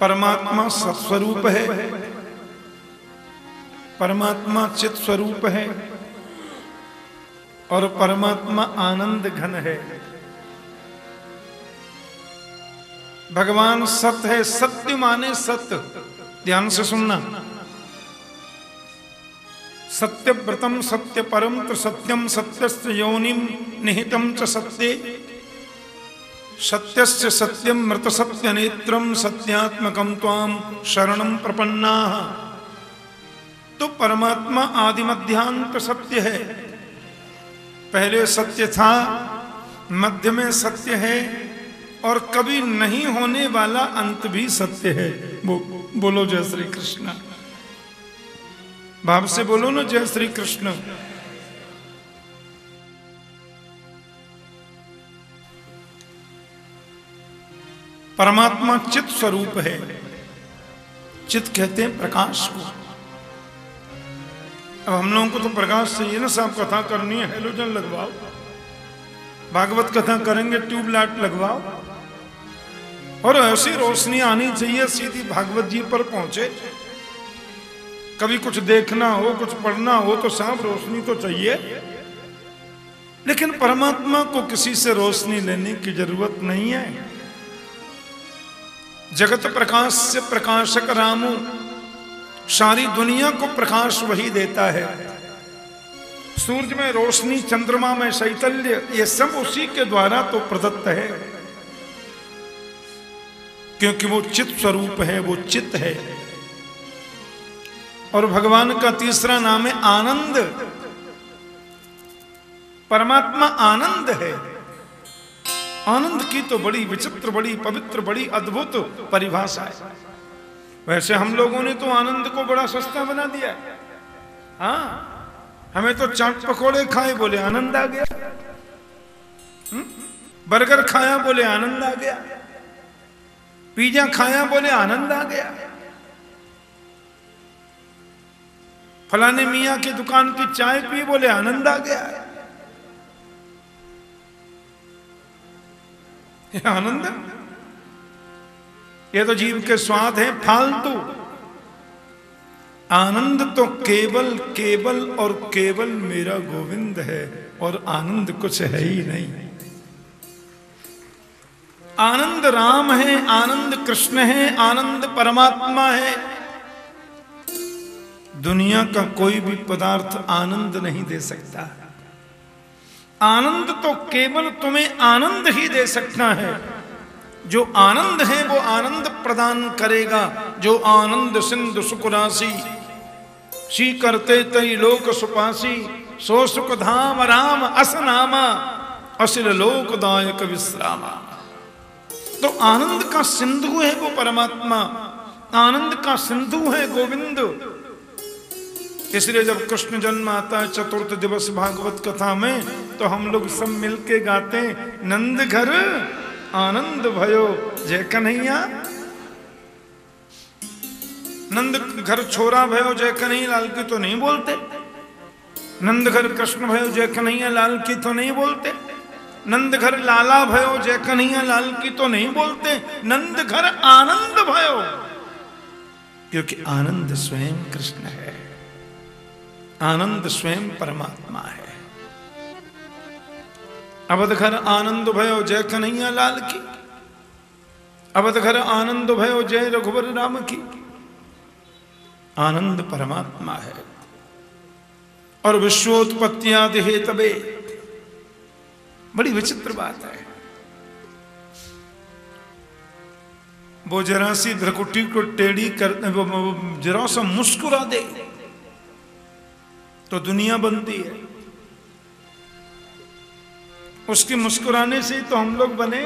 परमात्मा सत्स्वरूप है। परमात्मा चित स्वरूप है। और परमात्मा आनंद घन है। भगवान सत्य है। सत्य माने सत्य। ध्यान से सुनना। सत्य व्रतम सत्य परम तो सत्यम सत्य योनिम निहितम च सत्य। सत्यस्य सत्यम मृत सत्य नेत्रम सत्यात्मकम ताम शरणम प्रपन्ना। तो परमात्मा आदि मध्यांत सत्य है। पहले सत्य था मध्य में सत्य है और कभी नहीं होने वाला अंत भी सत्य है। बो, बोलो जय श्री कृष्ण। भाव से बोलो ना जय श्री कृष्ण। परमात्मा चित स्वरूप है। चित कहते हैं प्रकाश को। अब हम लोगों को तो प्रकाश चाहिए ना साहब कथा करनी है हेलोजन लगवाओ। भागवत कथा करेंगे ट्यूबलाइट लगवाओ। और ऐसी रोशनी आनी चाहिए, सीधी भागवत जी पर पहुँचे। कभी कुछ देखना हो, कुछ पढ़ना हो तो साफ़ रोशनी तो चाहिए। लेकिन परमात्मा को किसी से रोशनी लेने की ज़रूरत नहीं है। जगत प्रकाश से प्रकाशक रामू। सारी दुनिया को प्रकाश वही देता है। सूरज में रोशनी, चंद्रमा में शैतल्य, ये सब उसी के द्वारा तो प्रदत्त है। क्योंकि वो चित स्वरूप है, वो चित है। और भगवान का तीसरा नाम है आनंद। परमात्मा आनंद है। आनंद की तो बड़ी विचित्र, बड़ी पवित्र, बड़ी अद्भुत परिभाषा है। वैसे हम लोगों ने तो आनंद को बड़ा सस्ता बना दिया हाँ। हमें तो चाट पकोड़े खाए बोले आनंद आ गया। हुँ? बर्गर खाया बोले आनंद आ गया। पिज्जा खाया बोले आनंद आ गया। फलाने मियाँ की दुकान की चाय पी बोले आनंद आ गया। आनंद? ये तो जीव के स्वाद है फालतू। आनंद तो केवल केवल और केवल मेरा गोविंद है और आनंद कुछ है ही नहीं। आनंद राम है, आनंद कृष्ण है, आनंद परमात्मा है। दुनिया का कोई भी पदार्थ आनंद नहीं दे सकता। आनंद तो केवल तुम्हें आनंद ही दे सकता है। जो आनंद है, वो आनंद प्रदान करेगा। जो आनंद सिंधु सुकुरासी सी करते तई लोक सुपासी, सो सुख धाम राम अस नामा, असिल लोकदायक विश्रामा। तो आनंद का सिंधु है वो परमात्मा, आनंद का सिंधु है गोविंद। इसलिए जब कृष्ण जन्म आता है, चतुर्थ दिवस भागवत कथा में तो हम लोग सब मिलके गाते नंद घर आनंद भयो, जय कन्हैया। नंद घर छोरा भयो, जय कन्हैया, लाल की तो नहीं बोलते। नंद घर कृष्ण भयो, जय कन्हैया, लाल की तो नहीं बोलते। नंद घर लाला भयो, जय कन्हैया, लाल की तो नहीं बोलते। नंद घर आनंद भयो, क्योंकि आनंद स्वयं कृष्ण है। आनंद स्वयं परमात्मा है। अवध घर आनंद भयो जय कन्हैया लाल की। अवध घर आनंद भयो जय रघुवर राम की। आनंद परमात्मा है। और विश्वोत्पत्ति हे तबे। बड़ी विचित्र बात है। वो जरा सी भ्रकुटी को टेढ़ी कर जरा सा मुस्कुरा दे। तो दुनिया बनती है। उसके मुस्कुराने से ही तो हम लोग बने।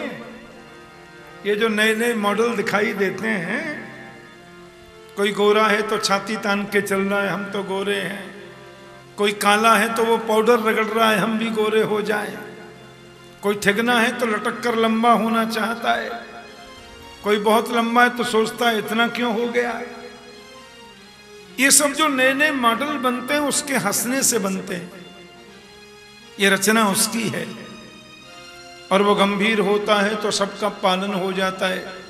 ये जो नए नए मॉडल दिखाई देते हैं, कोई गोरा है तो छाती तान के चल रहा है, हम तो गोरे हैं। कोई काला है तो वो पाउडर रगड़ रहा है, हम भी गोरे हो जाए। कोई ठगना है तो लटक कर लंबा होना चाहता है। कोई बहुत लंबा है तो सोचता है, इतना क्यों हो गया? ये सब जो नए नए मॉडल बनते हैं, उसके हंसने से बनते हैं। ये रचना उसकी है। और वो गंभीर होता है तो सबका पालन हो जाता है।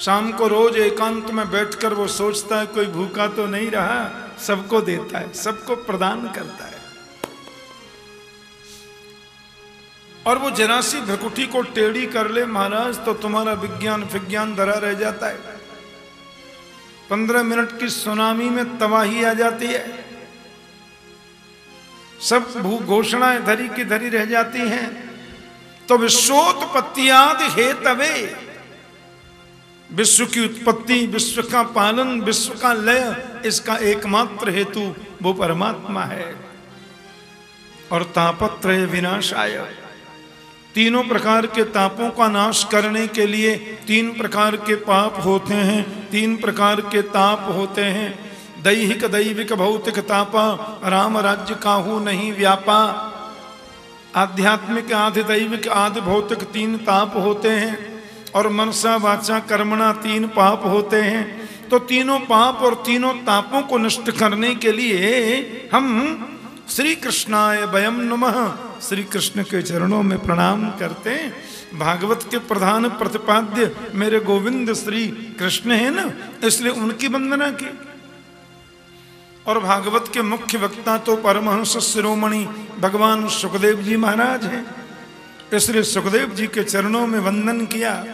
शाम को रोज एकांत में बैठकर वो सोचता है, कोई भूखा तो नहीं रहा, सबको देता है, सबको प्रदान करता है। और वो जरासी भ्रकुटी को टेढ़ी कर ले, महाराज तो तुम्हारा विज्ञान विज्ञान धरा रह जाता है। पंद्रह मिनट की सुनामी में तबाही आ जाती है। सब भू घोषणाएँ धरी की धरी रह जाती हैं। तो विश्वोत्पत्तियाद हे तवे, विश्व की उत्पत्ति, विश्व का पालन, विश्व का लय, इसका एकमात्र हेतु वो परमात्मा है। और तापत्र विनाश आया तीनों प्रकार के तापों का नाश करने के लिए तीन प्रकार के पाप होते हैं, तीन प्रकार के ताप होते हैं। दैहिक दैविक भौतिक तापा, राम राज्य काहू नहीं व्यापा। आध्यात्मिक आधि दैविक आधि भौतिक तीन ताप होते हैं और मनसा वाचा कर्मणा तीन पाप होते हैं। तो तीनों पाप और तीनों तापों को नष्ट करने के लिए हम श्री कृष्णाय वयम नमः। श्री कृष्ण के चरणों में प्रणाम करते हैं। भागवत के प्रधान प्रतिपाद्य मेरे गोविंद श्री कृष्ण है ना, इसलिए उनकी वंदना की। और भागवत के मुख्य वक्ता तो परमहंस शिरोमणि भगवान सुखदेव जी महाराज हैं। इसलिए सुखदेव जी के चरणों में वंदन किया।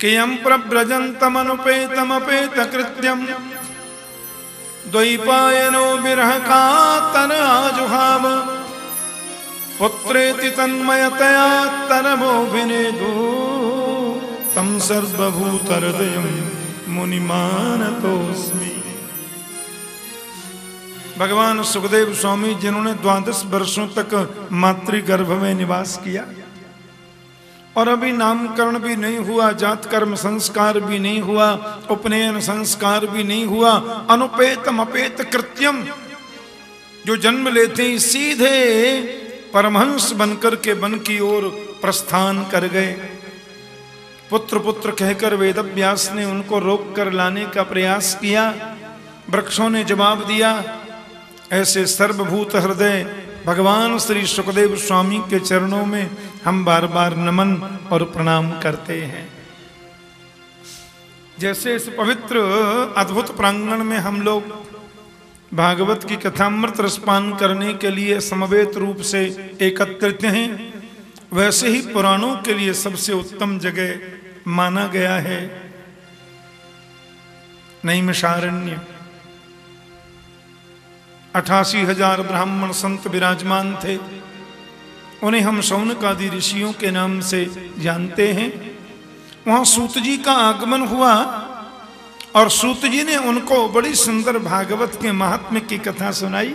कियम प्रव्रजंतमनुपेतमपेत कृत्यम द्वैपायनो तन आजुहाव पुत्रेति तन्मयतया तरमो विनेदु तम सर्वभूतहृदय मुनिमानतोस्मि भगवान सुखदेव स्वामी जिन्होंने द्वादश वर्षों तक मातृगर्भ में निवास किया और अभी नामकरण भी नहीं हुआ, जात कर्म संस्कार भी नहीं हुआ, उपनयन संस्कार भी नहीं हुआ, अनुपेतम अपेत कृत्यम। जो जन्म लेते ही सीधे परमहंस बनकर के वन की ओर प्रस्थान कर गए। पुत्र पुत्र कहकर वेद व्यास ने उनको रोक कर लाने का प्रयास किया। वृक्षों ने जवाब दिया, ऐसे सर्वभूत हृदय भगवान श्री सुखदेव स्वामी के चरणों में हम बार बार नमन और प्रणाम करते हैं। जैसे इस पवित्र, अद्भुत प्रांगण में हम लोग भागवत की कथामृत रसपान करने के लिए समवेत रूप से एकत्रित हैं, वैसे ही पुराणों के लिए सबसे उत्तम जगह माना गया है। नैमिषारण्य। अठासी हज़ार ब्राह्मण संत विराजमान थे। उन्हें हम सौनक आदि ऋषियों के नाम से जानते हैं। वहाँ सूत जी का आगमन हुआ और सूत जी ने उनको बड़ी सुंदर भागवत के महात्म्य की कथा सुनाई।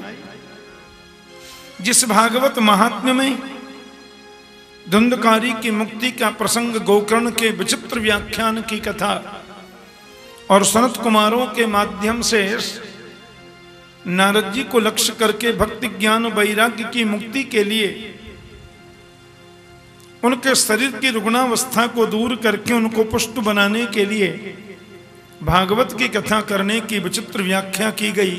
जिस भागवत महात्म्य में धुंधकारी की मुक्ति का प्रसंग गोकर्ण के विचित्र व्याख्यान की कथा और सनत कुमारों के माध्यम से नारद जी को लक्ष्य करके भक्ति ज्ञान वैराग्य की मुक्ति के लिए उनके शरीर की रुग्णावस्था को दूर करके उनको पुष्ट बनाने के लिए भागवत की कथा करने की विचित्र व्याख्या की गई।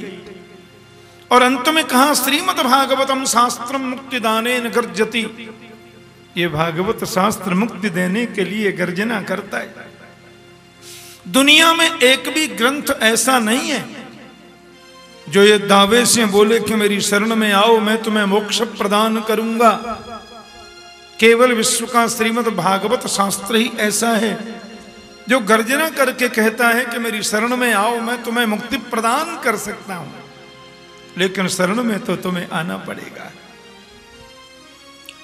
और अंत में कहा, श्रीमद भागवतम शास्त्र मुक्ति दाने गर्जती। ये भागवत शास्त्र मुक्ति देने के लिए गर्जना करता है। दुनिया में एक भी ग्रंथ ऐसा नहीं है जो ये दावे से बोले कि मेरी शरण में आओ, मैं तुम्हें मोक्ष प्रदान करूँगा। केवल विश्व का श्रीमद भागवत शास्त्र ही ऐसा है, जो गर्जना करके कहता है कि मेरी शरण में आओ, मैं तुम्हें मुक्ति प्रदान कर सकता हूँ। लेकिन शरण में तो तुम्हें आना पड़ेगा।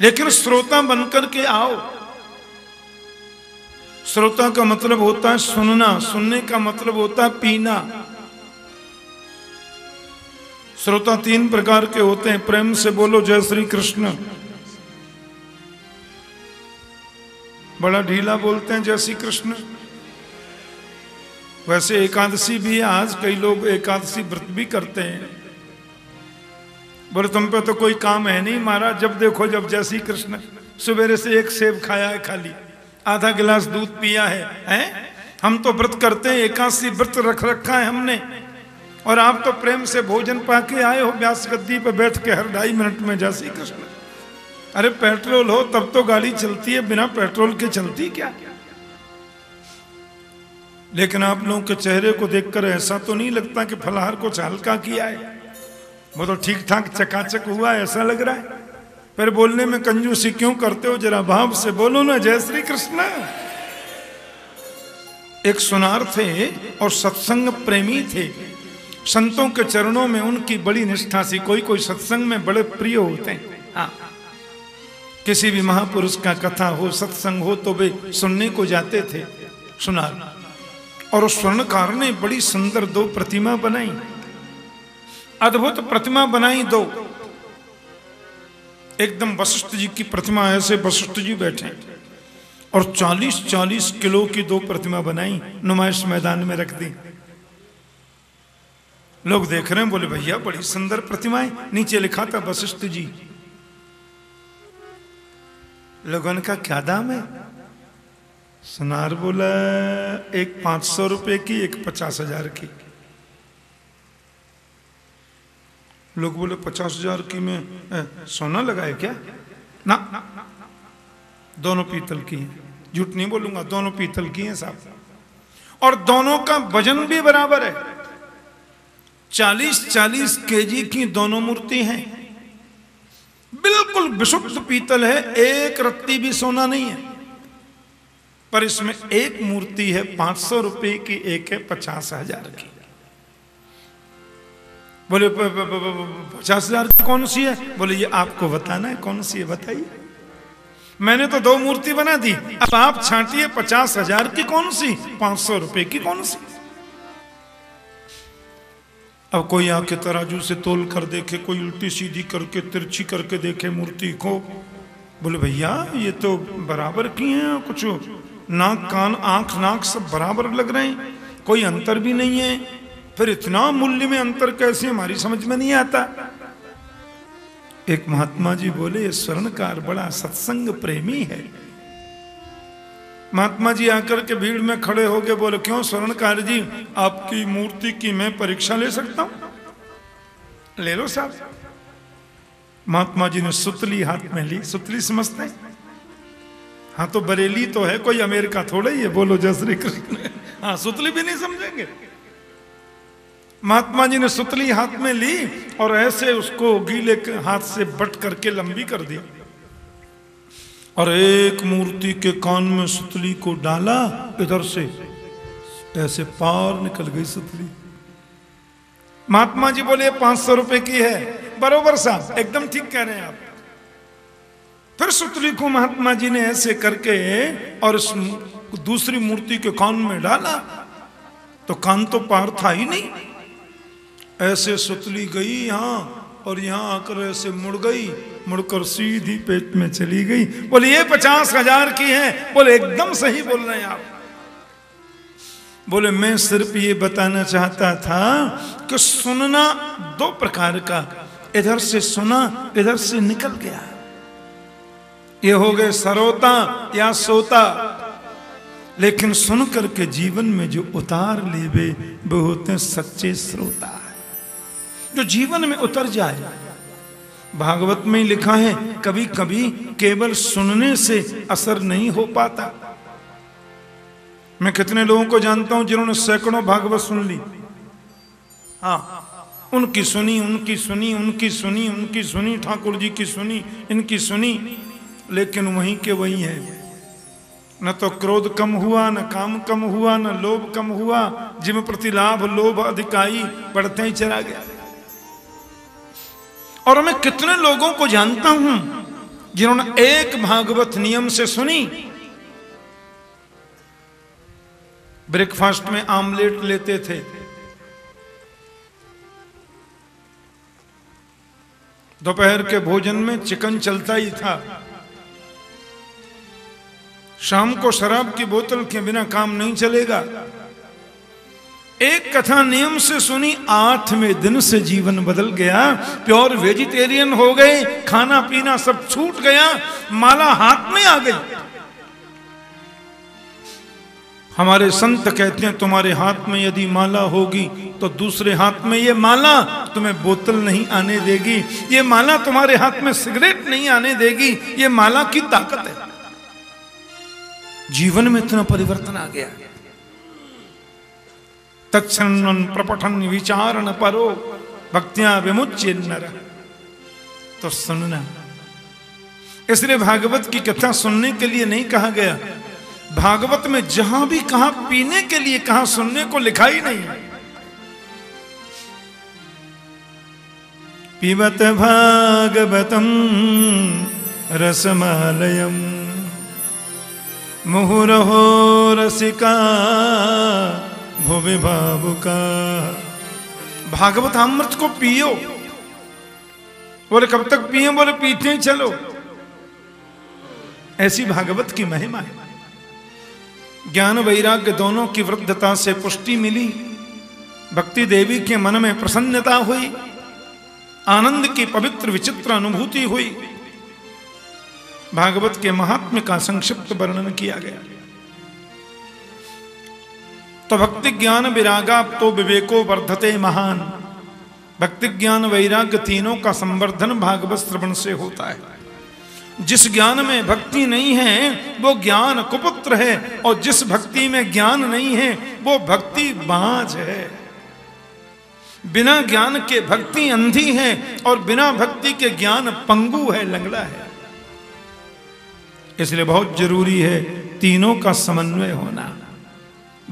लेकिन श्रोता बनकर के आओ। श्रोता का मतलब होता है सुनना, सुनने का मतलब होता है पीना। श्रोता तीन प्रकार के होते हैं, प्रेम से बोलो, जय श्री कृष्ण। बड़ा ढीला बोलते हैं जय श्री कृष्ण वैसे एकादशी भी है, आज कई लोग एकादशी व्रत भी करते हैं। बोले तुम पे तो कोई काम है नहीं महाराज, जब देखो जब जय श्री कृष्ण सवेरे से एक सेब खाया है खाली, आधा गिलास दूध पिया है, हैं? हम तो व्रत करते हैं, एकादशी व्रत रख रखा है हमने। और आप तो प्रेम से भोजन पाके आए हो व्यास गद्दी पर बैठ के हर ढाई मिनट में जय श्री कृष्ण अरे पेट्रोल हो, तब तो गाड़ी चलती है, बिना पेट्रोल के चलती क्या? लेकिन आप लोगों के चेहरे को देखकर ऐसा तो नहीं लगता कि फलहार कुछ हल्का किया है। वो तो ठीक ठाक चकाचक हुआ ऐसा लग रहा है। फिर बोलने में कंजूसी क्यों करते हो? जरा भाव से बोलो ना, जय श्री कृष्ण। एक सुनार थे और सत्संग प्रेमी थे। संतों के चरणों में उनकी बड़ी निष्ठा सी कोई कोई सत्संग में बड़े प्रिय होते हैं। हाँ। किसी भी महापुरुष का कथा हो, सत्संग हो तो वे सुनने को जाते थे। सुना। और उस स्वर्णकार ने बड़ी सुंदर दो प्रतिमा बनाई। अद्भुत प्रतिमा बनाई दो। एकदम वशिष्ठ जी की प्रतिमा ऐसे वशिष्ठ जी बैठे। और 40-40 किलो की दो प्रतिमा बनाई, नुमाइश मैदान में रख दी। लोग देख रहे हैं, बोले, भैया, बड़ी सुंदर प्रतिमाएँ। नीचे लिखा था, वशिष्ठ जी लोगों का क्या दाम है? सुनार बोला एक पाँच सौ रुपए की एक पचास हज़ार की। लोग बोले पचास हज़ार की में सोना लगाए क्या? ना, ना, ना। दोनों पीतल की हैं। झूठ नहीं बोलूँगा दोनों पीतल की हैं साहब। और दोनों का वज़न भी बराबर है। चालीस चालीस केजी की दोनों मूर्ति हैं। बिल्कुल विशुद्ध पीतल है, एक रत्ती भी सोना नहीं है। पर इसमें एक मूर्ति है, पाँच सौ रुपए की, एक है पचास हज़ार की। बोले पचास हज़ार की कौन सी है? बोले, ये आपको बताना है, कौन सी है, बताइए। मैंने तो दो मूर्ति बना दी। अब आप छांटिए, पचास हज़ार की कौन सी? पाँच सौ रुपए की कौन सी? अब कोई आके तराजू से तोल कर देखे, कोई उल्टी सीधी करके, तिरछी करके देखे मूर्ति को, बोले, भैया, ये तो बराबर की है कुछ नाक, कान, आँख, नाक सब बराबर लग रहे हैं, कोई अंतर भी नहीं है, फिर इतना मूल्य में अंतर कैसे, हमारी समझ में नहीं आता? एक महात्मा जी बोले स्वर्णकार बड़ा सत्संग प्रेमी है। महात्मा जी आकर के भीड़ में खड़े हो गए, बोले, क्यों स्वर्णकार जी, आपकी मूर्ति की मैं परीक्षा ले सकता हूँ? ले लो साहब। महात्मा जी ने सुतली हाथ में ली, सुतली समझते हाँ तो बरेली तो है, कोई अमेरिका थोड़ा ही है, बोलो, जय श्री कृष्ण। हाँ सुतली भी नहीं समझेंगे। महात्मा जी ने सुतली हाथ में ली और ऐसे उसको गीले हाथ से बट करके लंबी कर दी। और एक मूर्ति के कान में सुतली को डाला इधर से। ऐसे पार निकल गई सुतली। महात्मा जी बोले, पाँच सौ रुपए की है। बरोबर साहब, एकदम ठीक कह रहे हैं आप। फिर सुतली को महात्मा जी ने ऐसे करके और इस दूसरी मूर्ति के कान में डाला। तो कान तो पार था ही नहीं। ऐसे सुतली गई यहाँ और यहाँ आकर ऐसे मुड़ गई। मुड़कर सीधी पेट में चली गई। बोले, ये पचास हज़ार की है। बोले, एकदम सही बोल रहे हैं आप। बोले, मैं सिर्फ़ ये बताना चाहता था कि सुनना दो प्रकार का, इधर से सुना, इधर से निकल गया। ये हो गए सरोता या सोता। लेकिन सुन करके जीवन में जो उतार ले वे वो होते सच्चे श्रोता। जो जीवन में उतर जाए भागवत में ही लिखा है कभी कभी केवल सुनने से असर नहीं हो पाता। मैं कितने लोगों को जानता हूँ जिन्होंने सैकड़ों भागवत सुन ली। हाँ उनकी सुनी उनकी सुनी उनकी सुनी उनकी सुनी, ठाकुर जी की सुनी, इनकी सुनी, लेकिन वहीं के वही है। न तो क्रोध कम हुआ, न काम कम हुआ, न लोभ कम हुआ, जिम प्रति लाभ, लोभ अधिकाई बढ़ते ही चला गया। और मैं कितने लोगों को जानता हूँ जिन्होंने एक भागवत नियम से सुनी। ब्रेकफास्ट में आमलेट लेते थे। दोपहर के भोजन में चिकन चलता ही था। शाम को शराब की बोतल के बिना काम नहीं चलेगा। एक कथा नियम से सुनी आठवें दिन से जीवन बदल गया। प्योर वेजिटेरियन हो गए, खाना पीना सब छूट गया, माला हाथ में आ गई। हमारे संत कहते हैं, तुम्हारे हाथ में यदि माला होगी तो दूसरे हाथ में ये माला तुम्हें बोतल नहीं आने देगी। ये माला तुम्हारे हाथ में सिगरेट नहीं आने देगी। ये माला की ताकत है। जीवन में इतना परिवर्तन आ गया। तत्न प्रपठन विचारण परो, भक्तियाँ विमुच्य नर। तो सुनना इसलिए भागवत की कथा सुनने के लिए नहीं कहा गया। भागवत में जहाँ भी कहा पीने के लिए कहा, सुनने को लिखा ही नहीं पिबत भागवतम रसमालयम, मुहुरहो रसिका भुवि भावुका भागवत अमृत को पियो। बोले, कब तक पिए? बोले, पीते चलो। ऐसी भागवत की महिमा है। ज्ञान वैराग्य दोनों की वृद्धता से पुष्टि मिली। भक्ति देवी के मन में प्रसन्नता हुई। आनंद की पवित्र विचित्र अनुभूति हुई। भागवत के महात्म्य का संक्षिप्त वर्णन किया गया। तो भक्ति ज्ञान विरागा तो विवेको वर्धते महान। भक्ति ज्ञान वैराग्य तीनों का संवर्धन भागवत श्रवण से होता है। जिस ज्ञान में भक्ति नहीं है, वो ज्ञान कुपुत्र है, और जिस भक्ति में ज्ञान नहीं है, वो भक्ति बांझ है। बिना ज्ञान के भक्ति अंधी है, और बिना भक्ति के ज्ञान पंगु है, लंगड़ा है। इसलिए बहुत ज़रूरी है तीनों का समन्वय होना।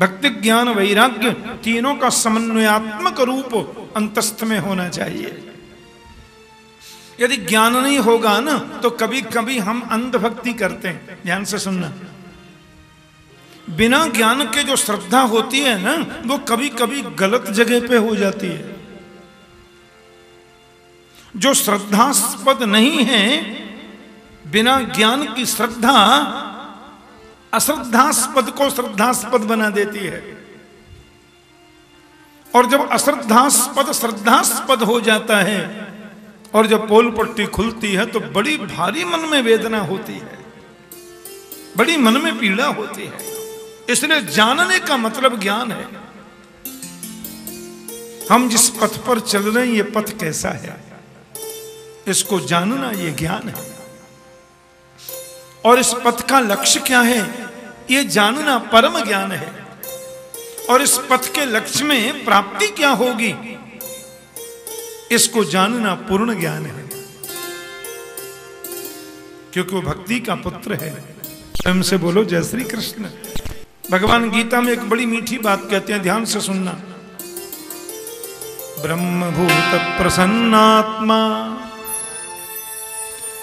भक्ति, ज्ञान, वैराग्य तीनों का समन्वयात्मक रूप अंतस्थ में होना चाहिए। यदि ज्ञान नहीं होगा ना तो कभी कभी हम अंधभक्ति करते हैं। ध्यान से सुनना। बिना ज्ञान के जो श्रद्धा होती है ना, वो कभी कभी गलत जगह पे हो जाती है। जो श्रद्धास्पद नहीं है, बिना ज्ञान की श्रद्धा अश्रद्धास्पद को श्रद्धास्पद बना देती है। और जब अश्रद्धास्पद श्रद्धास्पद हो जाता है, और जब पोल पट्टी खुलती है तो बड़ी भारी मन में वेदना होती है। बड़ी मन में पीड़ा होती है। इसलिए जानने का मतलब ज्ञान है। हम जिस पथ पर चल रहे हैं, ये पथ कैसा है? इसको जानना ये ज्ञान है। और इस पथ का लक्ष्य क्या है? ये जानना परम ज्ञान है। और इस पथ के लक्ष्य में प्राप्ति क्या होगी? इसको जानना पूर्ण ज्ञान है। क्योंकि वो भक्ति का पुत्र है। स्वयं से बोलो, जय श्री कृष्ण। भगवान गीता में एक बड़ी मीठी बात कहते हैं, ध्यान से सुनना। ब्रह्मभूत प्रसन्नात्मा,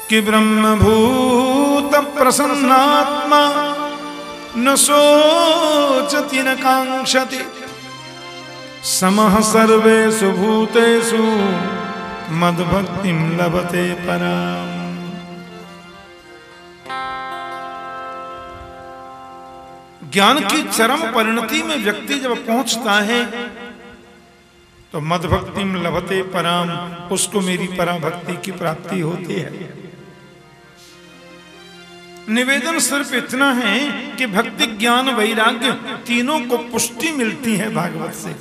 कि ब्रह्मभूत प्रसन्नात्मा, न सोचति, न कांक्षति समः सर्वेषु भूतेषु मद्भक्तिं लभते पराम। ज्ञान की चरम परिणति में व्यक्ति जब पहुँचता है तो मदभक्तिम लभते पराम, उसको मेरी पराभक्ति की प्राप्ति होती है। निवेदन सिर्फ़ इतना है कि भक्ति, ज्ञान, वैराग्य तीनों को पुष्टि मिलती है भागवत से।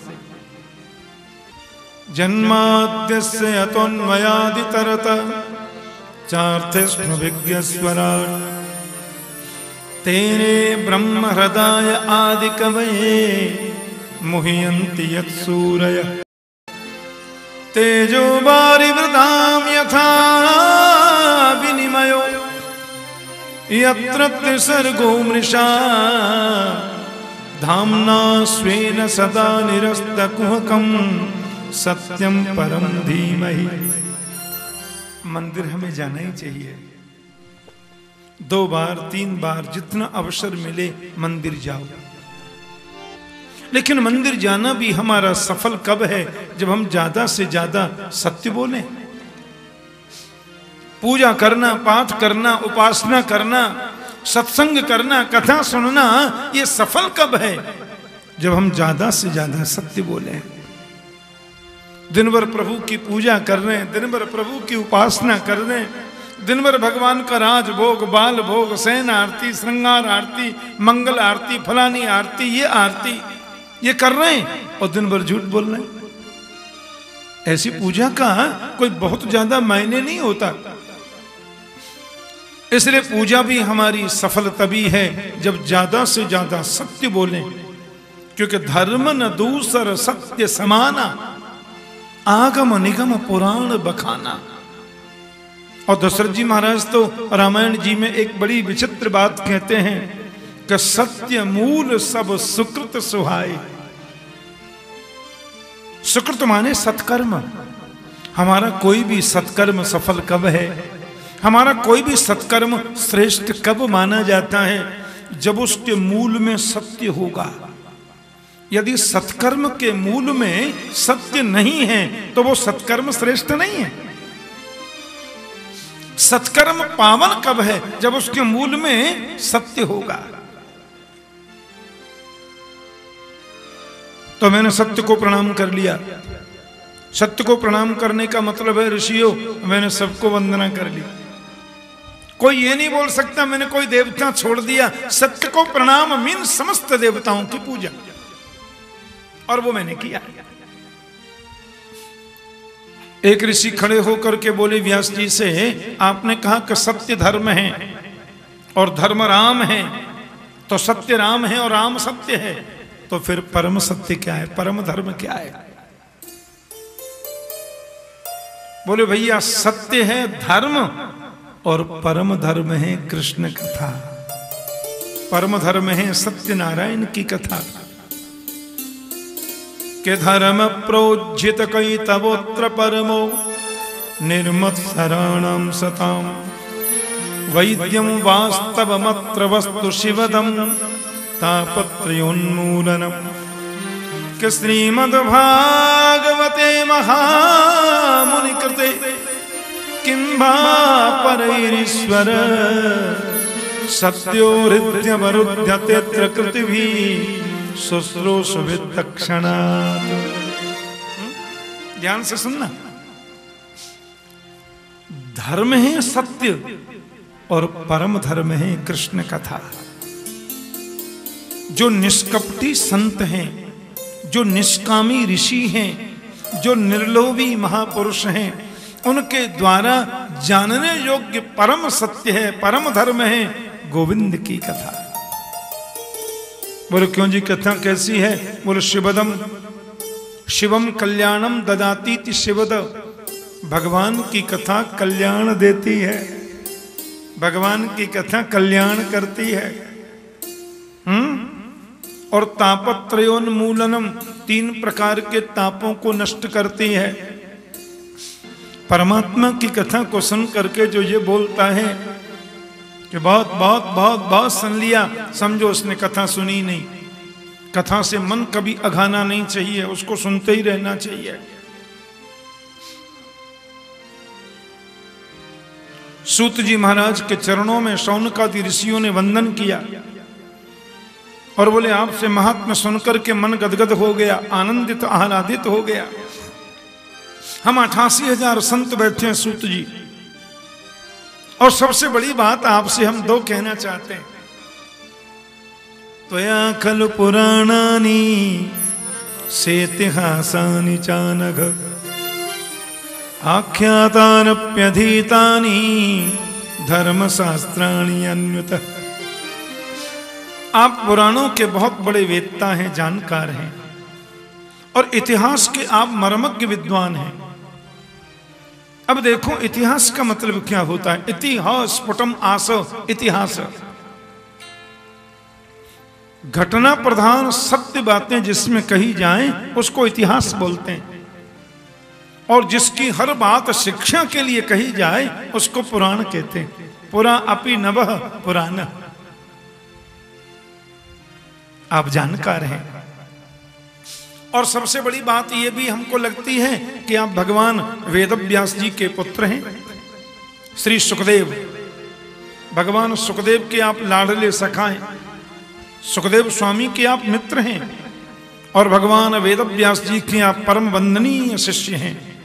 जन्माद्य से अतोन्मयादितरत चार्थ स्वराट तेरे ब्रह्म हृदय आदि कवये मुह्यन्ति यत्सूरय तेजो बारिवृतां यथा विनिमयो। यत्र त्रिसर्गो मृषा। धाम्ना स्वेन सदा निरस्तकुहकं सत्यम परम धीमहि। मंदिर हमें जाना ही चाहिए। दो बार, तीन बार, जितना अवसर मिले, मंदिर जाओ। लेकिन मंदिर जाना भी हमारा सफल कब है, जब हम ज़्यादा से ज़्यादा सत्य बोले? पूजा करना, पाठ करना, उपासना करना, सत्संग करना, कथा सुनना, ये सफल कब है? जब हम ज़्यादा से ज़्यादा सत्य बोले दिन भर प्रभु की पूजा कर रहे हैं, दिन भर प्रभु की उपासना कर रहे हैं। दिन भर भगवान का राज भोग, बाल भोग, सैन आरती, श्रृंगार आरती, मंगल आरती, फलानी आरती, ये आरती, ये कर रहे हैं और दिन भर झूठ बोल रहे हैं। ऐसी पूजा का कोई बहुत ज़्यादा मायने नहीं होता। इसलिए पूजा भी हमारी सफल तभी है जब ज़्यादा से ज़्यादा सत्य बोलें। क्योंकि धर्म न दूसर सत्य समाना, आगम निगम पुराण बखाना। और दशरथ जी महाराज तो रामायण जी में एक बड़ी विचित्र बात कहते हैं कि सत्य मूल सब सुकृत सुहाय सुकृत माने सत्कर्म। हमारा कोई भी सत्कर्म सफल कब है? हमारा कोई भी सत्कर्म श्रेष्ठ कब माना जाता है? जब उसके मूल में सत्य होगा। यदि सत्कर्म के मूल में सत्य नहीं है तो वो सत्कर्म श्रेष्ठ नहीं है। सत्कर्म पावन कब है? जब उसके मूल में सत्य होगा। तो मैंने सत्य को प्रणाम कर लिया। सत्य को प्रणाम करने का मतलब है, ऋषियों, मैंने सबको वंदना कर ली। कोई ये नहीं बोल सकता, मैंने कोई देवता छोड़ दिया। सत्य को प्रणाम मीन समस्त देवताओं की पूजा। और वो मैंने किया। एक ऋषि खड़े होकर के बोले, व्यास जी से, आपने कहा कि सत्य धर्म है और धर्म राम है तो सत्य राम है और राम सत्य है। तो फिर परम सत्य क्या है? परम धर्म क्या है? बोले, भैया, सत्य है, धर्म और परम धर्म है कृष्ण कथा। परम धर्म है सत्यनारायण की कथा। के धर्म प्रोज्जित कई तवोत्र परमो निर्मत्सराणाम सताम वैद्यम वास्तवमत्र वस्तु शिवदम तापत्रोन्मूलनम कि श्रीमद्भागवते महामुनि कृते किं वा परैरीश्वर सत्यो हृद्यवरुध्यतेऽत्र कृतिभिः शुश्रूषुवित्तक्षणात् ध्यान से सुनना। धर्म है सत्य और परम धर्म है कृष्ण कथा। जो निष्कपटी संत हैं, जो निष्कामी ऋषि हैं, जो निर्लोभी महापुरुष हैं उनके द्वारा जानने योग्य परम सत्य है, परम धर्म है, गोविंद की कथा। बोलो, क्यों जी, कथा कैसी है? बोलो, शिवदम। शिवम कल्याणम ददाती शिवद। भगवान की कथा कल्याण देती है। भगवान की कथा कल्याण करती है। हम्म? और तापत्रोन्मूलनम तीन प्रकार के तापों को नष्ट करती है। परमात्मा की कथा को सुन करके जो ये बोलता है कि बहुत बहुत बहुत बहुत सुन लिया, समझो उसने कथा सुनी नहीं। कथा से मन कभी अघाना नहीं चाहिए, उसको सुनते ही रहना चाहिए। सूत जी महाराज के चरणों में शौनकादि ऋषियों ने वंदन किया और बोले, आपसे महात्मा सुनकर के मन गदगद हो गया, आनंदित, आह्लादित हो गया। हम अठासी हज़ार संत बैठे हैं, सूत जी। और सबसे बड़ी बात आपसे हम दो कहना चाहते हैं। त्वया खलु पुराणानी सेतिहासानि चानघ। आख्यातानप्यधीतानि, धर्मशास्त्राणि अन्युत। आप पुराणों के बहुत बड़े वेदता हैं, जानकार हैं। और इतिहास के आप मर्मज्ञ विद्वान हैं। अब देखो, इतिहास का मतलब क्या होता है? इतिहास, पुटम आस, इतिहास। घटना प्रधान सत्य बातें जिसमें कही जाएँ, उसको इतिहास बोलते हैं। और जिसकी हर बात शिक्षा के लिए कही जाए, उसको पुराण कहते हैं। पुरा अपि नव पुराण। आप जानकार हैं। और सबसे बड़ी बात यह भी हमको लगती है कि आप भगवान वेद व्यास जी के पुत्र हैं। श्री सुखदेव, भगवान सुखदेव के आप लाडले सखा हैं। सुखदेव स्वामी के आप मित्र हैं और भगवान वेद व्यास जी के आप परम वंदनीय शिष्य हैं।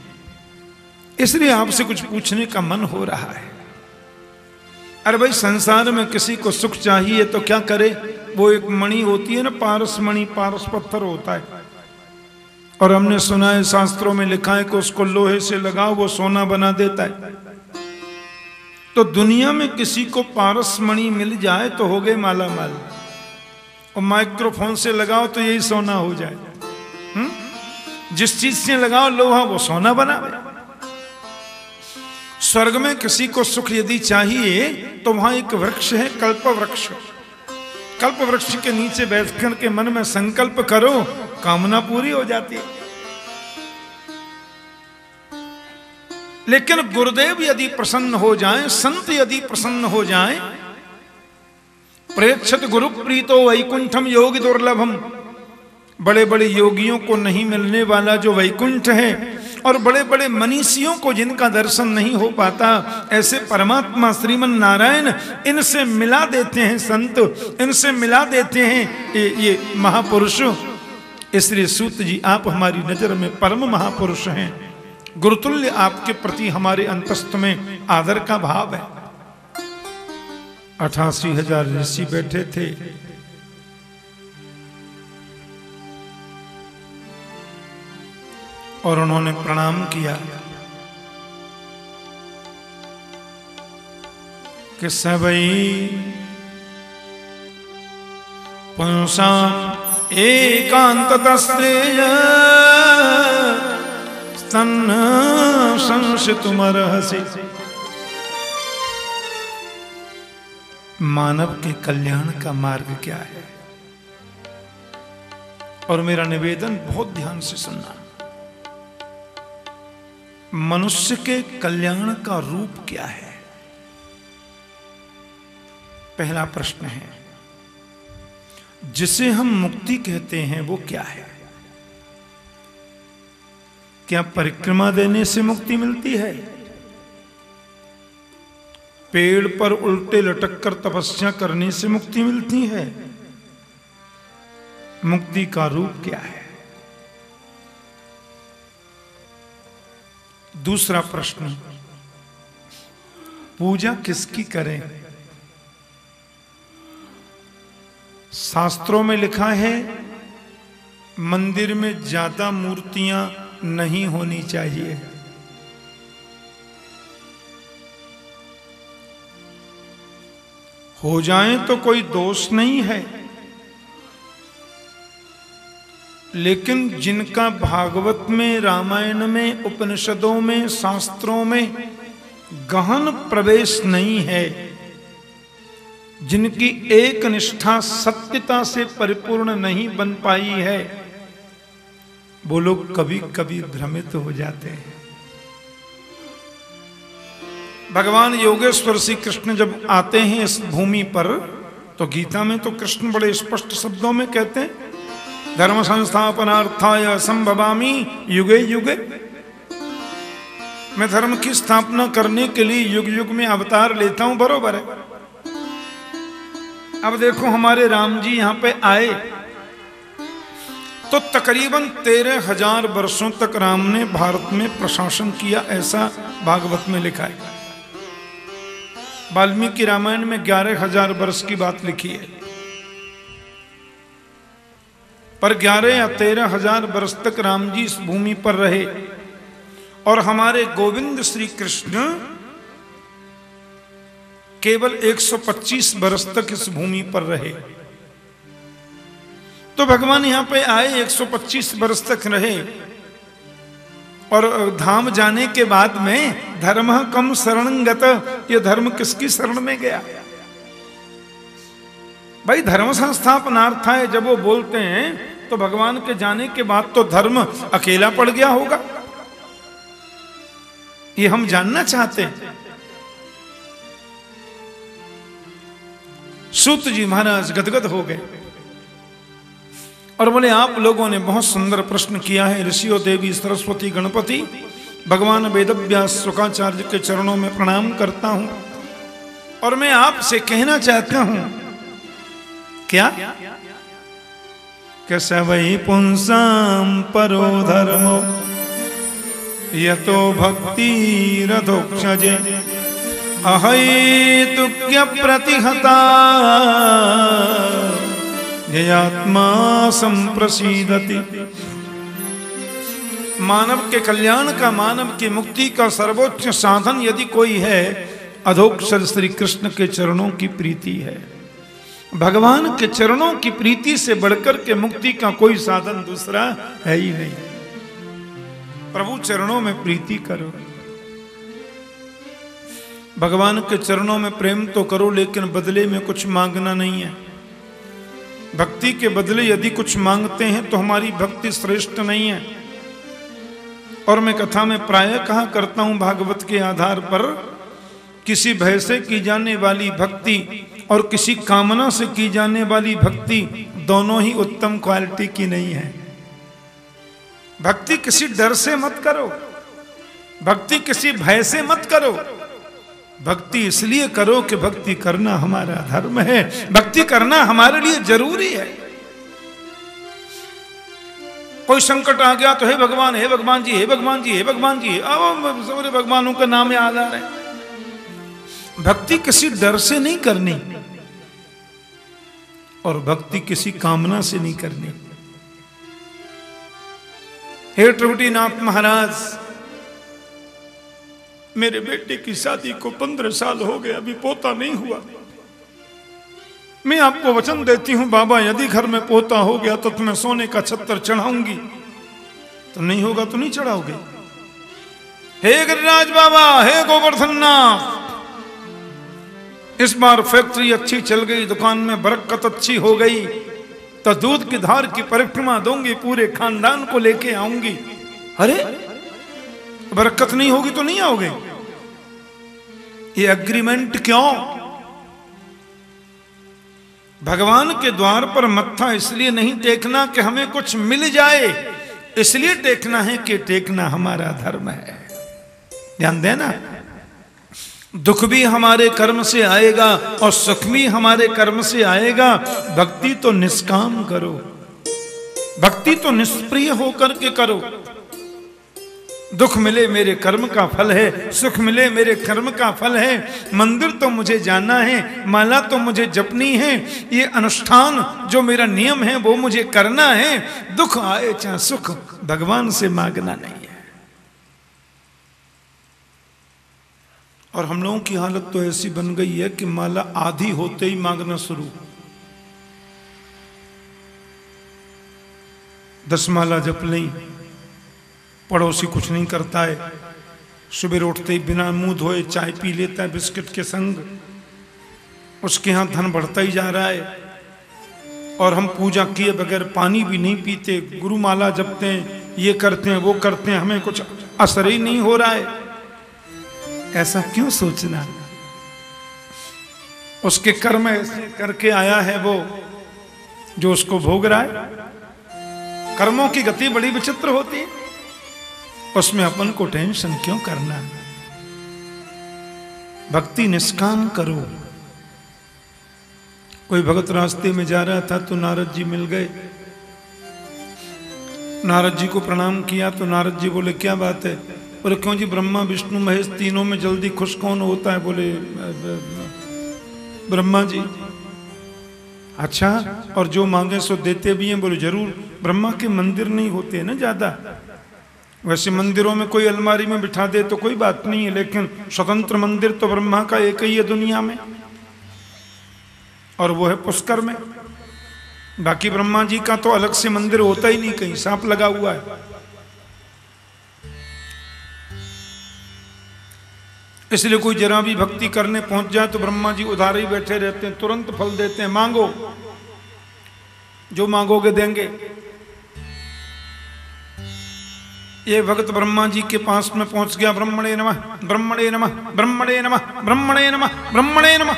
इसलिए आपसे कुछ पूछने का मन हो रहा है। अरे भाई, संसार में किसी को सुख चाहिए तो क्या करे? वो एक मणि होती है ना, पारस मणि, पारस पत्थर होता है। और हमने सुना है शास्त्रों में लिखा है कि उसको लोहे से लगाओ, वो सोना बना देता है। तो दुनिया में किसी को पारस मणि मिल जाए तो हो गए माला माल और माइक्रोफोन से लगाओ तो यही सोना हो जाए। हुँ? जिस चीज़ से लगाओ लोहा, वो सोना बना। स्वर्ग में किसी को सुख यदि चाहिए तो वहाँ एक वृक्ष है कल्प वृक्ष कल्प वृक्ष के नीचे बैठकर के मन में संकल्प करो, कामना पूरी हो जाती लेकिन गुरुदेव यदि प्रसन्न हो जाए, संत यदि प्रसन्न हो जाए, प्रेक्षत गुरु प्रीतो वैकुंठम योग दुर्लभम। बड़े बड़े योगियों को नहीं मिलने वाला जो वैकुंठ है और बड़े बड़े मनीषियों को जिनका दर्शन नहीं हो पाता ऐसे परमात्मा श्रीमन नारायण इनसे मिला देते हैं संत इनसे मिला देते हैं ये, ये महापुरुष। इसलिए सूत जी आप हमारी नज़र में परम महापुरुष हैं। गुरुतुल्य आपके प्रति हमारे अंतस्थ में आदर का भाव है। अठासी हज़ार ऋषि बैठे थे। और उन्होंने प्रणाम किया कि सबई पुंसा एकांत स्तन्न संसितुमरहसि मानव के कल्याण का मार्ग क्या है? और मेरा निवेदन बहुत ध्यान से सुनना। मनुष्य के कल्याण का रूप क्या है? पहला प्रश्न है, जिसे हम मुक्ति कहते हैं वो क्या है? क्या परिक्रमा देने से मुक्ति मिलती है? पेड़ पर उल्टे लटक कर तपस्या करने से मुक्ति मिलती है। मुक्ति का रूप क्या है? दूसरा प्रश्न, पूजा किसकी करें? शास्त्रों में लिखा है, मंदिर में ज़्यादा मूर्तियाँ नहीं होनी चाहिए। हो जाए तो कोई दोष नहीं है। लेकिन जिनका भागवत में, रामायण में, उपनिषदों में, शास्त्रों में गहन प्रवेश नहीं है, जिनकी एक निष्ठा सत्यता से परिपूर्ण नहीं बन पाई है, वो लोग कभी कभी भ्रमित हो जाते हैं। भगवान योगेश्वर श्री कृष्ण जब आते हैं इस भूमि पर तो गीता में तो कृष्ण बड़े स्पष्ट शब्दों में कहते हैं धर्म संस्थापनार्थाय संभवामी युगे युगे। मैं धर्म की स्थापना करने के लिए युग युग में अवतार लेता हूँ, बरोबर है। अब देखो हमारे राम जी यहाँ पे आए। तो तकरीबन तेरह हज़ार वर्षों तक राम ने भारत में प्रशासन किया, ऐसा भागवत में लिखा है। वाल्मीकि रामायण में ग्यारह हज़ार वर्ष की बात लिखी है। पर ग्यारह या तेरह हज़ार वर्ष तक राम जी इस भूमि पर रहे और हमारे गोविंद श्री कृष्ण केवल 125 वर्ष तक इस भूमि पर रहे। तो भगवान यहाँ पे आए 125 वर्ष तक रहे और धाम जाने के बाद में धर्म कम शरणगत, ये धर्म किसकी शरण में गया? भाई धर्म संस्थापनार्थ है जब वो बोलते हैं तो भगवान के जाने के बाद तो धर्म अकेला पड़ गया होगा। ये हम जानना चाहते हैं। सूत जी महाराज गदगद हो गए। और बोले, आप लोगों ने बहुत सुंदर प्रश्न किया है, ऋषियों देवी, सरस्वती, गणपति। भगवान वेदव्यास सुखाचार्य के चरणों में प्रणाम करता हूँ। और मैं आपसे कहना चाहता हूँ क्या? कस वही पुंसाम परो धर्मो। यतो भक्ति रथोक्षजे। अहैतुक्य प्रतिहता। यत्मा संप्रसीदति। मानव के कल्याण का, मानव की मुक्ति का सर्वोच्च साधन यदि कोई है, अधोक्षर श्री कृष्ण के चरणों की प्रीति है। भगवान के चरणों की प्रीति से बढ़कर के मुक्ति का कोई साधन दूसरा है ही नहीं। प्रभु चरणों में प्रीति करो। भगवान के चरणों में प्रेम तो करो, लेकिन बदले में कुछ मांगना नहीं है। भक्ति के बदले यदि कुछ मांगते हैं तो हमारी भक्ति श्रेष्ठ नहीं है। और मैं कथा में प्राय कहा करता हूँ, भागवत के आधार पर, किसी भय से की जाने वाली भक्ति और किसी कामना से की जाने वाली भक्ति दोनों ही उत्तम क्वालिटी की नहीं है। भक्ति किसी डर से मत करो। भक्ति किसी भय से मत करो। भक्ति इसलिए करो कि भक्ति करना हमारा धर्म है। भक्ति करना हमारे लिए ज़रूरी है। कोई संकट आ गया तो हे भगवान हे भगवान जी, हे भगवान जी, हे भगवान जी अब सारे भगवानों का नाम याद आ रहे हैं। भक्ति किसी डर से नहीं करनी। और भक्ति किसी कामना से नहीं करनी। हे त्रिवटीनाथ महाराज, मेरे बेटे की शादी को पंद्रह साल हो गए, अभी पोता नहीं हुआ। मैं आपको वचन देती हूँ, बाबा यदि घर में पोता हो गया तो तुम्हें सोने का छत्तर चढ़ाऊँगी। तो नहीं होगा तो नहीं चढ़ाओगे। हे गिरिराज बाबा, हे गोवर्धननाथ इस बार फैक्ट्री अच्छी चल गई, दुकान में बरकत अच्छी हो गई। तो दूध की धार की परिक्रमा दूँगी, पूरे खानदान को लेके आऊँगी। अरे, बरकत नहीं होगी तो नहीं आओगे? ये अग्रीमेंट क्यों? भगवान के द्वार पर मत्था इसलिए नहीं टेकना कि हमें कुछ मिल जाए। इसलिए टेकना है कि टेकना हमारा धर्म है। ध्यान देना। दुख भी हमारे कर्म से आएगा और सुख भी हमारे कर्म से आएगा। भक्ति तो निष्काम करो। भक्ति तो निष्प्रिय होकर के करो। दुख मिले मेरे कर्म का फल है, सुख मिले मेरे कर्म का फल है। मंदिर तो मुझे जाना है, माला तो मुझे जपनी है। ये अनुष्ठान जो मेरा नियम है, वो मुझे करना है। दुख आए चाहे सुख भगवान से मांगना नहीं है और हम लोगों की हालत तो ऐसी बन गई है कि माला आधी होते ही मांगना शुरू। दस माला जप नहीं पड़ोसी कुछ नहीं करता है सुबह उठते ही बिना मुँह धोए चाय पी लेता है बिस्किट के संग। उसके यहाँ धन बढ़ता ही जा रहा है। और हम पूजा किए बगैर पानी भी नहीं पीते। गुरु माला जपते हैं, ये करते हैं, वो करते हैं, हमें कुछ असर ही नहीं हो रहा है। ऐसा क्यों सोचना? उसके कर्म ऐसे करके आया है वो, जो उसको भोग रहा है। कर्मों की गति बड़ी विचित्र होती है। उसमें अपन को टेंशन क्यों करना भक्ति निष्काम करो। कोई भगत रास्ते में जा रहा था तो नारद जी मिल गए। नारद जी को प्रणाम किया तो नारद जी बोले, क्या बात है? बोले क्यों जी ब्रह्मा, विष्णु, महेश तीनों में जल्दी खुश कौन होता है? बोले ब्रह्मा जी। अच्छा और जो मांगे सो देते भी हैं, बोले, ज़रूर, ब्रह्मा के मंदिर नहीं होते ना ज़्यादा। वैसे मंदिरों में कोई अलमारी में बिठा दे तो कोई बात नहीं है, लेकिन स्वतंत्र मंदिर तो ब्रह्मा का एक ही है दुनिया में। और वो है पुष्कर में। बाकी ब्रह्मा जी का तो अलग से मंदिर होता ही नहीं कहीं, सांप लगा हुआ है। इसलिए कोई जरा भी भक्ति करने पहुँच जाए तो ब्रह्मा जी उधार ही बैठे रहते हैं, तुरंत फल देते हैं। मांगो। जो मांगोगे देंगे। ये भक्त ब्रह्मा जी के पास में पहुँच गया। ब्रह्मणे नमः ब्रह्मणे नमः ब्रह्मणे नमः ब्रह्मणे नमः ब्रह्मणे नमः।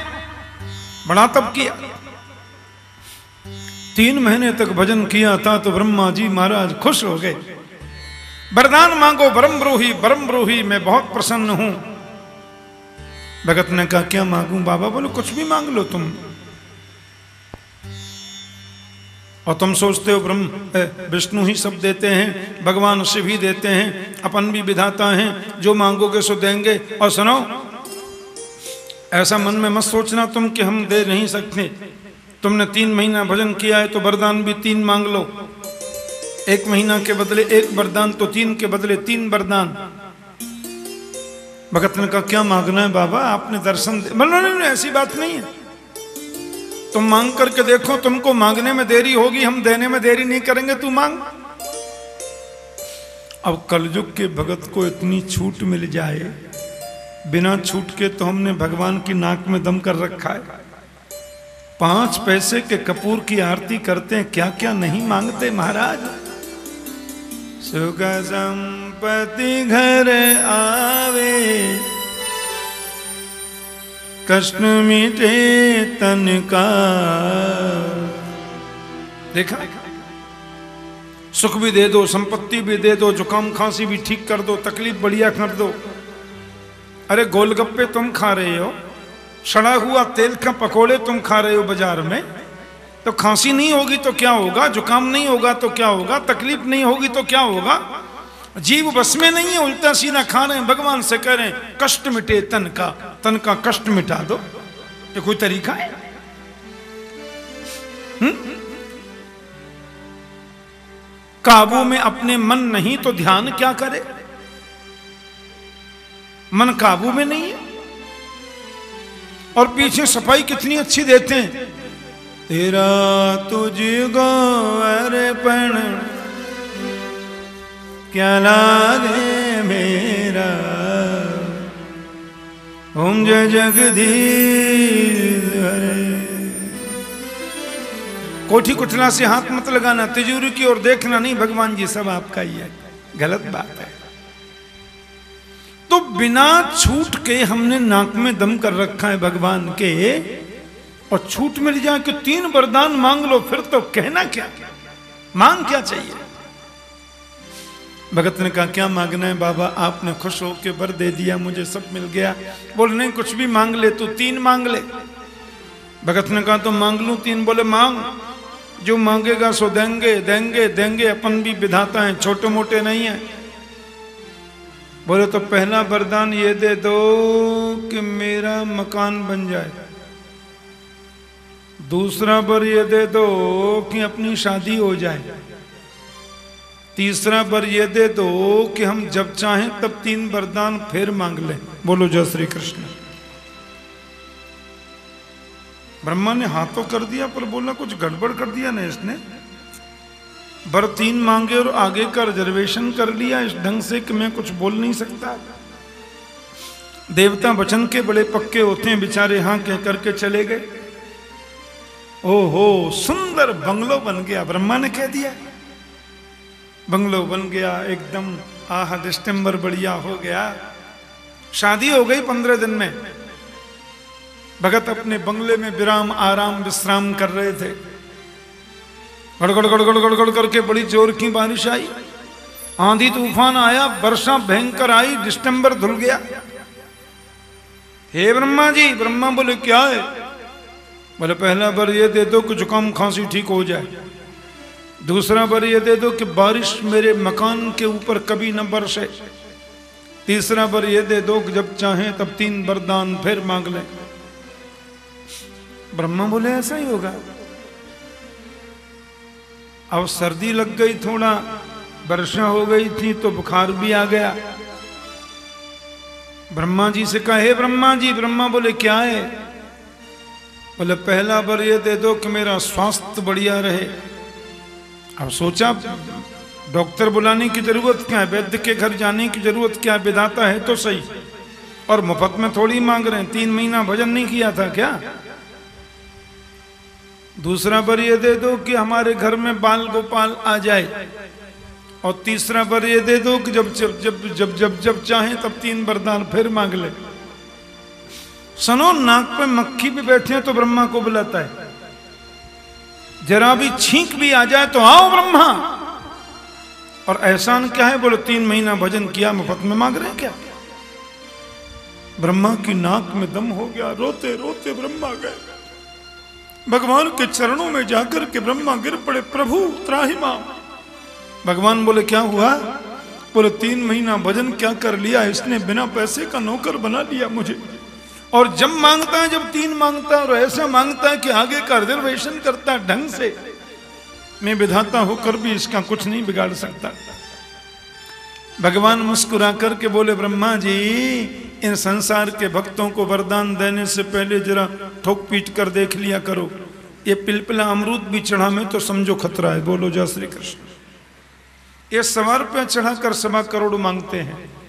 बड़ा तब किया। तीन महीने तक भजन किया था तो ब्रह्मा जी महाराज खुश हो गए। वरदान मांगो ब्रह्म ब्रोही ब्रह्म ब्रोही, मैं बहुत प्रसन्न हूँ। भगत ने कहा, क्या मांगू? बाबा बोलो, कुछ भी मांग लो तुम। और तुम सोचते हो, ब्रह्म विष्णु ही सब देते हैं, भगवान शिव ही देते हैं, अपन भी विधाता हैं, जो मांगोगे सो देंगे। और सुनो ऐसा मन में मत सोचना तुम कि हम दे नहीं सकते। तुमने तीन महीना भजन किया है तो वरदान भी तीन मांग लो। एक महीना के बदले एक वरदान तो तीन के बदले तीन वरदान। भगत ने कहा क्या मांगना है बाबा? आपने दर्शन बोलो नहीं, ऐसी बात नहीं है। तुम मांग करके देखो तुमको मांगने में देरी होगी हम देने में देरी नहीं करेंगे तू मांग। अब कलयुग के भगत को इतनी छूट मिल जाए बिना छूट के तो हमने भगवान की नाक में दम कर रखा है। पाँच पैसे के कपूर की आरती करते हैं क्या क्या नहीं मांगते महाराज? सुख संपत्ति घर आवे। कष्ट मिटे तन का। देखा? सुख भी दे दो, संपत्ति भी दे दो जुकाम खांसी भी ठीक कर दो, तकलीफ़ बढ़िया कर दो। अरे गोलगप्पे तुम खा रहे हो, सड़ा हुआ तेल का पकोड़े तुम खा रहे हो बाज़ार में तो खांसी नहीं होगी तो क्या होगा? जुकाम नहीं होगा तो क्या होगा? तकलीफ़ नहीं होगी तो क्या होगा? जीव बस में नहीं है, उल्टा सीधा खा रहे हैं, भगवान से कह रहे हैं, कष्ट मिटे तन का तन का कष्ट मिटा दो। ये कोई तरीका है? काबू में अपने मन नहीं तो ध्यान क्या करे? मन काबू में नहीं है। और पीछे सफ़ाई कितनी अच्छी देते हैं। तेरा तुझ गो पण क्या लागे मेरा? ओम जय जगदीश कोठी कुठला से हाथ मत लगाना, तिजोरी की ओर देखना नहीं, भगवान जी सब आपका ही है। गलत बात है। तो बिना छूट के हमने नाक में दम कर रखा है भगवान के, और छूट मिल जाए कि तीन वरदान मांग लो, फिर तो कहना क्या? मांग क्या चाहिए? भगत ने कहा, क्या मांगना है बाबा? आपने खुश होकर वर दे दिया, मुझे सब मिल गया। बोल, नहीं, कुछ भी मांग ले, तू तीन मांग ले। भगत ने कहा तो मांग लू तीन। बोले, मांग। जो मांगेगा सो देंगे देंगे देंगे। अपन भी विधाता है, छोटे मोटे नहीं है। बोले तो पहला वरदान ये दे दो कि मेरा मकान बन जाए। दूसरा बर ये दे दो कि अपनी शादी हो जाए। तीसरा बर ये दे दो कि हम जब चाहें तब तीन वरदान फिर मांग लें। बोलो जय श्री कृष्ण। ब्रह्मा ने हाथों कर दिया पर बोला कुछ गड़बड़ कर दिया ना इसने। बर तीन मांगे और आगे का रिजर्वेशन कर लिया, इस ढंग से कि मैं कुछ बोल नहीं सकता। देवता वचन के बड़े पक्के होते हैं, बेचारे हाँ कह करके चले गए। ओहो, सुंदर बंगलो बन गया, ब्रह्मा ने कह दिया। बंगलो बन गया, एकदम आह डिस्टेम्बर बढ़िया हो गया। शादी हो गई पंद्रह दिन में। भगत अपने बंगले में विराम, आराम, विश्राम कर रहे थे। गड़गड़ गड़गड़ गड़गड़ करके बड़ी ज़ोर की बारिश आई। आंधी तूफ़ान आया, वर्षा भयंकर आई डिस्टेम्बर धुल गया। हे ब्रह्मा जी, ब्रह्मा बोले, क्या है? बोले, पहला बार ये दे दो कि जुकाम खांसी ठीक हो जाए। दूसरा बार ये दे दो कि बारिश मेरे मकान के ऊपर कभी न बरसे। तीसरा बार ये दे दो कि जब चाहें तब तीन वरदान फिर मांग लें। ब्रह्मा बोले, ऐसा ही होगा। अब सर्दी लग गई थोड़ा, वर्षा हो गई थी तो बुखार भी आ गया। ब्रह्मा जी से कहा हे ब्रह्मा जी, ब्रह्मा बोले, क्या है? बोले, पहला बार ये दे दो कि मेरा स्वास्थ्य बढ़िया रहे। अब सोचा, डॉक्टर बुलाने की ज़रूरत क्या है? वैद्य के घर जाने की ज़रूरत क्या है? विधाता है तो सही। और मुफ़्त में थोड़ी मांग रहे हैं। तीन महीना भजन नहीं किया था क्या? दूसरा बर ये दे दो कि हमारे घर में बाल गोपाल आ जाए। और तीसरा बर ये दे दो कि जब जब जब जब जब जब चाहे तब तीन बरदान फिर मांग ले। सनो, नाक पे मक्खी भी बैठे तो ब्रह्मा को बुलाता है। जरा भी छींक भी आ जाए तो आओ ब्रह्मा। और एहसान क्या है? बोले, तीन महीना भजन किया, मुफ़्त में मांग रहे हैं क्या? ब्रह्मा की नाक में दम हो गया, रोते रोते ब्रह्मा गए। भगवान के चरणों में जाकर के ब्रह्मा गिर पड़े, प्रभु, त्राही त्राहिमा भगवान बोले, क्या हुआ? बोले, तीन महीना भजन क्या कर लिया? इसने बिना पैसे का नौकर बना लिया मुझे। और जब माँगता है, जब तीन माँगता है, और ऐसा माँगता है कि आगे का रिजर्वेशन करता है ढंग से, मैं विधाता होकर भी इसका कुछ नहीं बिगाड़ सकता। भगवान मुस्कुरा करके बोले, ब्रह्मा जी, इन संसार के भक्तों को वरदान देने से पहले जरा ठोक पीट कर देख लिया करो। ये पिलपिला अमरूद भी चढ़ा, में तो समझो खतरा है। बोलो, जय श्री कृष्ण। ये सवार पे चढ़ाकर सवा करोड़ मांगते हैं।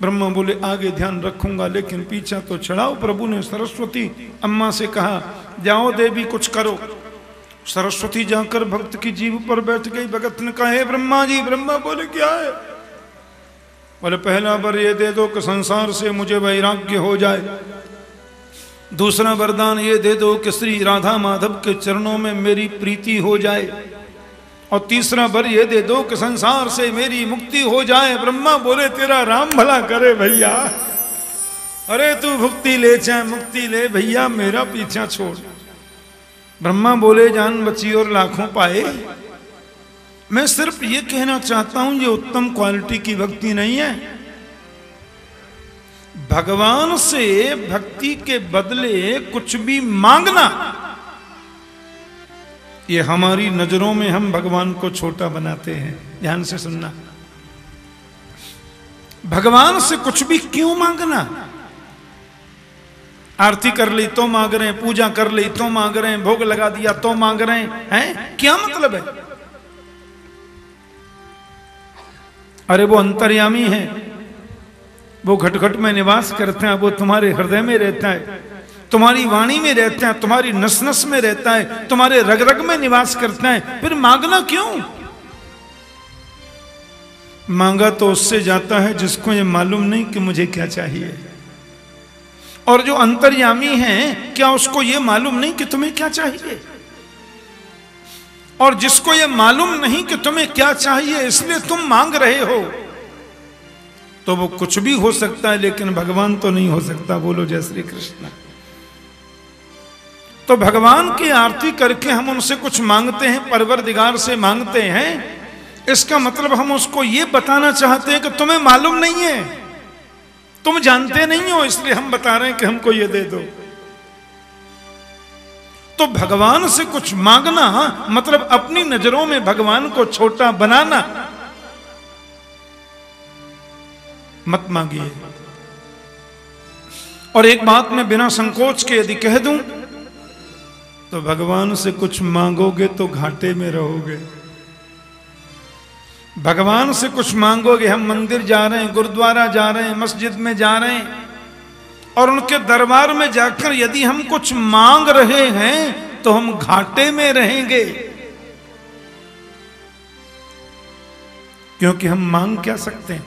ब्रह्मा बोले, आगे ध्यान रखूँगा, लेकिन पीछा तो चढ़ाओ प्रभु ने। सरस्वती अम्मा से कहा, जाओ देवी, कुछ करो। सरस्वती जाकर भक्त की जीव पर बैठ गई, भगत ने कहा ब्रह्मा जी, ब्रह्मा बोले, क्या है? बोले, पहला वर ये दे दो कि संसार से मुझे वैराग्य हो जाए। दूसरा वरदान ये दे दो कि श्री राधा माधव के चरणों में मेरी प्रीति हो जाए। और तीसरा बर ये दे दो कि संसार से मेरी मुक्ति हो जाए। ब्रह्मा बोले, तेरा राम भला करे भैया। अरे, तू भुक्ति ले चाहे, मुक्ति ले भैया, मेरा पीछा छोड़। ब्रह्मा बोले, जान बची और लाखों पाए। मैं सिर्फ़ ये कहना चाहता हूँ, ये उत्तम क्वालिटी की भक्ति नहीं है। भगवान से भक्ति के बदले कुछ भी मांगना ये हमारी नज़रों में हम भगवान को छोटा बनाते हैं। ध्यान से सुनना। भगवान से कुछ भी क्यों मांगना? आरती कर ली तो मांग रहे हैं, पूजा कर ली तो मांग रहे हैं, भोग लगा दिया तो मांग रहे हैं हैं? क्या मतलब है? अरे वो अंतर्यामी है। वो घटघट में निवास करते हैं वो तुम्हारे हृदय में रहता है। तुम्हारी वाणी में रहता है, तुम्हारी नस नस में रहता है, तुम्हारे रग रग में निवास करता है, फिर मांगना क्यों? मांगा तो उससे जाता है जिसको ये मालूम नहीं कि मुझे क्या चाहिए। और जो अंतर्यामी है, क्या उसको ये मालूम नहीं कि तुम्हें क्या चाहिए? और जिसको ये मालूम नहीं कि तुम्हें क्या चाहिए, इसलिए तुम मांग रहे हो। तो वो कुछ भी हो सकता है, लेकिन भगवान तो नहीं हो सकता, बोलो जय श्री कृष्ण। तो भगवान की आरती करके हम उनसे कुछ मांगते हैं परवर दिगार से मांगते हैं। इसका मतलब हम उसको ये बताना चाहते हैं कि तुम्हें मालूम नहीं है। तुम जानते नहीं हो, इसलिए हम बता रहे हैं कि हमको ये दे दो। तो भगवान से कुछ मांगना मतलब अपनी नज़रों में भगवान को छोटा बनाना। मत मांगिए। और एक बात मैं बिना संकोच के यदि कह दूँ तो भगवान से कुछ मांगोगे तो घाटे में रहोगे। भगवान से कुछ मांगोगे, हम मंदिर जा रहे हैं, गुरुद्वारा जा रहे हैं, मस्जिद में जा रहे हैं, और उनके दरबार में जाकर यदि हम कुछ मांग रहे हैं तो हम घाटे में रहेंगे। क्योंकि हम मांग क्या सकते हैं?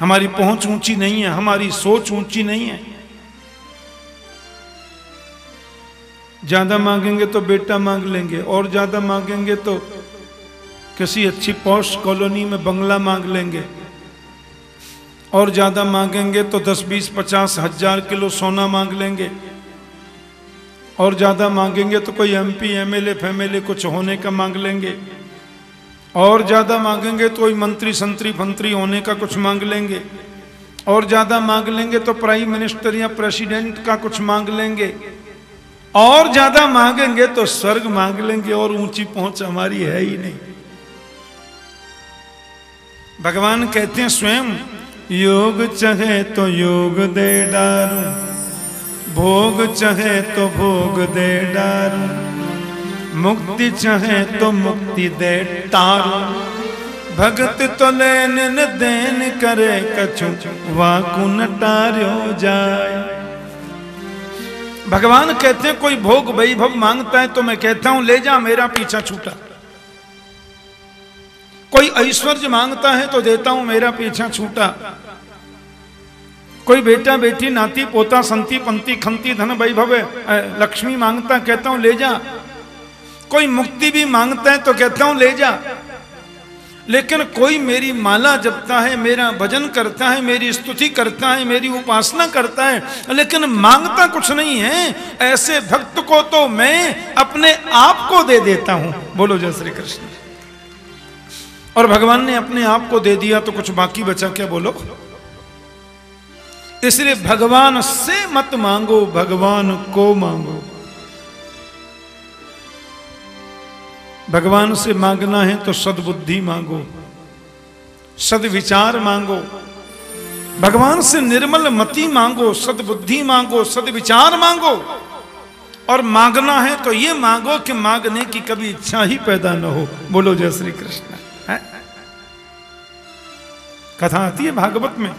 हमारी पहुँच ऊँची नहीं है, हमारी सोच ऊँची नहीं है। ज़्यादा मांगेंगे तो बेटा मांग लेंगे, और ज़्यादा मांगेंगे तो किसी अच्छी पौष कॉलोनी में बंगला मांग लेंगे, और ज़्यादा मांगेंगे तो दस, बीस, पचास, हज़ार किलो सोना मांग लेंगे, और ज़्यादा मांगेंगे तो कोई M P MP MLA family कुछ होने का मांग लेंगे, और ज़्यादा मांगेंगे तो कोई मंत्री, संतरी, फंत्री होने का कुछ मांग लेंगे, और ज़्यादा मांग लेंगे तो प्राइम मिनिस्टर या प्रेसिडेंट का कुछ मांग लेंगे और ज़्यादा मांगेंगे तो स्वर्ग मांग लेंगे और ऊँची पहुँच हमारी है ही नहीं। भगवान कहते हैं, स्वयं योग चाहे तो योग दे डारू भोग चाहे तो भोग दे डारू मुक्ति चाहे तो मुक्ति दे तारू भगत तो लेन देन करे, कछु वाकु न टार्यो जाए। भगवान कहते, कोई भोग वैभव माँगता है तो मैं कहता हूँ, ले जा, मेरा पीछा छूटा। कोई ऐश्वर्य माँगता है तो देता हूँ, मेरा पीछा छूटा। कोई बेटा बेटी, नाती पोता, संती पंती, खंती, धन वैभव लक्ष्मी माँगता, कहता हूँ, ले जा। कोई मुक्ति भी माँगता है तो कहता हूँ, ले जा। लेकिन कोई मेरी माला जपता है, मेरा भजन करता है, मेरी स्तुति करता है, मेरी उपासना करता है, लेकिन माँगता कुछ नहीं है। ऐसे भक्त को तो मैं अपने आप को दे देता हूँ। बोलो जय श्री कृष्ण। और भगवान ने अपने आप को दे दिया तो कुछ बाकी बचा क्या? बोलो। इसलिए भगवान से मत मांगो, भगवान को मांगो। भगवान से मांगना है तो सदबुद्धि मांगो, सदविचार मांगो, भगवान से निर्मल मति मांगो, सदबुद्धि मांगो, सदविचार मांगो। और मांगना है तो ये मांगो कि मांगने की कभी इच्छा ही पैदा न हो। बोलो जय श्री कृष्ण? कथा आती है भागवत में?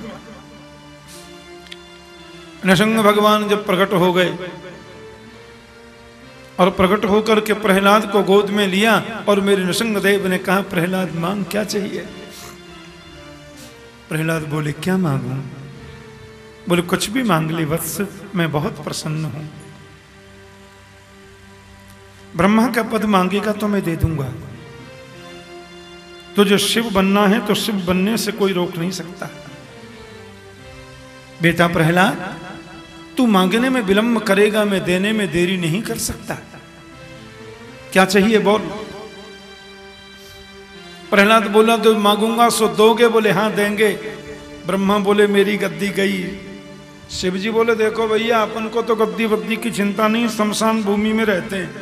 नृसिंह भगवान जब प्रकट हो गए और प्रकट होकर के प्रहलाद को गोद में लिया और मेरे नृसिंह देव ने कहा, प्रहलाद, मांग क्या चाहिए? प्रहलाद बोले, क्या मांगू? बोले, कुछ भी मांग ले, वत्स, मैं बहुत प्रसन्न हूँ। ब्रह्मा का पद मांगेगा तो मैं दे दूँगा। तो जो शिव बनना है तो शिव बनने से कोई रोक नहीं सकता। बेटा प्रहलाद तू मांगने में विलंब करेगा, मैं देने में देरी नहीं कर सकता। क्या चाहिए बोल? प्रहलाद बोला तो मांगूँगा, सो दोगे? बोले हाँ देंगे। ब्रह्मा बोले, मेरी गद्दी गई। शिव जी बोले, देखो भैया, अपन को तो गद्दी वद्दी की चिंता नहीं, शमशान भूमि में रहते हैं।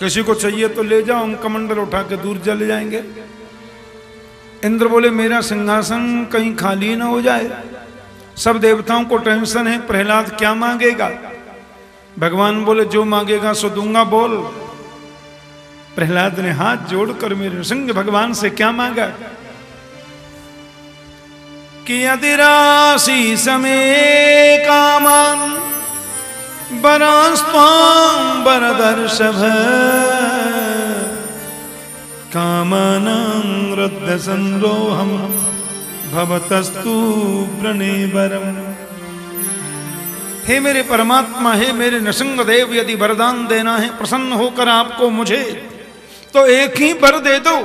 किसी को चाहिए तो ले जाओ, हम कमंडल उठा के दूर चले जाएँगे। इंद्र बोले, मेरा सिंहासन कहीं खाली ना हो जाए। सब देवताओं को टेंशन है प्रहलाद क्या मांगेगा? भगवान बोले, जो मांगेगा सो दूँगा, बोल। प्रहलाद ने हाथ जोड़कर मेरे नृसिंह भगवान से क्या मांगा? कि यदि राशि समय कामान बरास्वाम बरदर्शभ। कामानां रद्द संरोहम भवतस्तु प्रणेबरम हे मेरे परमात्मा, हे मेरे नृसिंह देव यदि वरदान देना है, प्रसन्न होकर आपको मुझे तो एक ही वर दे दो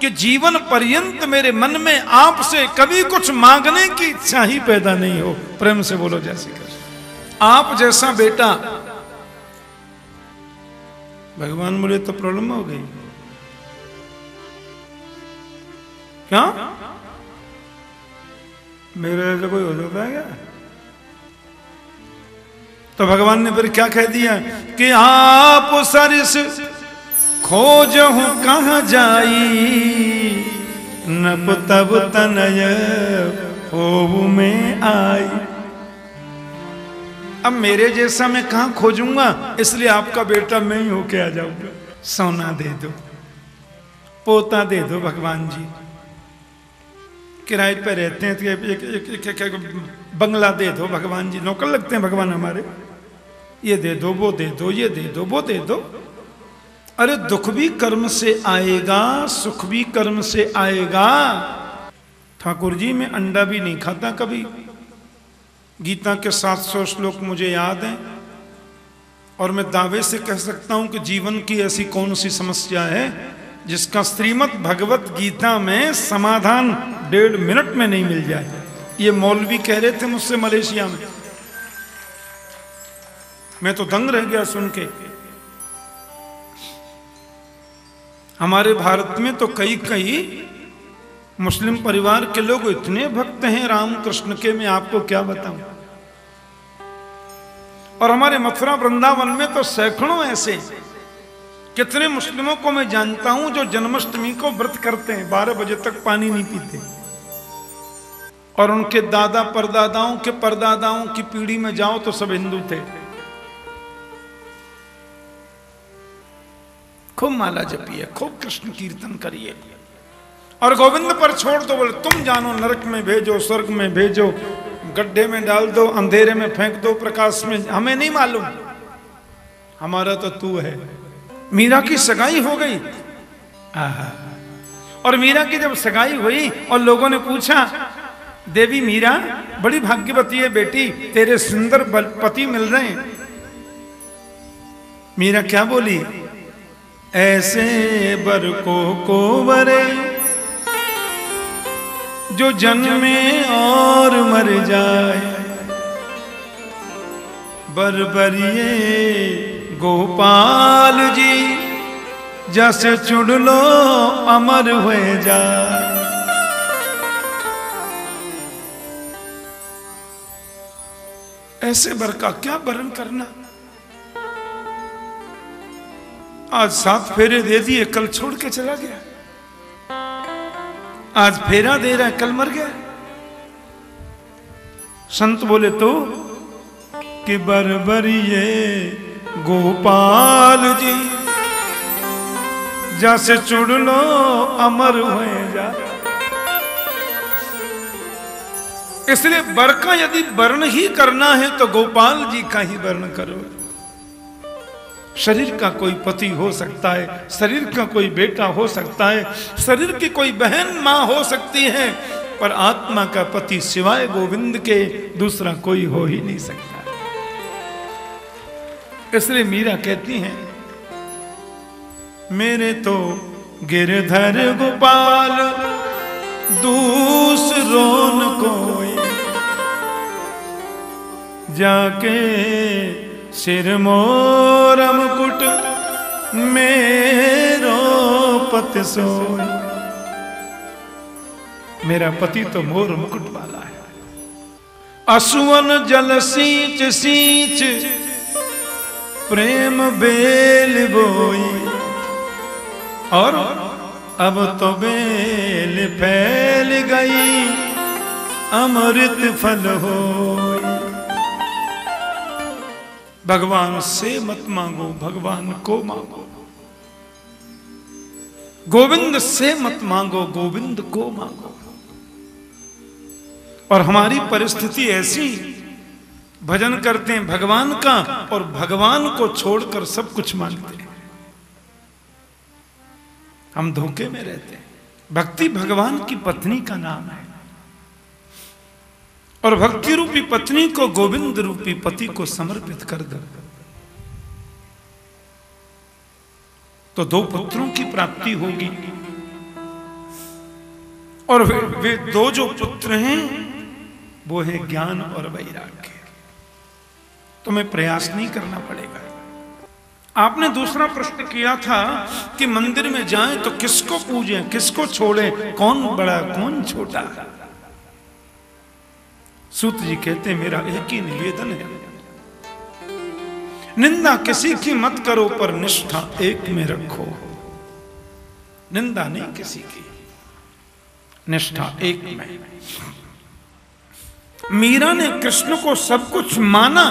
कि जीवन पर्यंत मेरे मन में आपसे कभी कुछ मांगने की इच्छा ही पैदा नहीं हो। प्रेम से बोलो जैसे कर आप जैसा बेटा, भगवान बोले तो प्रॉब्लम हो गई। क्या? मेरे ऐसा कोई हो जाता है क्या? तो भगवान ने फिर क्या कह दिया? कि आप सरिस खोज हूँ, कहा जाई? नप तब तनय में आई। अब मेरे जैसा मैं कहा खोजूँगा? इसलिए आपका बेटा मैं ही होके आ जाऊँगा। सोना दे दो, पोता दे दो भगवान जी। किराए पर रहते हैं तो एक, एक, एक, एक बंगला दे दो भगवान जी। नौकर लगते हैं भगवान हमारे। ये दे दो वो दे दो ये दे दो वो दे दो। अरे दुख भी कर्म से आएगा सुख भी कर्म से आएगा। ठाकुर जी मैं अंडा भी नहीं खाता कभी। गीता के 700 श्लोक मुझे याद हैं। और मैं दावे से कह सकता हूँ कि जीवन की ऐसी कौन सी समस्या है? जिसका श्रीमद भगवत गीता में समाधान डेढ़ मिनट में नहीं मिल जाए। ये मौलवी कह रहे थे मुझसे मलेशिया में। मैं तो दंग रह गया सुन के। हमारे भारत में तो कई कई मुस्लिम परिवार के लोग इतने भक्त हैं राम कृष्ण के, मैं आपको क्या बताऊँ? और हमारे मथुरा वृंदावन में तो सैकड़ों ऐसे कितने मुस्लिमों को मैं जानता हूँ जो जन्माष्टमी को व्रत करते हैं, बारह बजे तक पानी नहीं पीते। और उनके दादा परदादाओं के परदादाओं की पीढ़ी में जाओ तो सब हिंदू थे। खूब माला जपिए, खूब कृष्ण कीर्तन करिए। और गोविंद पर छोड़ दो, बोले, तुम जानो, नरक में भेजो, स्वर्ग में भेजो, गड्ढे में डाल दो, अंधेरे में फेंक दो, प्रकाश में, हमें नहीं मालूम। हमारा तो तू है। मीरा की सगाई हो गई। और मीरा की जब सगाई हुई और लोगों ने पूछा देवी मीरा बड़ी भाग्यवती है बेटी तेरे सुंदर पति मिल रहे हैं। मीरा क्या बोली? ऐसे बर को को बरे जो जन्मे और मर जाए बरबरिए गोपाल जी, जैसे चुड़ लो, अमर हुए जा। ऐसे वर का क्या वर्ण करना? आज सात फेरे दे दिए, कल छोड़ के चला गया। आज फेरा दे रहा है, कल मर गया। संत बोले तो कि बरबरिए गोपाल जी, जैसे चुड़ लो, अमर हुए जा। इसलिए वर का यदि वर्ण ही करना है तो गोपाल जी का ही वर्ण करो। शरीर का कोई पति हो सकता है, शरीर का कोई बेटा हो सकता है, शरीर की कोई बहन माँ हो सकती है, पर आत्मा का पति सिवाय गोविंद के दूसरा कोई हो ही नहीं सकता। इसलिए मीरा कहती हैं, मेरे तो गिरधर गोपाल, दूसरों कोई। जाके सिर मोर मुकुट मेरो पत सोई मेरा पति तो मोर मुकुट वाला है। असुवन जल सींच सींच। प्रेम बेल बोई, और अब तो बेल फैल गई, अमृत फल हो भगवान से मत मांगो, भगवान को मांगो। गोविंद से मत मांगो, गोविंद को मांगो। और हमारी परिस्थिति ऐसी भजन करते हैं भगवान का और भगवान को छोड़कर सब कुछ मानते हैं। हम धोखे में रहते हैं। भक्ति भगवान की पत्नी का नाम है। और भक्ति रूपी पत्नी को गोविंद रूपी पति को समर्पित कर दो। तो दो पुत्रों की प्राप्ति होगी। और वे, वे दो जो पुत्र हैं वो है ज्ञान और वैराग्य। तुम्हें प्रयास नहीं करना पड़ेगा। आपने दूसरा प्रश्न किया था कि मंदिर में जाएँ तो किसको पूजें, किसको छोड़ें, कौन बड़ा, कौन छोटा? सूत जी कहते मेरा एक ही निवेदन है। निंदा किसी की मत करो, पर निष्ठा एक में रखो। निंदा नहीं किसी की, निष्ठा एक में। मीरा ने कृष्ण को सब कुछ माना,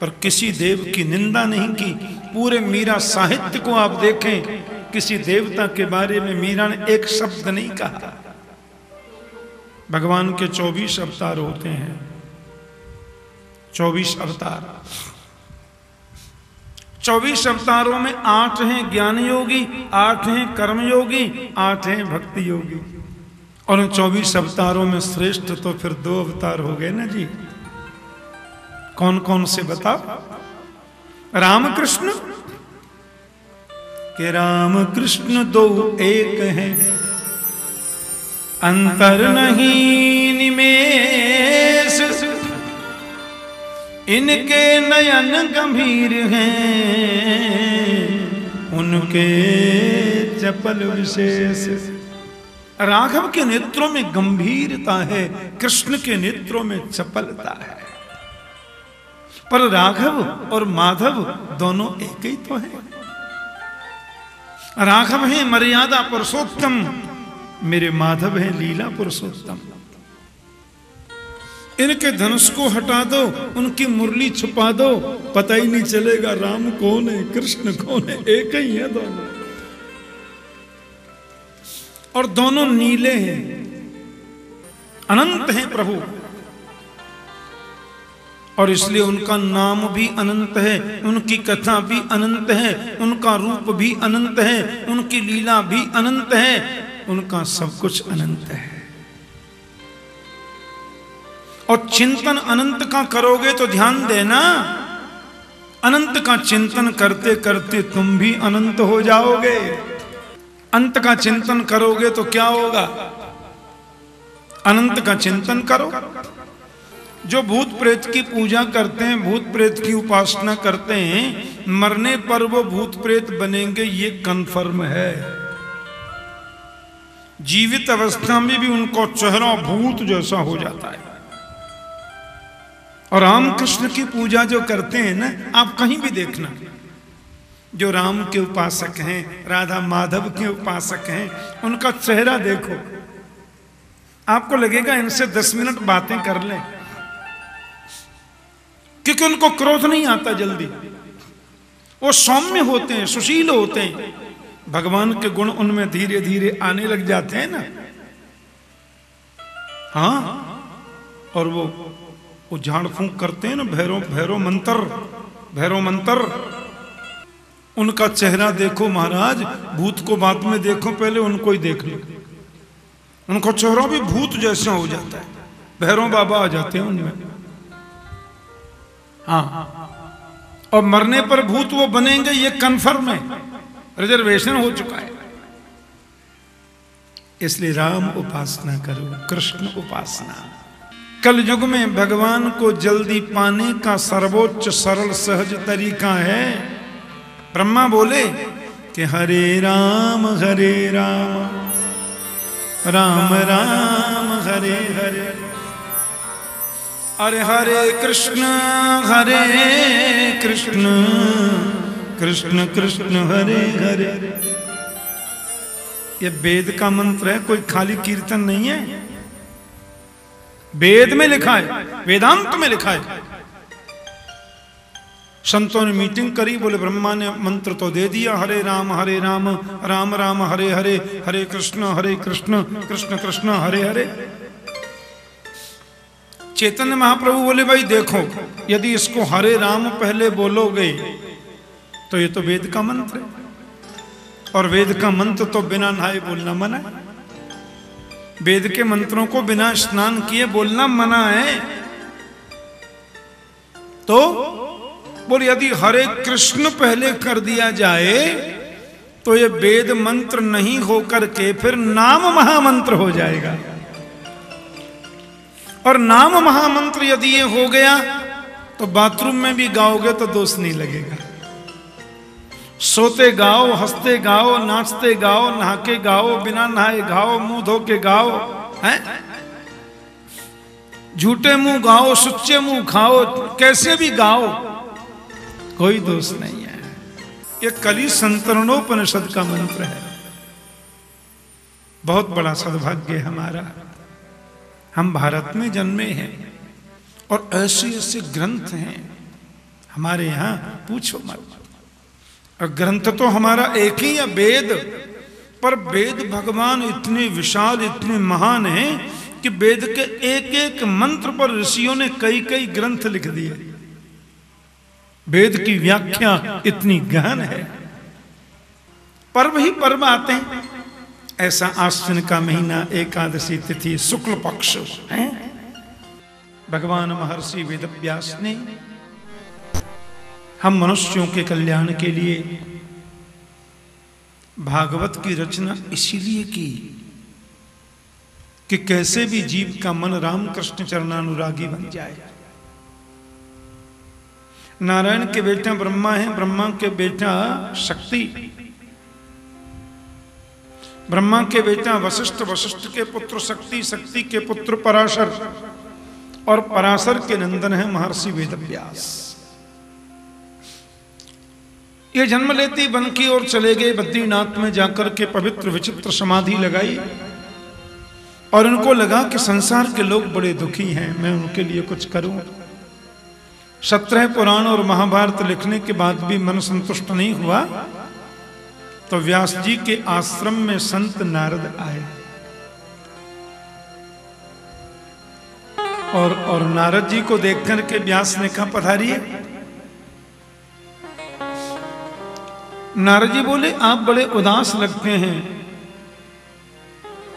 पर किसी देव की निंदा नहीं की। पूरे मीरा साहित्य को आप देखें, किसी देवता के बारे में मीरा ने एक शब्द नहीं कहा। भगवान के चौबीस अवतार होते हैं। चौबीस अवतार। चौबीस अवतारों में आठ हैं ज्ञान योगी आठ हैं कर्म योगी आठ हैं भक्ति योगी और उन चौबीस अवतारों में श्रेष्ठ तो फिर दो अवतार हो गए ना जी? कौन कौन से बता रामकृष्ण? के राम कृष्ण दो एक हैं। अंतर नहीं निमेश इनके नयन गंभीर हैं। उनके चपल विशेष। राघव के नेत्रों में गंभीरता है, कृष्ण के नेत्रों में चपलता है। पर राघव और माधव दोनों एक ही तो है। राघव है मर्यादा पुरुषोत्तम, मेरे माधव है लीला पुरुषोत्तम। इनके धनुष को हटा दो, उनकी मुरली छुपा दो, पता ही नहीं चलेगा राम कौन है, कृष्ण कौन है, एक ही है दोनों। और दोनों नीले हैं। अनंत हैं प्रभु। और इसलिए उनका नाम भी अनंत है, उनकी कथा भी अनंत है, उनका रूप भी अनंत है, उनकी लीला भी अनंत है, उनका सब कुछ अनंत है। और चिंतन अनंत का करोगे तो ध्यान देना, अनंत का चिंतन करते करते तुम भी अनंत हो जाओगे। अंत का चिंतन करोगे तो क्या होगा? अनंत का चिंतन करो। जो भूत प्रेत की पूजा करते हैं, भूत प्रेत की उपासना करते हैं, मरने पर वो भूत प्रेत बनेंगे, ये कंफर्म है। जीवित अवस्था में भी उनको चेहरा भूत जैसा हो जाता है। और रामकृष्ण की पूजा जो करते हैं ना, आप कहीं भी देखना। जो राम के उपासक हैं, राधा माधव के उपासक हैं, उनका चेहरा देखो। आपको लगेगा इनसे दस मिनट बातें कर लें, क्योंकि उनको क्रोध नहीं आता जल्दी। वो सौम्य होते हैं, सुशील होते हैं। भगवान के गुण उनमें धीरे धीरे आने लग जाते हैं ना। हाँ और वो वो झाड़ फूंक करते हैं ना भैरव भैरव मंत्र भैरव मंत्र। उनका चेहरा देखो महाराज, भूत को बाद में देखो, पहले उनको ही देख लो। उनका चेहरा भी भूत जैसा हो जाता है। भैरव बाबा आ जाते हैं उनमें। हाँ। और मरने पर भूत वो बनेंगे, ये कन्फर्म है। रिजर्वेशन हो चुका है। इसलिए राम उपासना करो, कृष्ण उपासना। कल युग में भगवान को जल्दी पाने का सर्वोच्च सरल सहज तरीका है। ब्रह्मा बोले कि हरे राम हरे राम राम राम, हरे हरे। अरे हरे कृष्ण हरे कृष्ण कृष्ण कृष्ण, हरे हरे। ये वेद का मंत्र है, कोई खाली कीर्तन नहीं है। वेद में लिखा है, वेदांत में लिखा है। संतों ने मीटिंग करी, बोले, ब्रह्मा ने मंत्र तो दे दिया, हरे राम हरे राम राम राम, हरे हरे हरे कृष्ण हरे कृष्ण कृष्ण कृष्ण, हरे हरे। चैतन्य महाप्रभु बोले, भाई देखो, यदि इसको हरे राम पहले बोलोगे तो ये तो वेद का मंत्र है। और वेद का मंत्र तो बिना नहाए बोलना मना है। वेद के मंत्रों को बिना स्नान किए बोलना मना है। तो बोल, यदि हरे कृष्ण पहले कर दिया जाए तो ये वेद मंत्र नहीं होकर के फिर नाम महामंत्र हो जाएगा। और नाम महामंत्र यदि ये हो गया तो बाथरूम में भी गाओगे तो दोष नहीं लगेगा। सोते गाओ, हँसते गाओ, नाचते गाओ, नहाके गाओ, बिना नहाए गाओ, मुँह धो के गाओ, हैं? झूठे मुँह गाओ, सुच्चे मुँह खाओ, कैसे भी गाओ कोई दोष नहीं है। ये कली संतरणोपनिषद का मंत्र है। बहुत बड़ा सद्भाग्य हमारा। हम भारत में जन्मे हैं और ऐसे ऐसे ग्रंथ हैं। हमारे यहाँ पूछो मत। और ग्रंथ तो हमारा एक ही है वेद? पर वेद भगवान इतने विशाल, इतने महान हैं कि वेद के एक एक मंत्र पर ऋषियों ने कई कई ग्रंथ लिख दिए। वेद की व्याख्या इतनी गहन है। पर्व ही पर्व आते हैं। ऐसा आश्विन का महीना, एकादशी तिथि, शुक्ल पक्ष है। भगवान महर्षि वेद व्यास ने हम मनुष्यों के कल्याण के लिए भागवत की रचना इसीलिए की कि कैसे भी जीव का मन राम कृष्ण चरणानुरागी बन जाए। नारायण के बेटा, ब्रह्मा है, ब्रह्मा के बेटा शक्ति। ब्रह्मा के बेटा वशिष्ठ वशिष्ठ के पुत्र शक्ति शक्ति के पुत्र पराशर, और पराशर के नंदन है महर्षि वेद व्यास ये जन्म लेती वन की ओर चले गए, बद्रीनाथ में जाकर के पवित्र विचित्र समाधि लगाई, और उनको लगा कि संसार के लोग बड़े दुखी हैं, मैं उनके लिए कुछ करूँ। सत्रह पुराण और महाभारत लिखने के बाद भी मन संतुष्ट नहीं हुआ तो व्यास जी के आश्रम में संत नारद आए। और और नारद जी को देखकर के व्यास ने कहा, पधारिए। नारद जी बोले, आप बड़े उदास लगते हैं।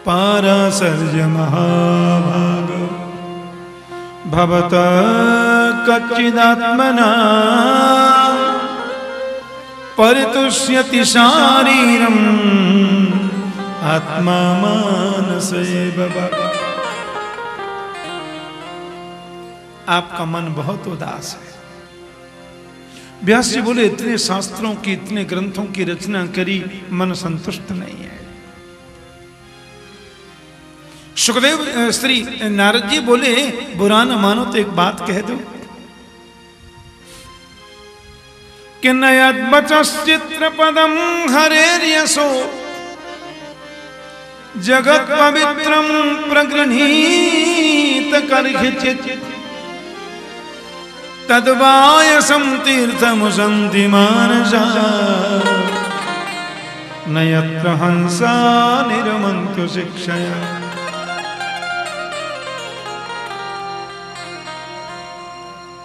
पारा सर्ज महाभाग, भवत कच्चिदात्मना। परितुष्यति शारीरम। आत्मा मानस आपका मन बहुत उदास है। व्यास जी बोले, इतने शास्त्रों की, इतने ग्रंथों की रचना करी, मन संतुष्ट नहीं है। सुखदेव श्री नारद जी बोले, बुरा न मानो तो एक बात कह दो। कि नयद्वचित्र पदम हरेर्यसो। जगत पवित्रम प्रगृहीत करचित तद्वायसम तीर्थमुसंति मानसा। नयत्र हंसा निरमंतु शिक्षया।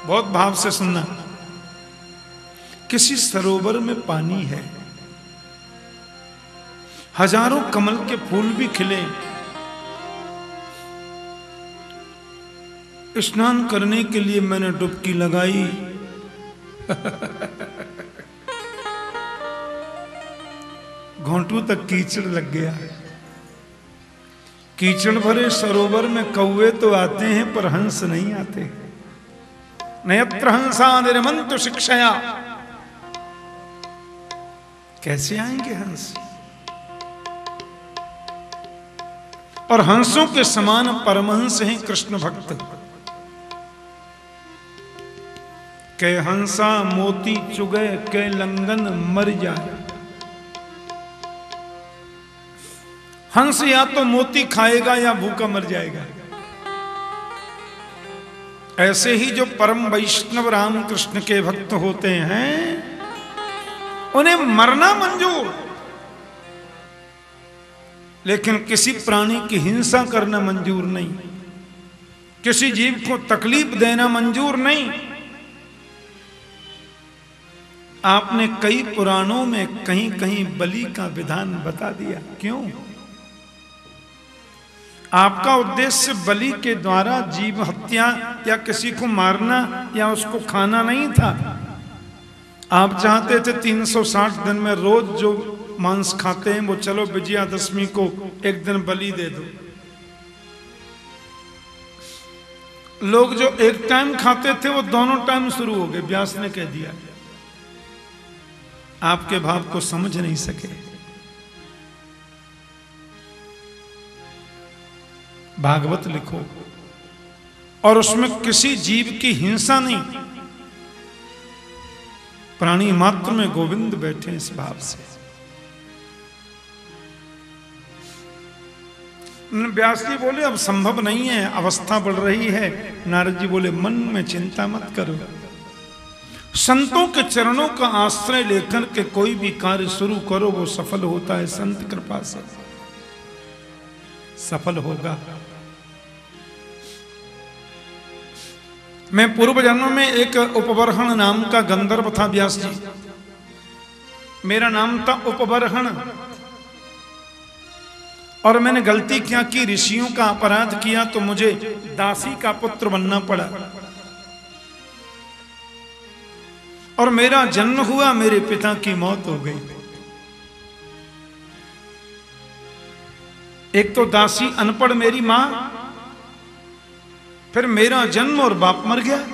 बहुत भाव से सुनना। किसी सरोवर में पानी है। हज़ारों कमल के फूल भी खिले। स्नान करने के लिए मैंने डुबकी लगाई। घोंटू तक कीचड़ लग गया। है कीचड़ भरे सरोवर में कौवे तो आते हैं, पर हंस नहीं आते। नयत्र हंसा, निर्मंत शिक्षया। कैसे आएँगे हंस? और हंसों के समान परमहंस हैं कृष्ण भक्त। के हंसा मोती चुगे, के लंगन मर जाए। हंस या तो मोती खाएगा या भूखा मर जाएगा। ऐसे ही जो परम वैष्णव राम कृष्ण के भक्त होते हैं उन्हें मरना मंजूर। लेकिन किसी प्राणी की हिंसा करना मंजूर नहीं। किसी जीव को तकलीफ़ देना मंजूर नहीं। आपने कई पुराणों में कहीं कहीं बलि का विधान बता दिया। क्यों? आपका उद्देश्य बलि के द्वारा जीव हत्या या किसी को मारना या उसको खाना नहीं था। आप चाहते थे 360 दिन में रोज जो मांस खाते हैं, वो चलो विजयादशमी को एक दिन बलि दे दो। लोग जो एक टाइम खाते थे, वो दोनों टाइम शुरू हो गए। व्यास ने कह दिया, आपके भाव को समझ नहीं सके। भागवत लिखो, और उसमें किसी जीव की हिंसा नहीं प्राणी मात्र में गोविंद बैठे इस भाव से। व्यास जी बोले, अब संभव नहीं है, अवस्था बढ़ रही है। नारद जी बोले, मन में चिंता मत करो। संतों के चरणों का आश्रय लेकर के कोई भी कार्य शुरू करो, वो सफल होता है। संत कृपा से सफल होगा। मैं पूर्व जन्म में एक उपबरहण नाम का गंधर्व था व्यास जी। मेरा नाम था उपबरहण और मैंने गलती क्या की, ऋषियों का अपराध किया तो मुझे दासी का पुत्र बनना पड़ा। और मेरा जन्म हुआ, मेरे पिता की मौत हो गई। एक तो दासी अनपढ़ मेरी माँ फिर मेरा जन्म और बाप मर गया।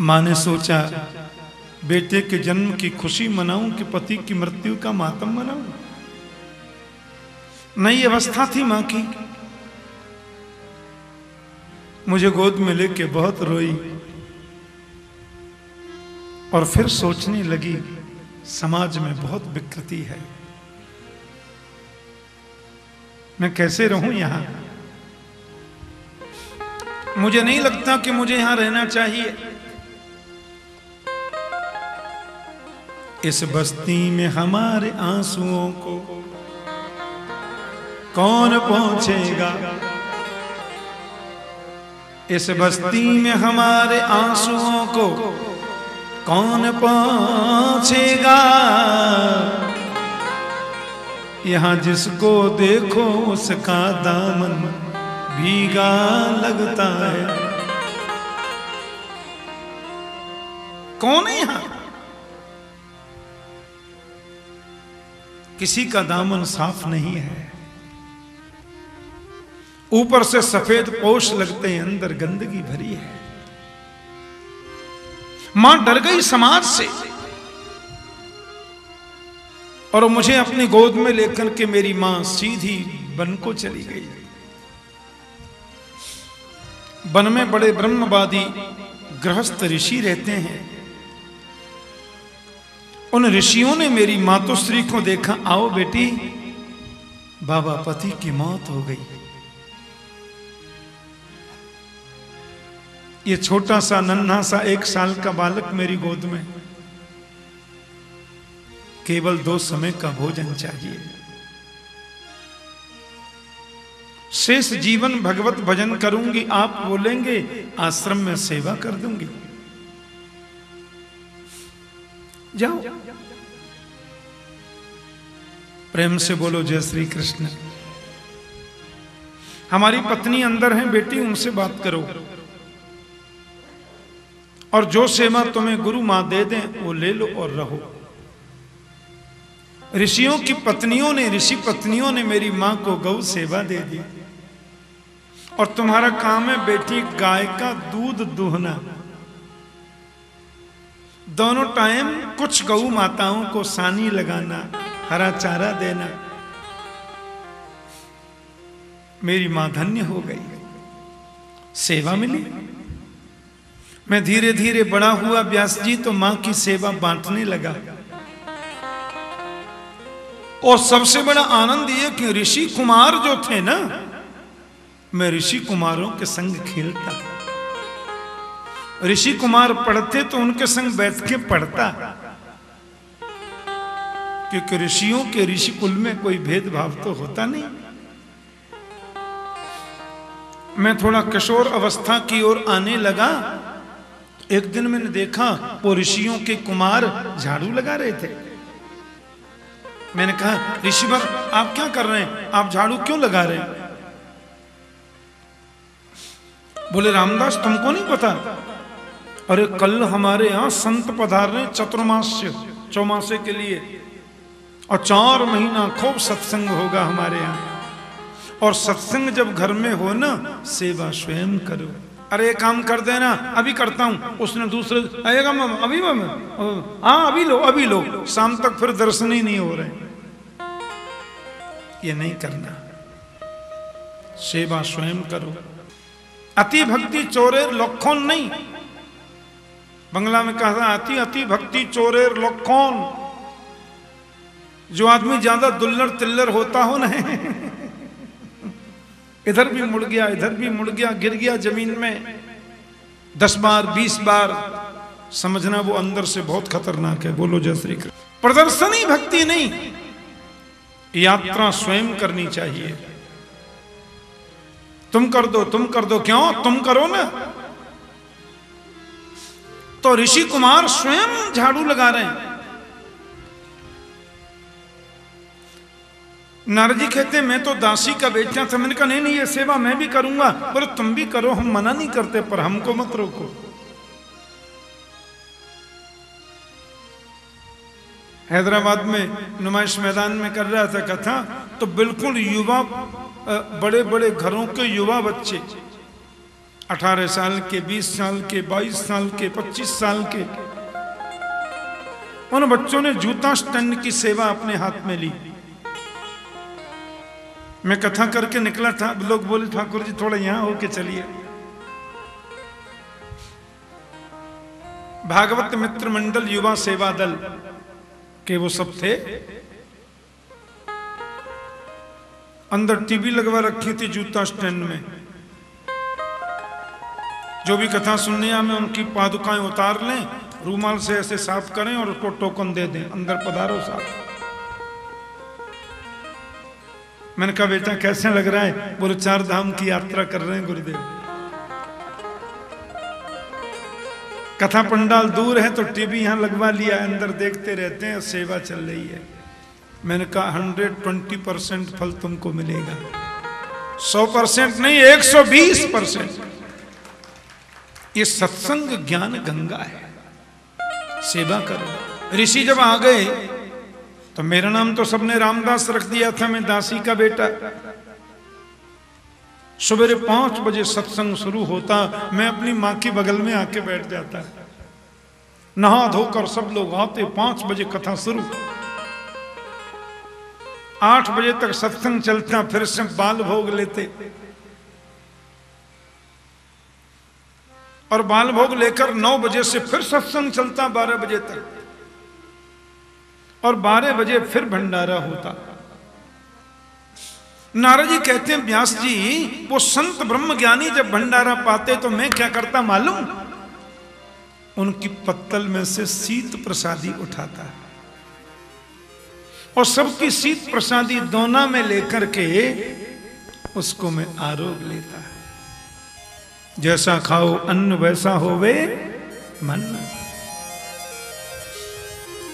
माँ ने सोचा, बेटे के जन्म की खुशी मनाऊं कि पति की मृत्यु का मातम मनाऊं? नई अवस्था थी माँ की। मुझे गोद में लेके बहुत रोई और फिर सोचने लगी, समाज में बहुत विकृति है। मैं कैसे रहूँ यहाँ? मुझे नहीं लगता कि मुझे यहाँ रहना चाहिए। इस बस्ती में हमारे आंसुओं को कौन पहुंचेगा? इस बस्ती में हमारे आंसुओं को कौन पहुंचेगा? यहाँ जिसको देखो उसका दामन भीगा लगता है। कौन है यहाँ? किसी का दामन साफ़ नहीं है। ऊपर से सफ़ेद पोष लगते हैं, अंदर गंदगी भरी है। माँ डर गई समाज से। और मुझे अपनी गोद में लेकर के मेरी माँ सीधी वन को चली गई। वन में बड़े ब्रह्मवादी गृहस्थ ऋषि रहते हैं। उन ऋषियों ने मेरी मातोश्री को देखा, आओ बेटी, बाबा पति की मौत हो गई। ये छोटा सा, नन्हा सा एक साल का बालक मेरी गोद में केवल दो समय का भोजन चाहिए। शेष जीवन भगवत भजन करूँगी, आप बोलेंगे, आश्रम में सेवा कर दूँगी। जाओ। प्रेम से बोलो, जय श्री कृष्ण। हमारी पत्नी अंदर है, बेटी, उनसे बात करो। और जो सेवा तुम्हें गुरु माँ दे दें, वो ले लो और रहो। ऋषियों की पत्नियों ने, ऋषि पत्नियों ने मेरी माँ को गौ सेवा दे दी। और तुम्हारा काम है बेटी, गाय का दूध दूहना। दोनों टाइम कुछ गौ माताओं को सानी लगाना, हरा चारा देना। मेरी माँ धन्य हो गई। सेवा मिली। मैं धीरे धीरे बड़ा हुआ व्यास जी तो माँ की सेवा बांटने लगा। और सबसे बड़ा आनंद यह कि ऋषि कुमार जो थे ना, मैं ऋषि कुमारों के संग खेलता। ऋषि कुमार पढ़ते तो उनके संग बैठ के पढ़ता। क्योंकि ऋषियों के ऋषि कुल में कोई भेदभाव तो होता नहीं। मैं थोड़ा किशोर अवस्था की ओर आने लगा। एक दिन मैंने देखा वो ऋषियों के कुमार झाड़ू लगा रहे थे। मैंने कहा ऋषिवर आप क्या कर रहे हैं? आप झाड़ू क्यों लगा रहे हैं? बोले, रामदास, तुमको नहीं पता? अरे, कल हमारे यहाँ संत पधार रहे चतुर्मास्य, चौमासे के लिए, और चार महीना खूब सत्संग होगा हमारे यहाँ। और सत्संग जब घर में हो ना, सेवा स्वयं करो। अरे काम कर देना, अभी करता हूँ। उसने दूसरे, आएगा मैं अभी मैं हाँ अभी लो अभी लो। शाम तक फिर दर्शन ही नहीं हो रहे। ये नहीं करना। सेवा स्वयं करो। अति भक्ति चोरेर लखन नहीं। बंगला में कहा था, अति अति भक्ति चोरेर लखन जो आदमी ज़्यादा दुल्लर तिल्लर होता हो ना। इधर भी मुड़ गया, इधर भी मुड़ गया, गिर गया ज़मीन में। दस बार, बीस बार। समझना वो अंदर से बहुत खतरनाक है। बोलो जय श्री कृष्ण। प्रदर्शनी भक्ति नहीं। यात्रा स्वयं करनी चाहिए। तुम कर दो, तुम कर दो, क्यों? तुम करो ना। तो ऋषि कुमार स्वयं झाड़ू लगा रहे हैं। नारद जी कहते, मैं तो दासी का बेटा था। मैंने कहा, नहीं नहीं, ये सेवा मैं भी करूँगा, पर तुम भी करो, हम मना नहीं करते, पर हमको मत रोको। हैदराबाद में नुमाइश मैदान में कर रहा था कथा तो बिल्कुल युवा बड़े बड़े घरों के युवा बच्चे 18 साल के 20 साल के 22 साल के 25 साल के, उन बच्चों ने जूता स्टैंड की सेवा अपने हाथ में ली। मैं कथा करके निकला था लोग बोले, ठाकुर जी, थोड़ा यहाँ होके चलिए। भागवत मित्र मंडल युवा सेवा दल के वो सब थे। अंदर टीवी लगवा रखी थी जूता स्टैंड में। जो भी कथा सुनने में उनकी पादुकाएँ उतार लें, रूमाल से ऐसे साफ़ करें और उसको टोकन दे दें, अंदर पधारो साफ़ मैंने कहा, बेटा, कैसे लग रहा है? बोले चार धाम की यात्रा कर रहे हैं, गुरुदेव। कथा पंडाल दूर है तो टीवी यहाँ लगवा लिया, अंदर देखते रहते हैं, सेवा चल रही है। मैंने कहा, हंड्रेड ट्वेंटी परसेंट फल तुमको मिलेगा। सौ परसेंट नहीं, एक सौ बीस परसेंट। ये सत्संग ज्ञान गंगा है। सेवा करो। ऋषि जब आ गए तो मेरा नाम तो सबने रामदास रख दिया था, मैं दासी का बेटा। सवेरे पाँच बजे सत्संग शुरू होता, मैं अपनी माँ की बगल में आके बैठ जाता। नहा धोकर सब लोग आते, पाँच बजे कथा शुरू। आठ बजे तक सत्संग चलता, फिर से बाल भोग लेते। और बाल भोग लेकर नौ बजे से फिर सत्संग चलता, बारह बजे तक। और बारह बजे फिर भंडारा होता। नारद जी कहते हैं, व्यास जी, वो संत ब्रह्म ज्ञानी जब भंडारा पाते तो मैं क्या करता मालूम? उनकी पत्तल में से शीत प्रसादी उठाता और सबकी शीत प्रसादी दोना में लेकर के उसको मैं आरोग लेता है। जैसा खाओ अन्न, वैसा होवे मन।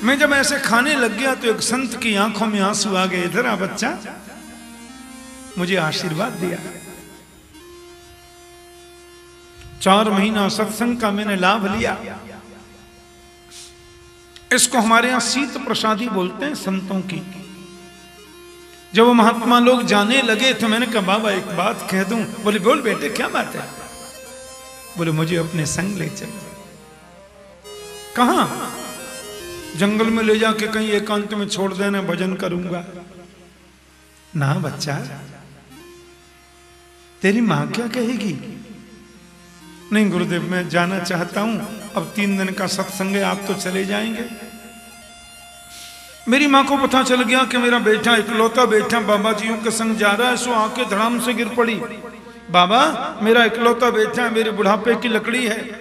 मैं जब ऐसे खाने लग गया तो एक संत की आँखों में आँसू आ गए, इधर आ बच्चा। मुझे आशीर्वाद दिया। चार महीना सत्संग का मैंने लाभ लिया। इसको हमारे यहाँ शीत प्रसादी बोलते हैं संतों की। जब वो महात्मा लोग जाने लगे तो मैंने कहा, बाबा, एक बात कह दूँ। बोले, बोल बेटे, क्या बात है? बोले, मुझे अपने संग ले चल। कहा? जंगल में ले जाके कहीं एकांत में छोड़ देना, भजन करूँगा। ना बच्चा तेरी माँ क्या कहेगी? नहीं, गुरुदेव, मैं जाना चाहता हूँ। अब तीन दिन का सत्संग है, आप तो चले जाएँगे। मेरी माँ को पता चल गया कि मेरा बेटा इकलौता बेटा बाबा जियों के संग जा रहा है, सो आके धड़ाम से गिर पड़ी। बाबा, मेरा इकलौता बेटा मेरे बुढ़ापे की लकड़ी है।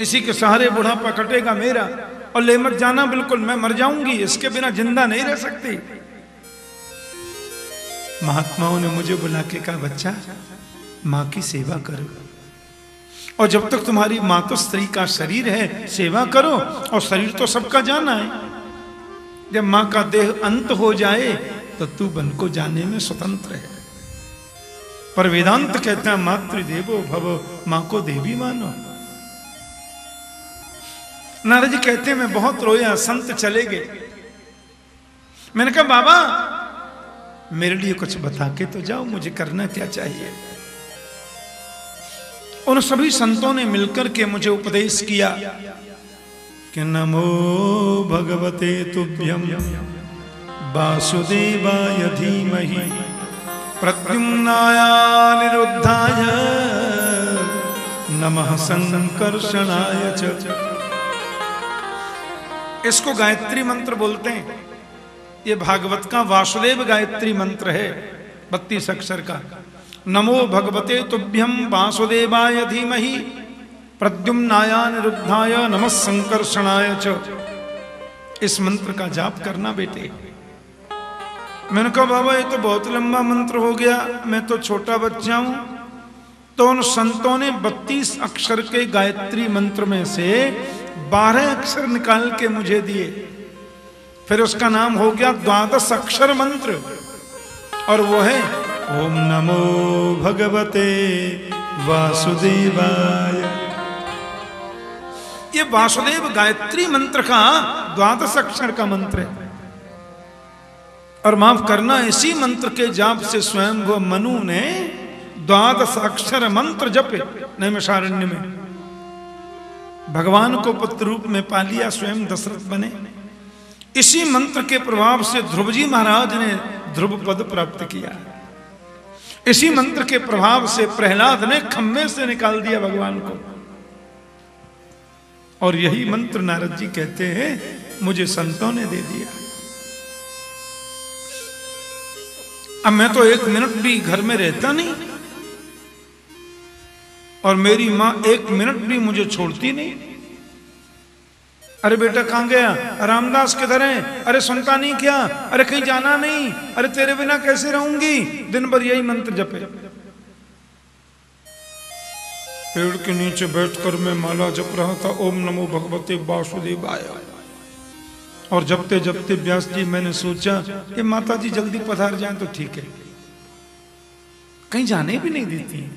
इसी के सहारे बुढ़ापा कटेगा मेरा, और ले मत जाना, बिल्कुल मैं मर जाऊँगी, इसके बिना ज़िंदा नहीं रह सकती। महात्माओं ने मुझे बुला के कहा, बच्चा माँ की सेवा करो। और जब तक तुम्हारी माँ स्त्री का शरीर है, सेवा करो और शरीर तो सबका जाना है। जब माँ का देह अंत हो जाए तो तू बन को जाने में स्वतंत्र है। पर वेदांत कहता है, मातृदेवो भव, माँ को देवी मानो। नारद जी कहते हैं, मैं बहुत रोया, संत चले गए। मैंने कहा, बाबा, मेरे लिए कुछ बता के तो जाओ, मुझे करना क्या चाहिए? उन सभी संतों ने मिलकर के मुझे उपदेश किया कि नमो भगवते तुभ्यम वासुदेवाय धीमहि, प्रद्युम्नायानिरुद्धाय नमः संकर्षणाय च। इसको गायत्री मंत्र बोलते हैं। ये भागवत का वासुदेव गायत्री मंत्र है, बत्तीस अक्षर का। नमो भगवते तुभ्यम वासुदेवाय धीमहि प्रद्युम्नायानिरुद्धाय नमः संकर्षणाय च। इस मंत्र का जाप करना बेटे। मैंने कहा, बाबा, ये तो बहुत लंबा मंत्र हो गया, मैं तो छोटा बच्चा हूँ। तो उन संतों ने बत्तीस अक्षर के गायत्री मंत्र में से बारह अक्षर निकाल के मुझे दिए। फिर उसका नाम हो गया द्वादश अक्षर मंत्र, और वो है ओम नमो भगवते वासुदेवाय। ये वासुदेव गायत्री मंत्र का द्वादश अक्षर का मंत्र है। और माफ़ करना, इसी मंत्र के जाप से स्वयं वो मनु ने द्वादश अक्षर मंत्र जपे नैमशारण्य में। भगवान को पुत्र रूप में पा लिया, स्वयं दशरथ बने। इसी मंत्र के प्रभाव से ध्रुव जी महाराज ने ध्रुव पद प्राप्त किया। इसी मंत्र के प्रभाव से प्रहलाद ने खंभे से निकाल दिया भगवान को। और यही मंत्र नारद जी कहते हैं, मुझे संतों ने दे दिया। अब मैं तो एक मिनट भी घर में रहता नहीं और मेरी माँ एक मिनट भी मुझे छोड़ती नहीं। अरे बेटा कहाँ गया? रामदास किधर है? अरे सुनता नहीं क्या? अरे कहीं जाना नहीं? अरे तेरे बिना कैसे रहूँगी? दिन भर यही मंत्र जपे। पेड़ के नीचे बैठकर मैं माला जप रहा था। ओम नमो भगवते आया और जपते जबते व्यास जी, मैंने सोचा कि माता जी जल्दी पधार जाए तो ठीक है। कहीं जाने भी नहीं देती।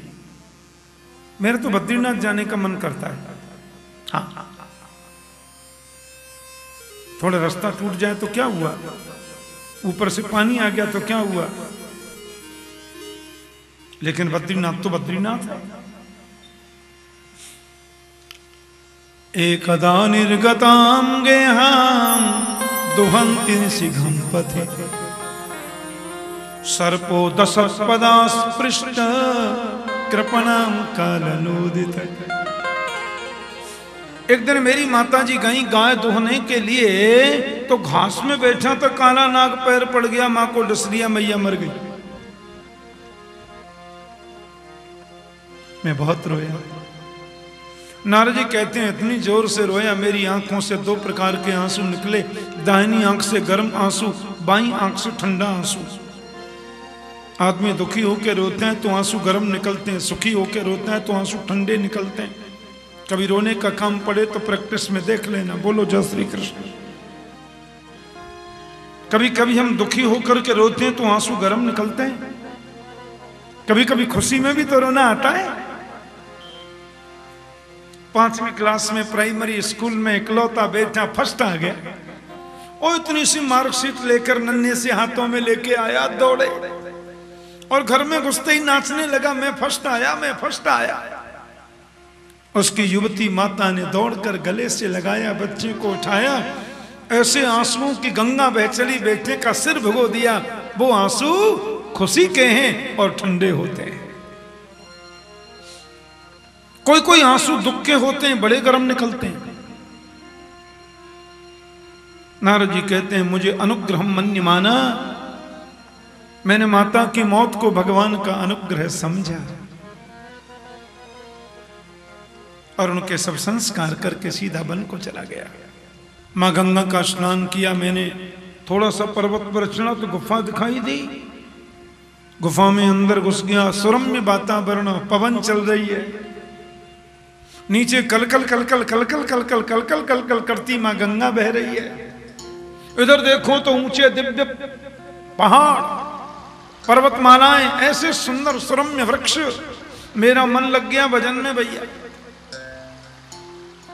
मेरा तो बद्रीनाथ जाने का मन करता है। हाँ। थोड़ा रास्ता टूट जाए तो क्या हुआ? ऊपर से पानी आ गया तो क्या हुआ? लेकिन बद्रीनाथ तो बद्रीनाथ है। एकदा निर्गतां गेहां दुहन्ति निशिघं पथे। सर्पो दशपदा स्पृष्ट कृपणां कालनोदित। एक दिन मेरी माता जी गई गाय दोहने के लिए तो घास में बैठा तो काला नाग पैर पड़ गया, माँ को डस लिया मैया मर गई। मैं बहुत रोया। नारद जी कहते हैं, इतनी ज़ोर से रोया, मेरी आँखों से दो प्रकार के आँसू निकले। दाहिनी आँख से गर्म आँसू, बाई आँख से ठंडा आँसू। आदमी दुखी होकर रोते हैं तो आँसू गर्म निकलते हैं, सुखी होकर रोते हैं तो आँसू ठंडे निकलते हैं। कभी रोने का काम पड़े तो प्रैक्टिस में देख लेना। बोलो, जय श्री कृष्ण। कभी कभी हम दुखी होकर के रोते हैं तो आँसू गर्म निकलते हैं। कभी कभी खुशी में भी तो रोना आता है। पांचवी क्लास में प्राइमरी स्कूल में इकलौता बेटा फ़र्स्ट आ गया। और इतनी सी मार्कशीट लेकर नन्हे से हाथों में लेके आया, दौड़े। और घर में घुसते ही नाचने लगा, मैं फ़र्स्ट आया, मैं फ़र्स्ट आया। उसकी युवती माता ने दौड़कर गले से लगाया, बच्चे को उठाया, ऐसे आंसुओं की गंगा बह चली बेटे का सिर भगो दिया। वो आँसू खुशी के हैं और ठंडे होते हैं। कोई कोई आँसू दुख के होते हैं, बड़े गर्म निकलते हैं। नारद जी कहते हैं, मुझे अनुग्रह मन्य माना, मैंने माता की मौत को भगवान का अनुग्रह समझा। और उनके सब संस्कार करके सीधा वन को चला गया। माँ गंगा का स्नान किया मैंने, थोड़ा सा पर्वत पर चढ़ा तो गुफा दिखाई दी। गुफा में अंदर घुस गया, सुरम्य वातावरण पवन चल रही है। नीचे कलकल कलकल कलकल कलकल कलकल कलकल करती माँ गंगा बह रही है। इधर देखो तो ऊँचे दिव्य पहाड़, पर्वतमालाएँ, ऐसे सुंदर सुरम्य वृक्ष। मेरा मन लग गया, भजन में भैया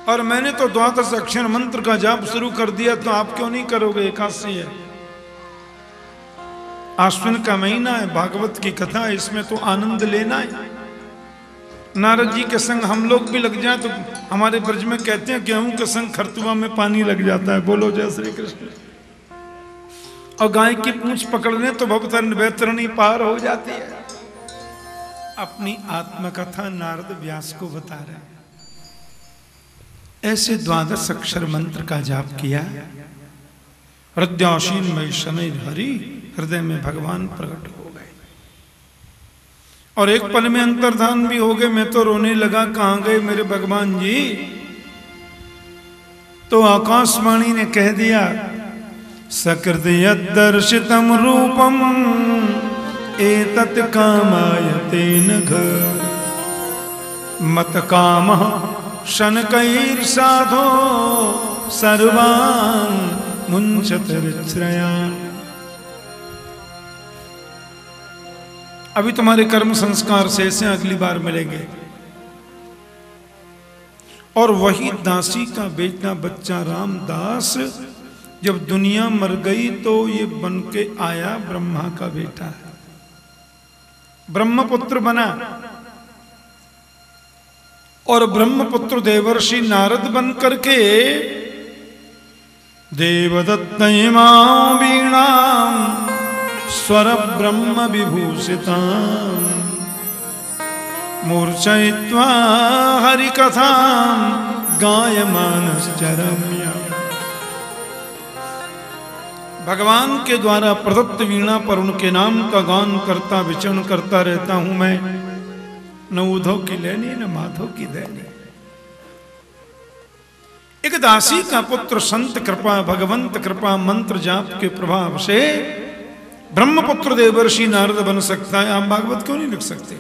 और मैंने तो द्वादश अक्षर मंत्र का जाप शुरू कर दिया तो आप क्यों नहीं करोगे? एकादशी है। आश्विन का महीना है, भागवत की कथा है, इसमें तो आनंद लेना है। नारद जी के संग हम लोग भी लग जाए तो हमारे ब्रज में कहते हैं, गेहूँ के संग खरतुआ में पानी लग जाता है। बोलो, जय श्री कृष्ण। और गाय की पूंछ पकड़ने तो भवतरण बैतरणी पार हो जाती है। अपनी आत्मकथा नारद व्यास को बता रहे ऐसे द्वादश अक्षर मंत्र का जाप किया। हृदयाशीन में शनि हरि हृदय में भगवान प्रकट हो गए। और एक पल में अंतर्धान भी हो गए। मैं तो रोने लगा, कहाँ गए मेरे भगवान जी? तो आकाशवाणी ने कह दिया सकृत यदर्शितम रूपम ए एतत् कामायते नघ मत काम शनकैर साधो सर्वान मुंचत अभी तुम्हारे कर्म संस्कार से से अगली बार मिलेंगे। और वही दासी का बेटा बच्चा रामदास, जब दुनिया मर गई तो ये बन के आया ब्रह्मा का बेटा। है ब्रह्मपुत्र बना। और ब्रह्मपुत्र देवर्षि नारद बन करके देवदत्त वीणा स्वर ब्रह्म विभूषिता मूर्छय्वा हरिकथा गायमानश्चरम्या। भगवान के द्वारा प्रदत्त वीणा पर उनके नाम का गान करता, विचरण करता रहता हूँ मैं। न उधो की लेनी, न माधो की दैनी। एक दासी का पुत्र संत कृपा, भगवंत कृपा, मंत्र जाप के प्रभाव से ब्रह्मपुत्र देवर्षि नारद बन सकता है। आप भागवत क्यों नहीं लिख सकते?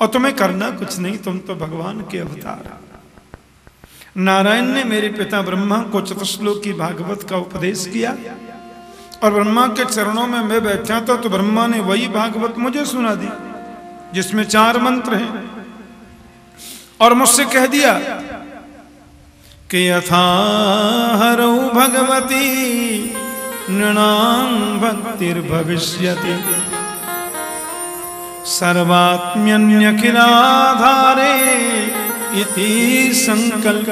और तुम्हें करना कुछ नहीं, तुम तो भगवान के अवतार नारायण ने मेरे पिता ब्रह्मा को चतुश्लोक की भागवत का उपदेश किया और ब्रह्मा के चरणों में मैं बैठा था तो ब्रह्मा ने वही भागवत मुझे सुना दी। जिसमें चार मंत्र हैं। और मुझसे कह दिया कि यथा हरऊ भगवती नृणाम भक्तिर्भविष्यति। सर्वात्म्यन्यखिलाधारे इति संकल्प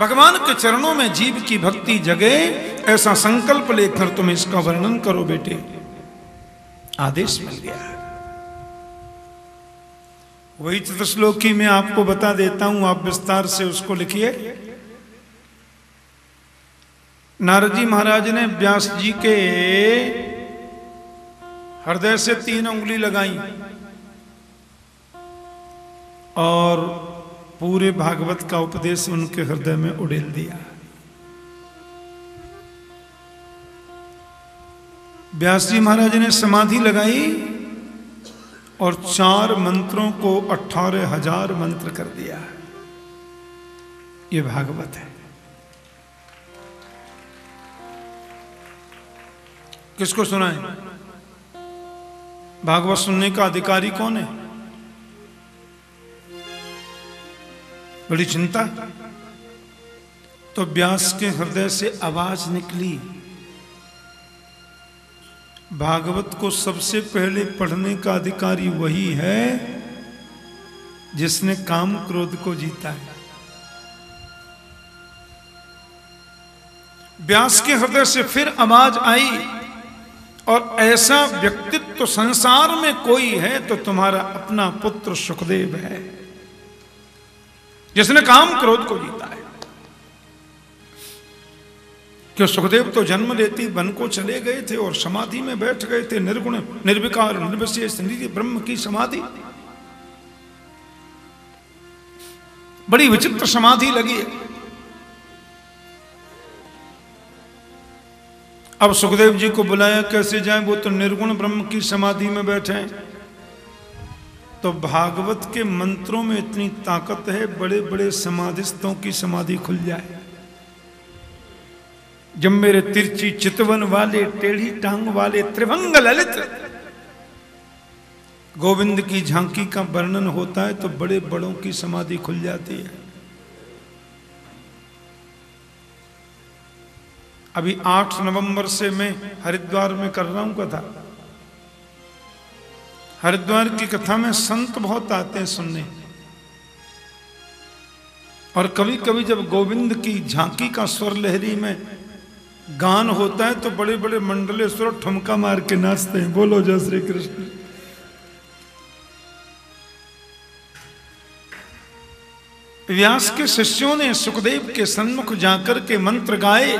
भगवान के चरणों में जीव की भक्ति जगे, ऐसा संकल्प लेकर तुम इसका वर्णन करो बेटे। आदेश मिल गया वही चतुश्लोकी में आपको बता देता हूँ, आप विस्तार से उसको लिखिए। नारद जी महाराज ने व्यास जी के हृदय से तीन उंगली लगाई और पूरे भागवत का उपदेश उनके हृदय में उड़ेल दिया। व्यास जी महाराज ने समाधि लगाई और चार मंत्रों को अठारह हज़ार मंत्र कर दिया। ये भागवत है। किसको सुनाए? भागवत सुनने का अधिकारी कौन है? बड़ी चिंता। तो व्यास के हृदय से आवाज़ निकली। भागवत को सबसे पहले पढ़ने का अधिकारी वही है जिसने काम क्रोध को जीता है। व्यास के हृदय से फिर आवाज़ आई, और ऐसा व्यक्तित्व संसार में कोई है तो तुम्हारा अपना पुत्र सुखदेव है, जिसने काम क्रोध को जीता। कि सुखदेव तो जन्म लेती वन को चले गए थे और समाधि में बैठ गए थे। निर्गुण, निर्विकार निर्विशेष निधि ब्रह्म की समाधि। बड़ी विचित्र समाधि लगी। है अब सुखदेव जी को बुलाया, कैसे जाए वो तो निर्गुण ब्रह्म की समाधि में बैठे हैं? तो भागवत के मंत्रों में इतनी ताकत है बड़े बड़े समाधिस्तों की समाधि खुल जाए। जब मेरे तिरछी चितवन वाले, टेढ़ी टांग वाले त्रिभंग ललित। गोविंद की झांकी का वर्णन होता है तो बड़े बड़ों की समाधि खुल जाती है। अभी 8 नवंबर से मैं हरिद्वार में कर रहा हूँ कथा। हरिद्वार की कथा में संत बहुत आते हैं सुनने। और कभी कभी जब गोविंद की झांकी का स्वर लहरी में गान होता है तो बड़े बड़े मंडले सुर ठुमका मार के नाचते हैं। बोलो, जय श्री कृष्ण। व्यास के शिष्यों ने सुखदेव के सन्मुख जाकर के मंत्र गाए।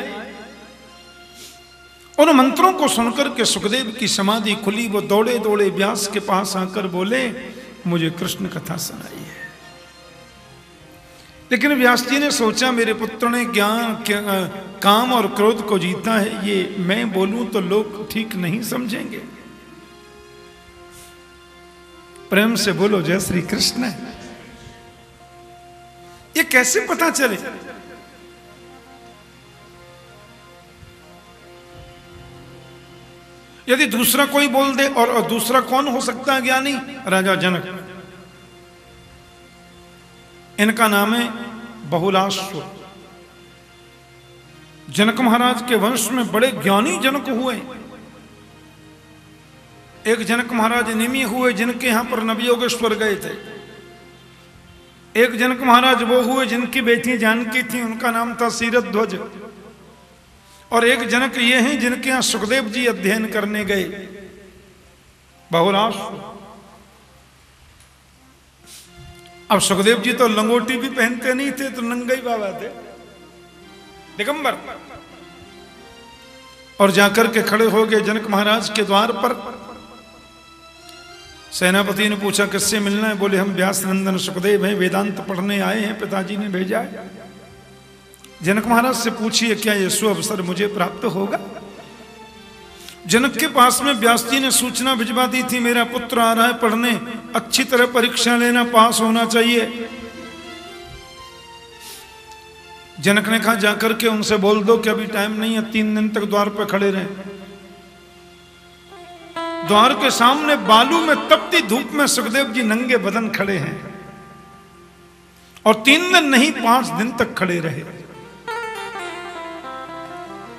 उन मंत्रों को सुनकर के सुखदेव की समाधि खुली। वो दौड़े दौड़े व्यास के पास आकर बोले, मुझे कृष्ण कथा सुनाई है लेकिन व्यास जी ने सोचा, मेरे पुत्र ने ज्ञान काम और क्रोध को जीता है, ये मैं बोलूँ तो लोग ठीक नहीं समझेंगे। प्रेम से बोलो, जय श्री कृष्ण। ये कैसे पता चले? यदि दूसरा कोई बोल दे और दूसरा कौन हो सकता है ज्ञानी? राजा जनक। इनका नाम है बहुलाश्व। जनक महाराज के वंश में बड़े ज्ञानी जनक हुए। एक जनक महाराज निमी हुए जिनके यहाँ पर नवयोगेश्वर गए थे। एक जनक महाराज वो हुए जिनकी बेटी जानकी थी, उनका नाम था सीरत ध्वज और एक जनक ये हैं जिनके यहाँ सुखदेव जी अध्ययन करने गए। बहुराश अब सुखदेव जी तो लंगोटी भी पहनते नहीं थे तो नंगई बाबा थे। दिगंबर। और जाकर के खड़े हो गए जनक महाराज के द्वार पर। सेनापति ने पूछा, किससे मिलना है? बोले, हम व्यास नंदन सुखदेव हैं, वेदांत पढ़ने आए हैं, पिताजी ने भेजा है। जनक महाराज से पूछिए, क्या ये सु अवसर मुझे प्राप्त होगा? जनक के पास में व्यास जी ने सूचना भिजवा दी थी, मेरा पुत्र आ रहा है पढ़ने, अच्छी तरह परीक्षा लेना पास होना चाहिए। जनक ने कहा, जाकर के उनसे बोल दो कि अभी टाइम नहीं है, तीन दिन तक द्वार पर खड़े रहे। द्वार के सामने बालू में तपती धूप में सुखदेव जी नंगे बदन खड़े हैं और तीन दिन नहीं, पाँच दिन तक खड़े रहे।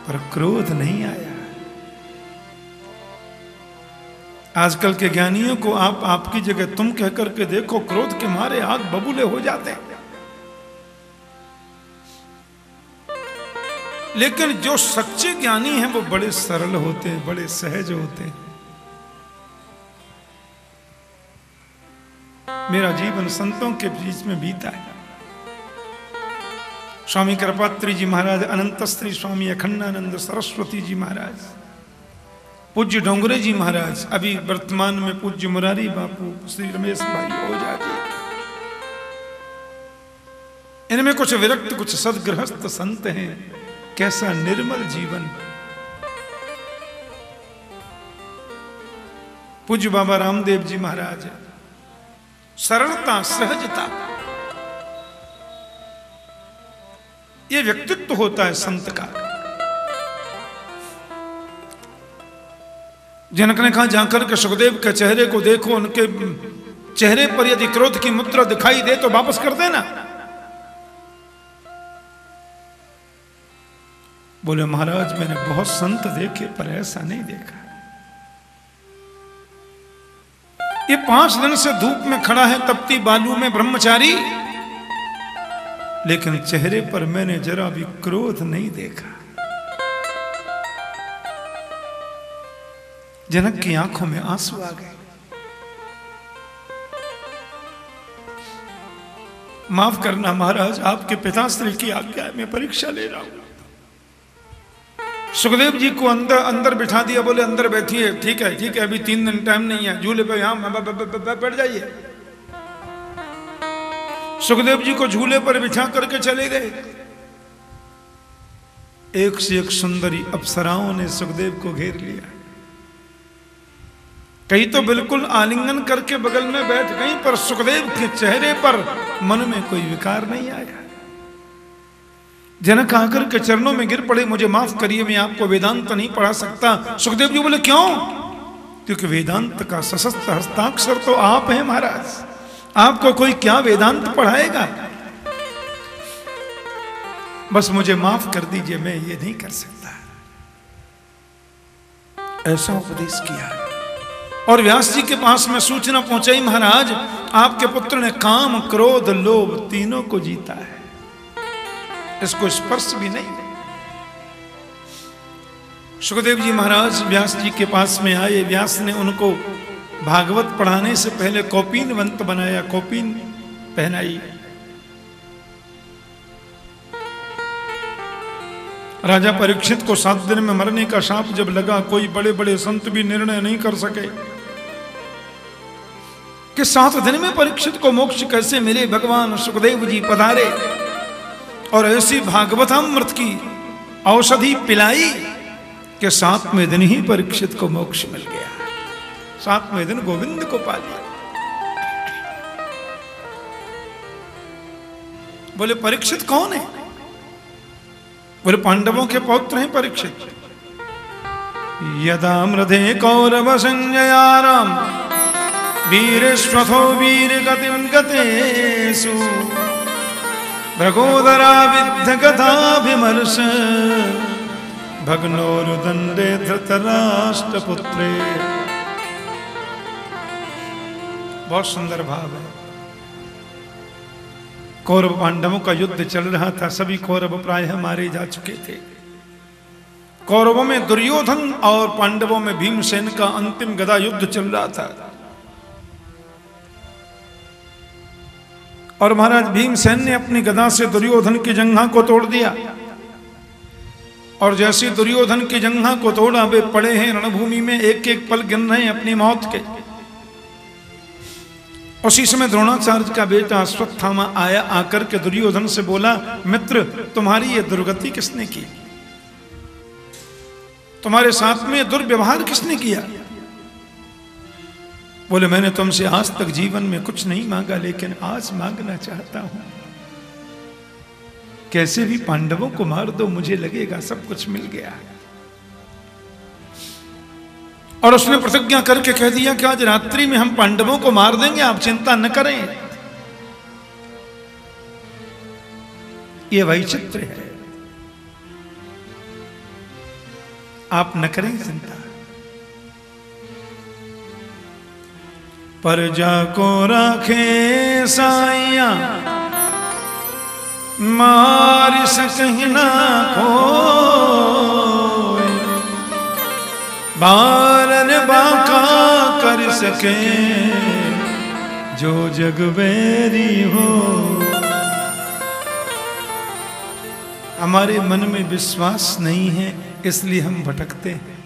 पर क्रोध नहीं आया। आजकल के ज्ञानियों को आप आपकी जगह तुम कह करके देखो, क्रोध के मारे आग बबूले हो जाते हैं। लेकिन जो सच्चे ज्ञानी हैं, वो बड़े सरल होते हैं, बड़े सहज होते हैं। मेरा जीवन संतों के बीच में बीता है। स्वामी कृपात्री जी महाराज अनंत श्री स्वामी अखंडानंद सरस्वती जी महाराज। पूज्य डोंगरे जी महाराज, अभी वर्तमान में पूज्य मुरारी बापू, श्री रमेश भाई ओझा जी इनमें कुछ विरक्त, कुछ सदगृहस्थ संत हैं। कैसा निर्मल जीवन। पूज्य बाबा रामदेव जी महाराज, सरलता, सहजता। ये व्यक्तित्व होता है संत का। जनक ने कहा जाकर के सुखदेव के चेहरे को देखो, उनके चेहरे पर यदि क्रोध की मुद्रा दिखाई दे तो वापस कर देना। बोले, महाराज, मैंने बहुत संत देखे, पर ऐसा नहीं देखा। ये पाँच दिन से धूप में खड़ा है, तपती बालू में ब्रह्मचारी, लेकिन चेहरे पर मैंने जरा भी क्रोध नहीं देखा। जनक की आँखों में आँसू आ गए। माफ़ करना महाराज, आपके पिताश्री की आज्ञा में परीक्षा ले रहा हूँ। सुखदेव जी को अंदर अंदर बिठा दिया, बोले अंदर बैठिए। ठीक है ठीक है, अभी तीन दिन टाइम नहीं है। झूले पे यहाँ बैठ जाइए। सुखदेव जी को झूले पर बिठा करके चले गए। एक से एक सुंदरी अप्सराओं ने सुखदेव को घेर लिया। कहीं तो बिल्कुल आलिंगन करके बगल में बैठ गई, पर सुखदेव के चेहरे पर मन में कोई विकार नहीं आया। जनक आकर के चरणों में गिर पड़े, मुझे माफ़ करिए, मैं आपको वेदांत नहीं पढ़ा सकता। सुखदेव जी बोले, क्यों? क्योंकि वेदांत का सशस्त्र हस्ताक्षर तो आप हैं, महाराज। आपको कोई क्या वेदांत पढ़ाएगा? बस मुझे माफ़ कर दीजिए, मैं ये नहीं कर सकता। ऐसा उपदेश किया। और व्यास जी के पास में सूचना पहुंचाई, महाराज, आपके पुत्र ने काम, क्रोध, लोभ तीनों को जीता है। इसको स्पर्श भी नहीं सुखदेव जी महाराज, व्यास जी के पास में आए। व्यास ने उनको भागवत पढ़ाने से पहले कौपीन वंत बनाया, कौपीन पहनाई। राजा परीक्षित को सात दिन में मरने का शाप जब लगा, कोई बड़े बड़े संत भी निर्णय नहीं कर सके। कि सात दिन में परीक्षित को मोक्ष कैसे मिले, भगवान सुखदेव जी पधारे और ऐसी भागवतामृत की औषधि पिलाई कि सातवें दिन ही परीक्षित को मोक्ष मिल गया। सातवें दिन गोविंद को पा लिया। बोले, परीक्षित कौन है? बोले पांडवों के पौत्र हैं परीक्षित। यदा मृदे कौरव संजयाराम वीरस्वथो वीर गतिम गतेषु, भ्रगोदरा विद्ध गताभिमर्श भग्नोरुदंडे धृतराष्ट्र पुत्रे बहुत सुंदर भाव है। कौरव पांडवों का युद्ध चल रहा था, सभी कौरव प्राय मारे जा चुके थे। कौरवों में दुर्योधन और पांडवों में भीमसेन का अंतिम गदा युद्ध चल रहा था। और महाराज, भीमसेन ने अपनी गदा से दुर्योधन की जंघा को तोड़ दिया। और जैसे दुर्योधन की जंघा को तोड़ा, वे पड़े हैं रणभूमि में एक एक पल गिन रहे हैं अपनी मौत के। उसी समय द्रोणाचार्य का बेटा अश्वत्थामा आया आकर के दुर्योधन से बोला, मित्र, तुम्हारी ये दुर्गति किसने की? तुम्हारे साथ में दुर्व्यवहार किसने किया? बोले, मैंने तुमसे आज तक जीवन में कुछ नहीं मांगा, लेकिन आज मांगना चाहता हूँ। कैसे भी पांडवों को मार दो, मुझे लगेगा सब कुछ मिल गया और उसने प्रतिज्ञा करके कह दिया कि आज रात्रि में हम पांडवों को मार देंगे, आप चिंता न करें। यह वही चित्र है। आप न करें चिंता। पर जा को रखे साइया, मार सकना को बारन बाका कर सके। जो जग बैरी हो। हमारे मन में विश्वास नहीं है, इसलिए हम भटकते हैं।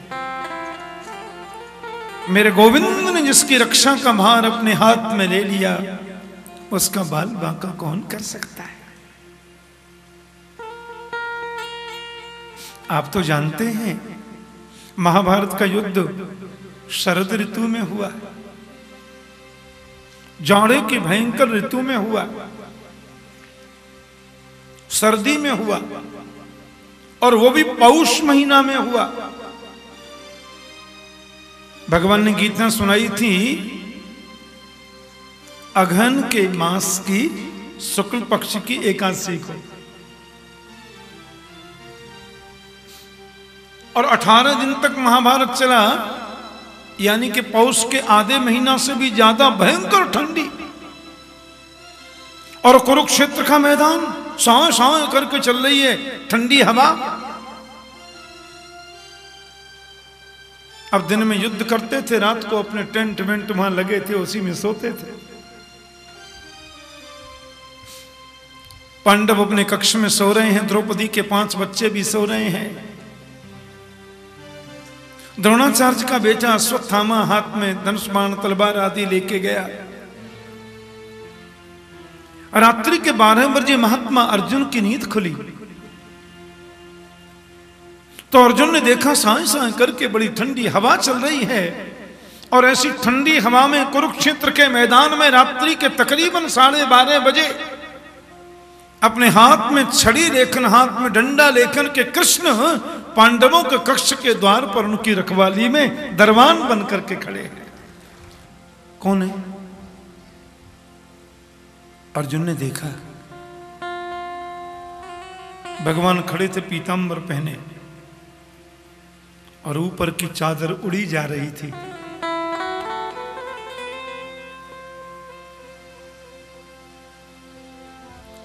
मेरे गोविंद ने जिसकी रक्षा का भार अपने हाथ में ले लिया, उसका बाल बांका कौन कर सकता है? आप तो जानते हैं, महाभारत का युद्ध शरद ऋतु में हुआ, जाड़े की भयंकर ऋतु में हुआ, सर्दी में हुआ, और वो भी पौष महीना में हुआ। भगवान ने गीता सुनाई थी, अघन के मास की शुक्ल पक्ष की एकादशी को। और 18 दिन तक महाभारत चला यानी कि पौष के आधे महीना से भी ज़्यादा भयंकर ठंडी। और कुरुक्षेत्र का मैदान साए साए करके चल रही है, ठंडी हवा। अब दिन में युद्ध करते थे, रात को अपने टेंट वेंट वहाँ लगे थे, उसी में सोते थे। पांडव अपने कक्ष में सो रहे हैं, द्रौपदी के पाँच बच्चे भी सो रहे हैं। द्रोणाचार्य का बेटा अश्वत्थामा हाथ में धनुष बाण तलवार आदि लेके गया। रात्रि के बारह बजे महात्मा अर्जुन की नींद खुली। तो अर्जुन ने देखा साए साए करके बड़ी ठंडी हवा चल रही है और ऐसी ठंडी हवा में कुरुक्षेत्र के मैदान में रात्रि के तकरीबन साढ़े बारह बजे अपने हाथ में छड़ी लेखन, हाथ में डंडा लेखन के कृष्ण पांडवों के कक्ष के द्वार पर उनकी रखवाली में दरवान बन करके खड़े हैं। कौन है? अर्जुन ने देखा। भगवान खड़े थे पीताम्बर पहने और ऊपर की चादर उड़ी जा रही थी।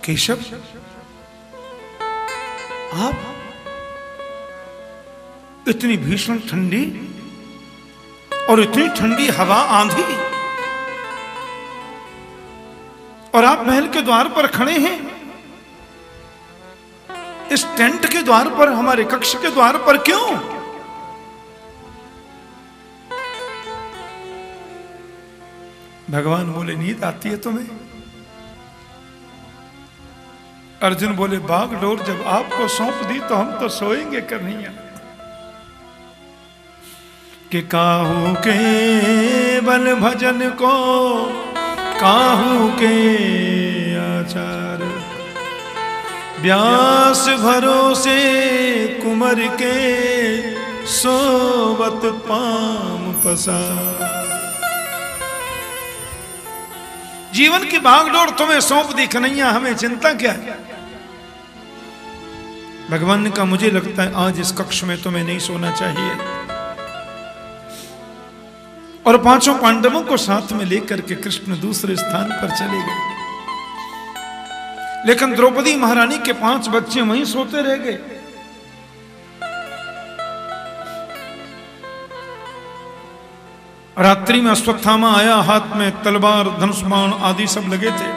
केशव, आप इतनी भीषण ठंडी और इतनी ठंडी हवा आंधी। और आप महल के द्वार पर खड़े हैं। इस टेंट के द्वार पर, हमारे कक्ष के द्वार पर क्यों? भगवान बोले, नींद आती है तुम्हें? अर्जुन बोले बाघ डोर जब आपको सौंप दी तो हम तो सोएँगे कन्हैया। कि काहू के बल भजन को, काहू के आचार। व्यास भरोसे कुमर के सोवत पाम पसार। जीवन की बागडोर तुम्हें सौंप दी कन्हैया, हमें चिंता क्या है? भगवान का मुझे लगता है आज इस कक्ष में तुम्हें नहीं सोना चाहिए। और पाँचों पांडवों को साथ में लेकर के कृष्ण दूसरे स्थान पर चले गए। लेकिन द्रौपदी महारानी के पाँच बच्चे वहीं सोते रह गए। रात्रि में अश्वत्थामा आया, हाथ में तलवार धनुष्मान आदि सब लगे थे।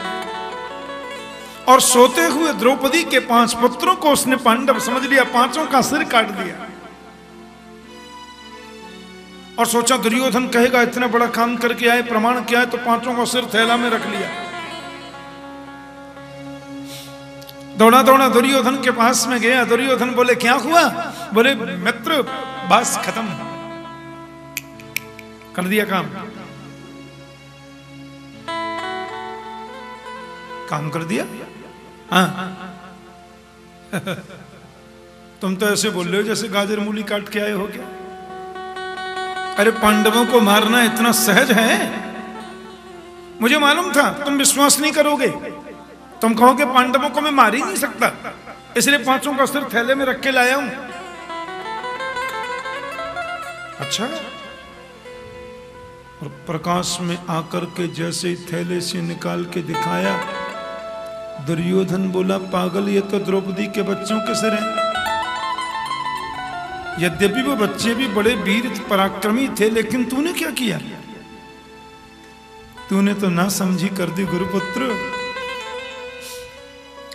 और सोते हुए द्रौपदी के पाँच पुत्रों को उसने पांडव समझ लिया, पाँचों का सिर काट दिया। और सोचा दुर्योधन कहेगा, इतना बड़ा काम करके आए, प्रमाण क्या है तो पाँचों का सिर थैला में रख लिया। दौड़ा दौड़ा दुर्योधन के पास में गया। दुर्योधन बोले, क्या हुआ? बोले, मित्र, बस खत्म। कर दिया काम। काम कर दिया? हाँ। तुम तो ऐसे बोल रहे हो जैसे गाजर मूली काट के आए हो क्या? अरे पांडवों को मारना इतना सहज है? मुझे मालूम था, तुम विश्वास नहीं करोगे। तुम कहोगे पांडवों को मैं मार ही नहीं सकता। इसलिए पाँचों का सिर थैले में रख के लाया हूँ। अच्छा? और प्रकाश में आकर के जैसे ही थैले से निकाल के दिखाया, दुर्योधन बोला, पागल ये तो द्रौपदी के बच्चों के सिर हैं। यद्यपि वो बच्चे भी बड़े वीर पराक्रमी थे, लेकिन तूने क्या किया? तूने तो ना समझी कर दी गुरुपुत्र।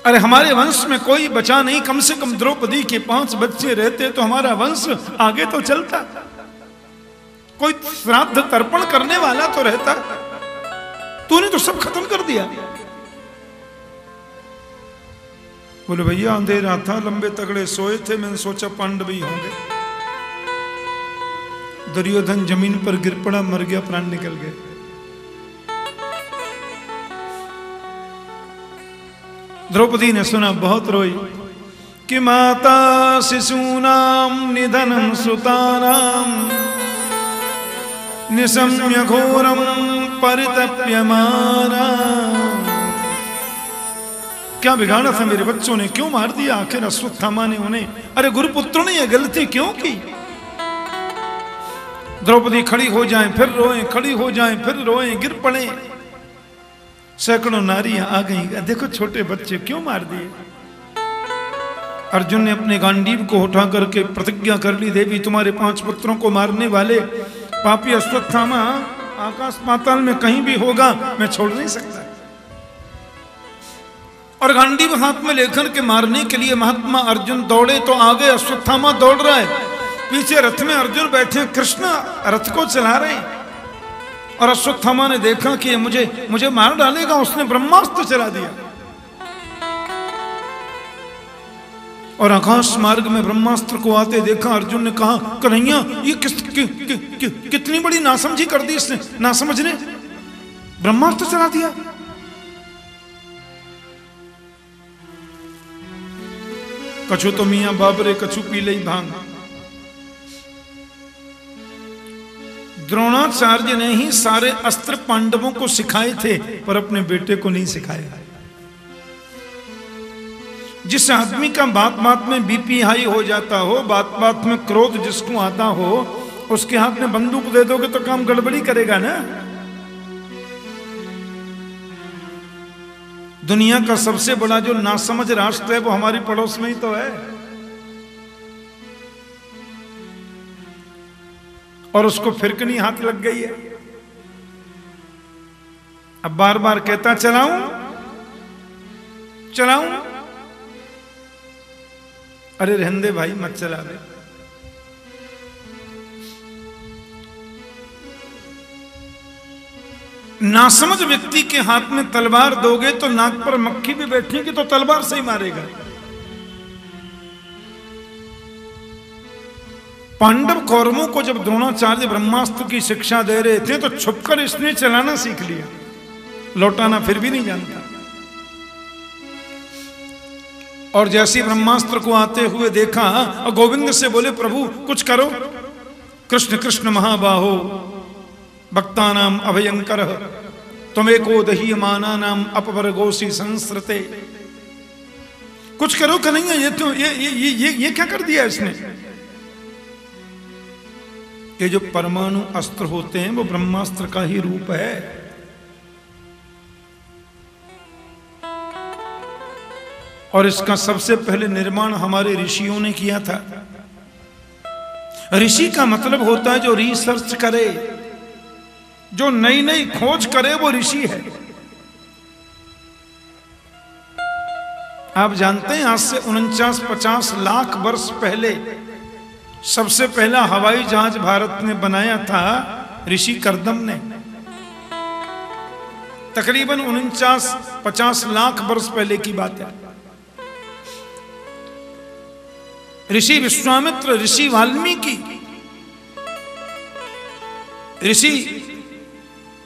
अरे, हमारे वंश में कोई बचा नहीं। कम से कम द्रौपदी के पाँच बच्चे रहते तो हमारा वंश आगे तो चलता। कोई श्राद्ध तर्पण करने वाला तो रहता। तूने तो सब खत्म कर दिया। बोले, भैया, अंधेरा था, लंबे तगड़े सोए थे, मैंने सोचा पांडव होंगे। दुर्योधन ज़मीन पर गिर पड़ा, मर गया, प्राण निकल गए। द्रौपदी ने सुना, बहुत रोई, कि माता शिशूनाम निधनम सुतानाम निशम्य घोरम परितप्यमाना। क्या बिगाड़ा था मेरे बच्चों ने? क्यों मार दिया आखिर? अश्वत्थामा ने उन्हें। अरे गुरुपुत्रों ने यह गलती क्यों की? द्रौपदी खड़ी हो जाए, फिर रोए, खड़ी हो जाए, फिर रोए, गिर पड़े। सैकड़ों नारियाँ आ गई। देखो छोटे बच्चे, क्यों मार दिए? अर्जुन ने अपने गांडीव को उठा करके प्रतिज्ञा कर ली, देवी, तुम्हारे पाँच पुत्रों को मारने वाले पापी अश्वत्थामा आकाश पाताल में कहीं भी होगा, मैं छोड़ नहीं सकता। और गांडीव हाथ में लेकर के मारने के लिए महात्मा अर्जुन दौड़े तो आगे अश्वत्थामा दौड़ रहा है। पीछे रथ में अर्जुन बैठे कृष्ण रथ को चला रहे और अश्वत्थामा ने देखा कि मुझे मुझे मार डालेगा उसने ब्रह्मास्त्र चला दिया। और आकाश मार्ग में ब्रह्मास्त्र को आते देखा अर्जुन ने कहा कन्हैया ये किस कि, कि, कि, कितनी बड़ी नासमझी कर दी इसने नासमझ ने ब्रह्मास्त्र चला दिया। कछु तो मियाँ बाबरे कछु पी ली भाँग। द्रोणाचार्य ने ही सारे अस्त्र पांडवों को सिखाए थे, पर अपने बेटे को नहीं सिखाया जिस आदमी का बात बात में बीपी हाई हो जाता हो, बात बात में क्रोध जिसको आता हो, उसके हाथ में बंदूक दे दोगे तो काम गड़बड़ी करेगा ना? दुनिया का सबसे बड़ा जो नासमझ राष्ट्र है, वो हमारी पड़ोस में ही तो है। और उसको फिरकनी हाथ लग गई है। अब बार बार कहता, चलाऊं? चलाऊं? अरे रहंदे भाई, मत चला दे। नासमझ व्यक्ति के हाथ में तलवार दोगे तो नाक पर मक्खी भी बैठेगी तो तलवार से ही मारेगा। पांडव कौरवों को जब द्रोणाचार्य ब्रह्मास्त्र की शिक्षा दे रहे थे तो छुपकर इसने चलाना सीख लिया। लौटाना फिर भी नहीं जानता। और जैसे ब्रह्मास्त्र को आते हुए देखा, और गोविंद से बोले, प्रभु, कुछ करो। कृष्ण कृष्ण महाबाहो। भक्ता नाम अभयंकर तुम्हें दही माना नाम अपवर गोशी संस्रते। कुछ करो कन्हैया ये तो ये ये ये ये, ये क्या कर दिया इसने? ये जो परमाणु अस्त्र होते हैं वो ब्रह्मास्त्र का ही रूप है। और इसका सबसे पहले निर्माण हमारे ऋषियों ने किया था। ऋषि का मतलब होता है जो रिसर्च करे। जो नई नई खोज करे वो ऋषि है। आप जानते हैं, आज से उनचास पचास लाख वर्ष पहले सबसे पहला हवाई जहाज़ भारत ने बनाया था ऋषि करदम ने। तकरीबन उनचास पचास लाख वर्ष पहले की बात है। ऋषि विश्वामित्र, ऋषि वाल्मीकि, ऋषि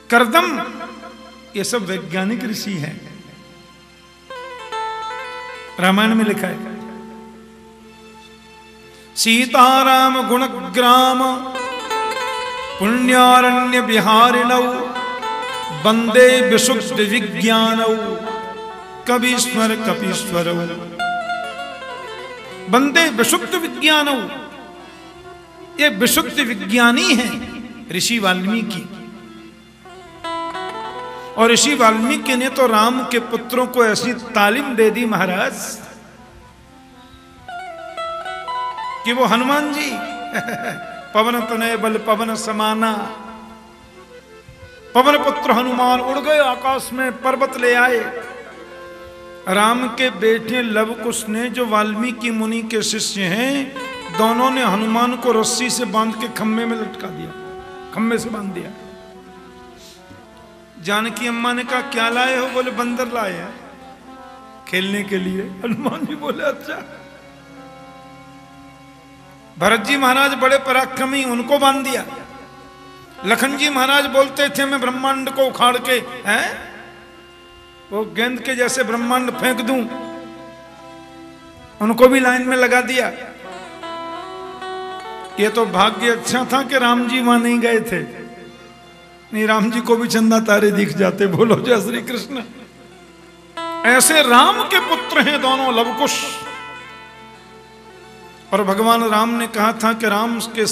करदम। ये सब वैज्ञानिक ऋषि हैं। रामायण में लिखा है। सीताराम गुणग्राम, पुण्यारण्य बिहारिण, वंदे विशुद्ध विज्ञान कवीश्वर कपीश्वर। बंदे विशुद्ध विज्ञान। ये विशुद्ध विज्ञानी है ऋषि वाल्मीकि। और ऋषि वाल्मीकि ने तो राम के पुत्रों को ऐसी तालीम दे दी महाराज, कि वो हनुमान जी, पवन तनय बल, पवन समाना, पवन पुत्र हनुमान उड़ गए आकाश में, पर्वत ले आए। राम के बेटे लवकुश ने, जो वाल्मीकि मुनि के शिष्य हैं, दोनों ने हनुमान को रस्सी से बाँध के खंभे में लटका दिया, खंभे से बाँध दिया। जानकी अम्मा ने कहा, क्या लाए हो? बोले, बंदर लाए हैं। खेलने के लिए। हनुमान जी बोले अच्छा। भरत जी महाराज बड़े पराक्रमी, उनको बाँध दिया। लखन जी महाराज बोलते थे, मैं ब्रह्मांड को उखाड़ के, हैं? वो गेंद के जैसे ब्रह्मांड फेंक दूँ। उनको भी लाइन में लगा दिया। ये तो भाग्य अच्छा था कि राम जी वहाँ नहीं गए थे। नहीं, राम जी को भी चंदा तारे दिख जाते, बोलो जय श्री कृष्ण। ऐसे राम के पुत्र हैं दोनों लवकुश। और भगवान राम ने कहा था कि राम के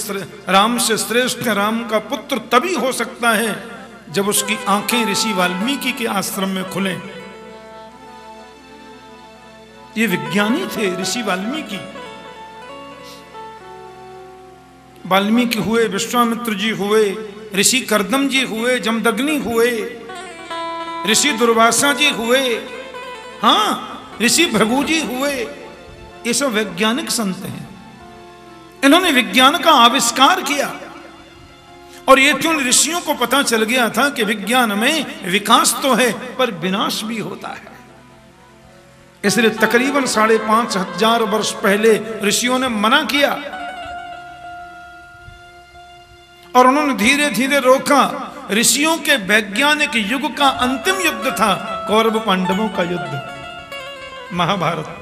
राम से श्रेष्ठ राम का पुत्र तभी हो सकता है, जब उसकी आँखें ऋषि वाल्मीकि के आश्रम में खुलें। ये विज्ञानी थे ऋषि वाल्मीकि। वाल्मीकि हुए, विश्वामित्र जी हुए ऋषि करदम जी हुए, जमदग्नि हुए, ऋषि दुर्वासा जी हुए हाँ ऋषि भृगु जी हुए, ये सब वैज्ञानिक संत हैं। इन्होंने विज्ञान का आविष्कार किया। और ये क्यों ऋषियों को पता चल गया था कि विज्ञान में विकास तो है, पर विनाश भी होता है। इसलिए तकरीबन साढ़े पाँच हज़ार वर्ष पहले ऋषियों ने मना किया और उन्होंने धीरे धीरे रोका। ऋषियों के वैज्ञानिक युग का अंतिम युद्ध था, कौरव पांडवों का युद्ध। महाभारत।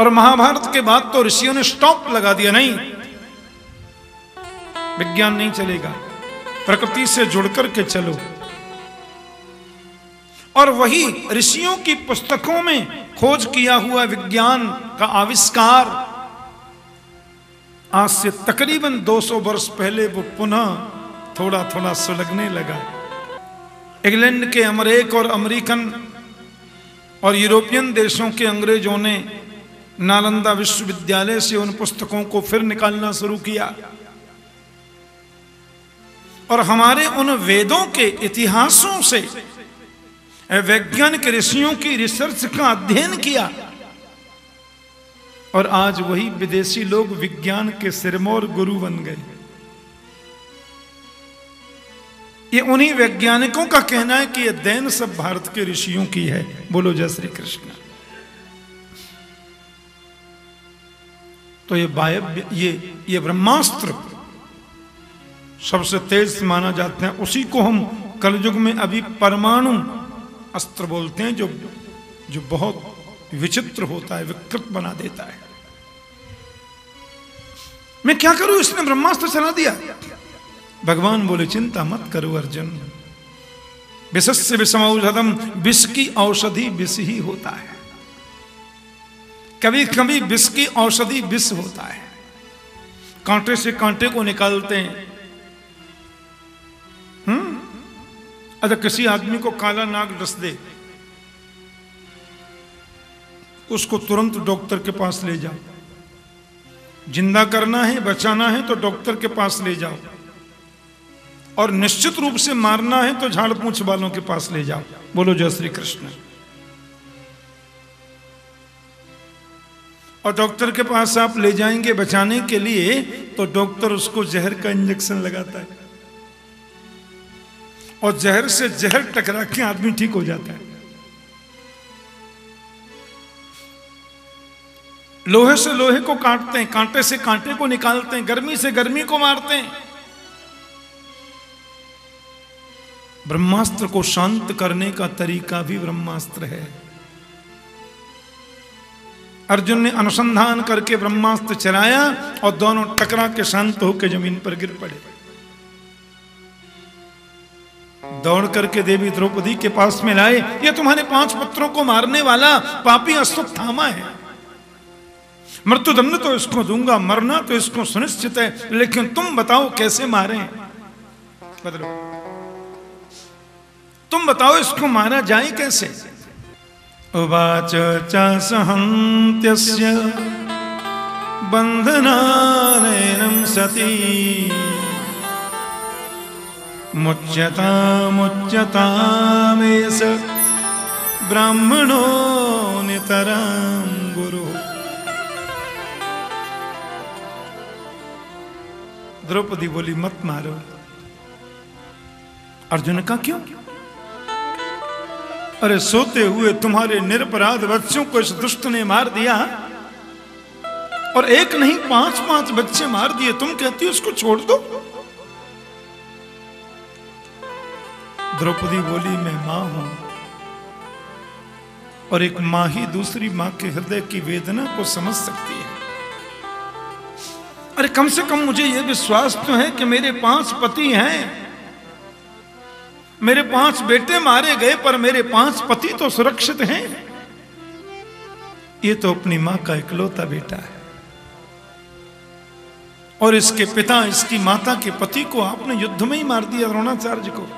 और महाभारत के बाद तो ऋषियों ने स्टॉप लगा दिया, नहीं। विज्ञान नहीं चलेगा। प्रकृति से जुड़कर के चलो। और वही ऋषियों की पुस्तकों में खोज किया हुआ विज्ञान का आविष्कार आज से तकरीबन 200 वर्ष पहले वो पुनः थोड़ा थोड़ा सुलगने लगा। इंग्लैंड के अमरीक और अमेरिकन और यूरोपियन देशों के अंग्रेज़ों ने नालंदा विश्वविद्यालय से उन पुस्तकों को फिर निकालना शुरू किया। और हमारे उन वेदों के इतिहासों से, वैज्ञानिक ऋषियों की रिसर्च का अध्ययन किया। और आज वही विदेशी लोग विज्ञान के सिरमौर गुरु बन गए। ये उन्हीं वैज्ञानिकों का कहना है कि यह देन सब भारत के ऋषियों की है। बोलो, जय श्री कृष्ण। तो ये वायव्य ये ये ब्रह्मास्त्र सबसे तेज माना जाते हैं। उसी को हम कलयुग में अभी परमाणु अस्त्र बोलते हैं, जो जो बहुत विचित्र होता है, विकृत बना देता है। मैं क्या करूँ? इसने ब्रह्मास्त्र चला दिया। भगवान बोले, चिंता मत करो अर्जुन। विशस्य विषम औषधम विष की औषधि विष ही होता है। कभी कभी विष की औषधि विष होता है। कांटे से कांटे को निकालते हैं। हम्म? अगर किसी आदमी को काला नाग डस दे उसको तुरंत डॉक्टर के पास ले जाओ। ज़िंदा करना है, बचाना है तो डॉक्टर के पास ले जाओ। और निश्चित रूप से मारना है तो झाड़ पूछ वालों के पास ले जाओ। बोलो, जय श्री कृष्ण। और डॉक्टर के पास आप ले जाएँगे बचाने के लिए तो डॉक्टर उसको जहर का इंजेक्शन लगाता है। और जहर से जहर टकरा के आदमी ठीक हो जाता है। लोहे से लोहे को काटते हैं, कांटे से कांटे को निकालते हैं, गर्मी से गर्मी को मारते हैं। ब्रह्मास्त्र को शांत करने का तरीका भी ब्रह्मास्त्र है। अर्जुन ने अनुसंधान करके ब्रह्मास्त्र चलाया और दोनों टकरा के शांत होकर ज़मीन पर गिर पड़े। दौड़ करके देवी द्रौपदी के पास में लाए, ये तुम्हारे पाँच पुत्रों को मारने वाला पापी थामा है। मृत्युदंड तो इसको दूँगा, मरना तो इसको सुनिश्चित है, लेकिन तुम बताओ कैसे मारे? बदलो तुम बताओ इसको मारा जाए कैसे? उवाच च सहन्त्यस्य सती। मुच्यता मुच्यता ब्राह्मणो नितराम। द्रौपदी बोली, मत मारो। अर्जुन का क्यों? अरे, सोते हुए तुम्हारे निरपराध बच्चों को इस दुष्ट ने मार दिया और एक नहीं पाँच पाँच बच्चे मार दिए। तुम कहती हो उसको छोड़ दो? द्रौपदी बोली, मैं माँ हूँ और एक माँ ही दूसरी माँ के हृदय की वेदना को समझ सकती है। अरे कम से कम मुझे यह विश्वास तो है कि मेरे पाँच पति हैं। मेरे पाँच बेटे मारे गए, पर मेरे पाँच पति तो सुरक्षित हैं। ये तो अपनी माँ का इकलौता बेटा है। और इसके पिता, इसकी माता के पति को आपने युद्ध में ही मार दिया, द्रोणाचार्य को।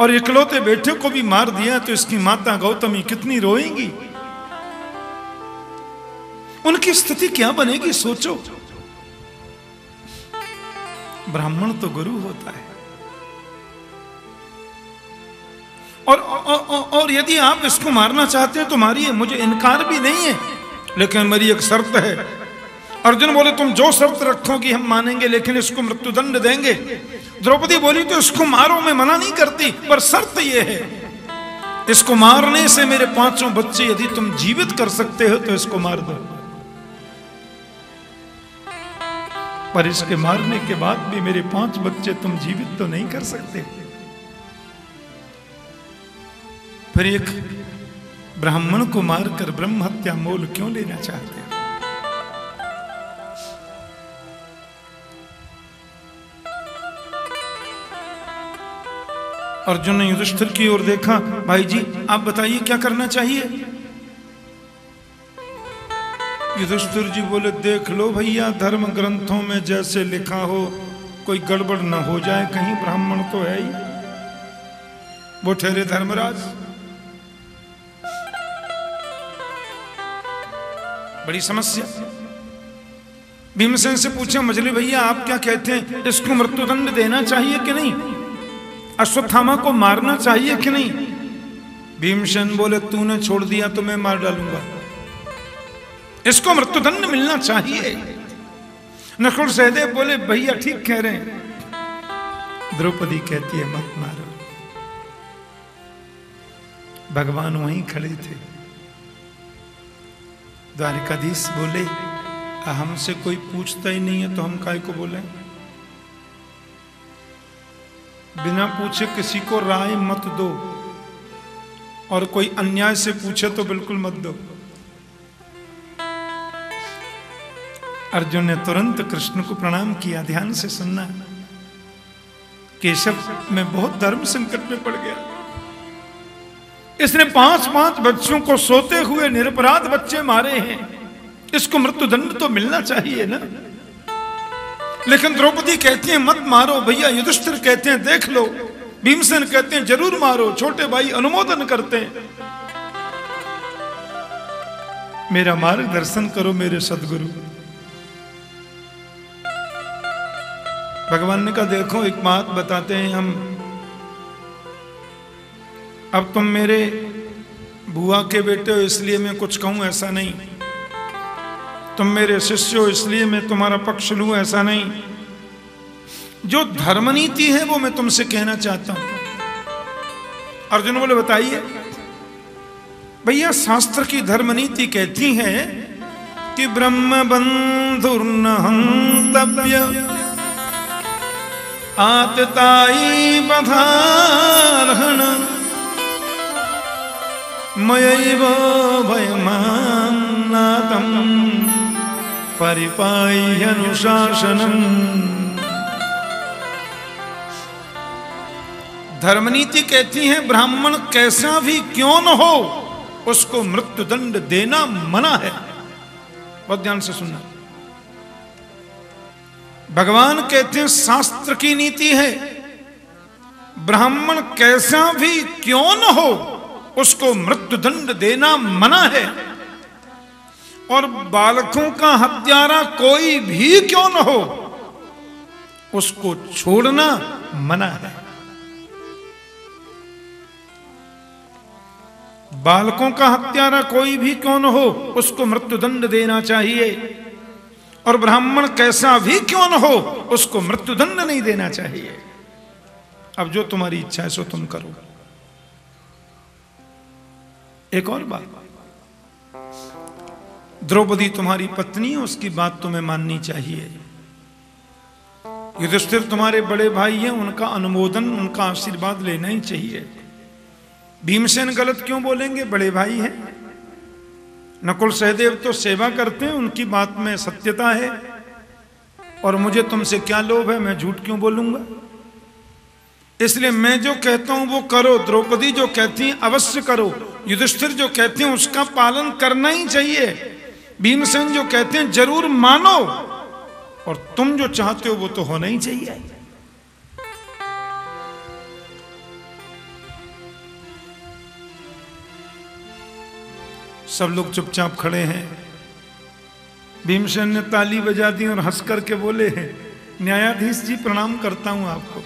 और इकलौते बेटे को भी मार दिया तो इसकी माता गौतमी कितनी रोएँगी? उनकी स्थिति क्या बनेगी सोचो। ब्राह्मण तो गुरु होता है। और, और, और और यदि आप इसको मारना चाहते हैं तो मारिए मुझे इनकार भी नहीं है लेकिन मेरी एक शर्त है। अर्जुन बोले तुम जो शर्त रखोगी हम मानेंगे लेकिन इसको मृत्युदंड देंगे। द्रौपदी बोली तो इसको मारो मैं मना नहीं करती पर शर्त यह है इसको मारने से मेरे पाँचों बच्चे यदि तुम जीवित कर सकते हो तो इसको मार दो। पर इसके मारने के बाद भी मेरे पाँच बच्चे तुम जीवित तो नहीं कर सकते। फिर एक ब्राह्मण को मारकर ब्रह्म हत्या मोल क्यों लेना चाहते अर्जुन ने युधिष्ठिर की ओर देखा, भाई जी, आप बताइए क्या करना चाहिए? युधिष्ठिर जी बोले, देख लो भैया, धर्म ग्रंथों में जैसे लिखा हो, कोई गड़बड़ ना हो जाए, कहीं ब्राह्मण तो है ही। वो ठहरे धर्मराज। बड़ी समस्या। भीमसेन से पूछे, मजली भैया, आप क्या कहते हैं, इसको मृत्युदंड देना चाहिए कि नहीं? अश्वत्थामा को मारना चाहिए कि नहीं? भीमसेन बोले, तूने छोड़ दिया तो मैं मार डालूँगा। इसको मृत्युदंड मिलना चाहिए। नकुल सहदेव बोले, भैया, ठीक कह रहे हैं। द्रौपदी कहती है, मत मारो। भगवान वहीं खड़े थे। द्वारिकाधीश बोले हमसे कोई पूछता ही नहीं है तो हम काय को बोले? बिना पूछे किसी को राय मत दो, और कोई अन्याय से पूछे तो बिल्कुल मत दो। अर्जुन ने तुरंत कृष्ण को प्रणाम किया, ध्यान से सुनना। केशव में बहुत धर्म संकट में पड़ गया। इसने पाँच पाँच बच्चों को सोते हुए निरपराध बच्चे मारे हैं। इसको मृत्युदंड तो मिलना चाहिए ना? लेकिन द्रौपदी कहती है, मत मारो भैया, युधिष्ठिर कहते हैं, देख लो। भीमसेन कहते हैं, ज़रूर मारो, छोटे भाई अनुमोदन करते हैं। मेरा मार्गदर्शन करो मेरे सदगुरु। भगवान ने कहा, देखो, एक बात बताते हैं हम। अब तुम मेरे बुआ के बेटे हो, इसलिए मैं कुछ कहूँ ऐसा नहीं। तुम मेरे शिष्य हो, इसलिए मैं तुम्हारा पक्ष लू ऐसा नहीं। जो धर्मनीति है, वो मैं तुमसे कहना चाहता हूँ। अर्जुन बोले, बताइए, भैया, शास्त्र की धर्मनीति कहती है कि ब्रह्म बंधुर्न हंतव्य आतताई बधारहण मयैव भयमान्नातं परिपाह्यनुशासनम् धर्मनीति कहती है, ब्राह्मण कैसा भी क्यों न हो, उसको मृत्युदंड देना मना है। बहुत ध्यान से सुनना। भगवान कहते हैं, शास्त्र की नीति है। ब्राह्मण कैसा भी क्यों न हो, उसको मृत्युदंड देना मना है। और बालकों का हत्यारा कोई भी क्यों न हो, उसको छोड़ना मना है। बालकों का हत्यारा कोई भी क्यों न हो, उसको मृत्युदंड देना चाहिए। और ब्राह्मण कैसा भी क्यों न हो, उसको मृत्युदंड नहीं देना चाहिए। अब जो तुम्हारी इच्छा है सो तुम करो। एक और बात। द्रौपदी तुम्हारी पत्नी है, उसकी बात तुम्हें माननी चाहिए। युधिष्ठिर तुम्हारे बड़े भाई हैं, उनका अनुमोदन, उनका आशीर्वाद लेना ही चाहिए। भीमसेन गलत क्यों बोलेंगे? बड़े भाई हैं। नकुल सहदेव तो सेवा करते हैं, उनकी बात में सत्यता है। और मुझे तुमसे क्या लोभ है, मैं झूठ क्यों बोलूँगा? इसलिए मैं जो कहता हूँ, वो करो। द्रौपदी जो कहती है, अवश्य करो। युधिष्ठिर जो कहते हैं, उसका पालन करना ही चाहिए। भीमसेन जो कहते हैं, ज़रूर मानो। और तुम जो चाहते हो, वो तो होना ही चाहिए। सब लोग चुपचाप खड़े हैं। भीमसेन ने ताली बजा दी और हंस करके बोले हैं न्यायाधीश जी, प्रणाम करता हूँ आपको।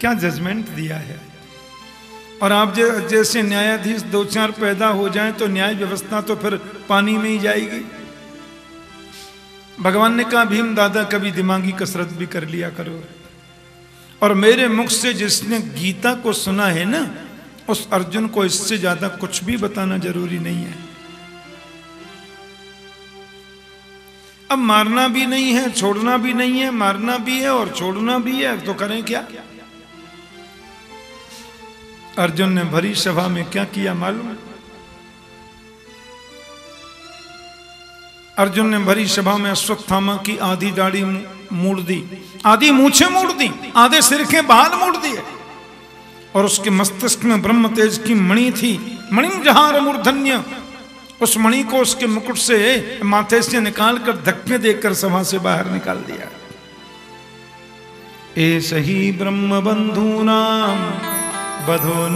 क्या जजमेंट दिया है? और आप जैसे न्यायाधीश दो चार पैदा हो जाएँ तो न्याय व्यवस्था तो फिर पानी में ही जाएगी। भगवान ने कहा, भीम दादा, कभी दिमागी कसरत भी कर लिया करो। और मेरे मुख से जिसने गीता को सुना है ना उस अर्जुन को इससे ज़्यादा कुछ भी बताना ज़रूरी नहीं है। अब मारना भी नहीं है, छोड़ना भी नहीं है, मारना भी है और छोड़ना भी है तो करें क्या? अर्जुन ने भरी सभा में क्या किया मालूम? अर्जुन ने भरी सभा में अश्वत्थामा की आधी दाढ़ी मूड़ दी, आधी मूछे मूड़ दी, आधे सिर के बाल मूड़ दिए। और उसके मस्तिष्क में ब्रह्म तेज की मणि थी मणि जहार मूर्धन्य। उस मणि को उसके मुकुट से माथे से निकाल कर धक्के देकर सभा से बाहर निकाल दिया। ए सही ब्रह्म बंधु नाम बधो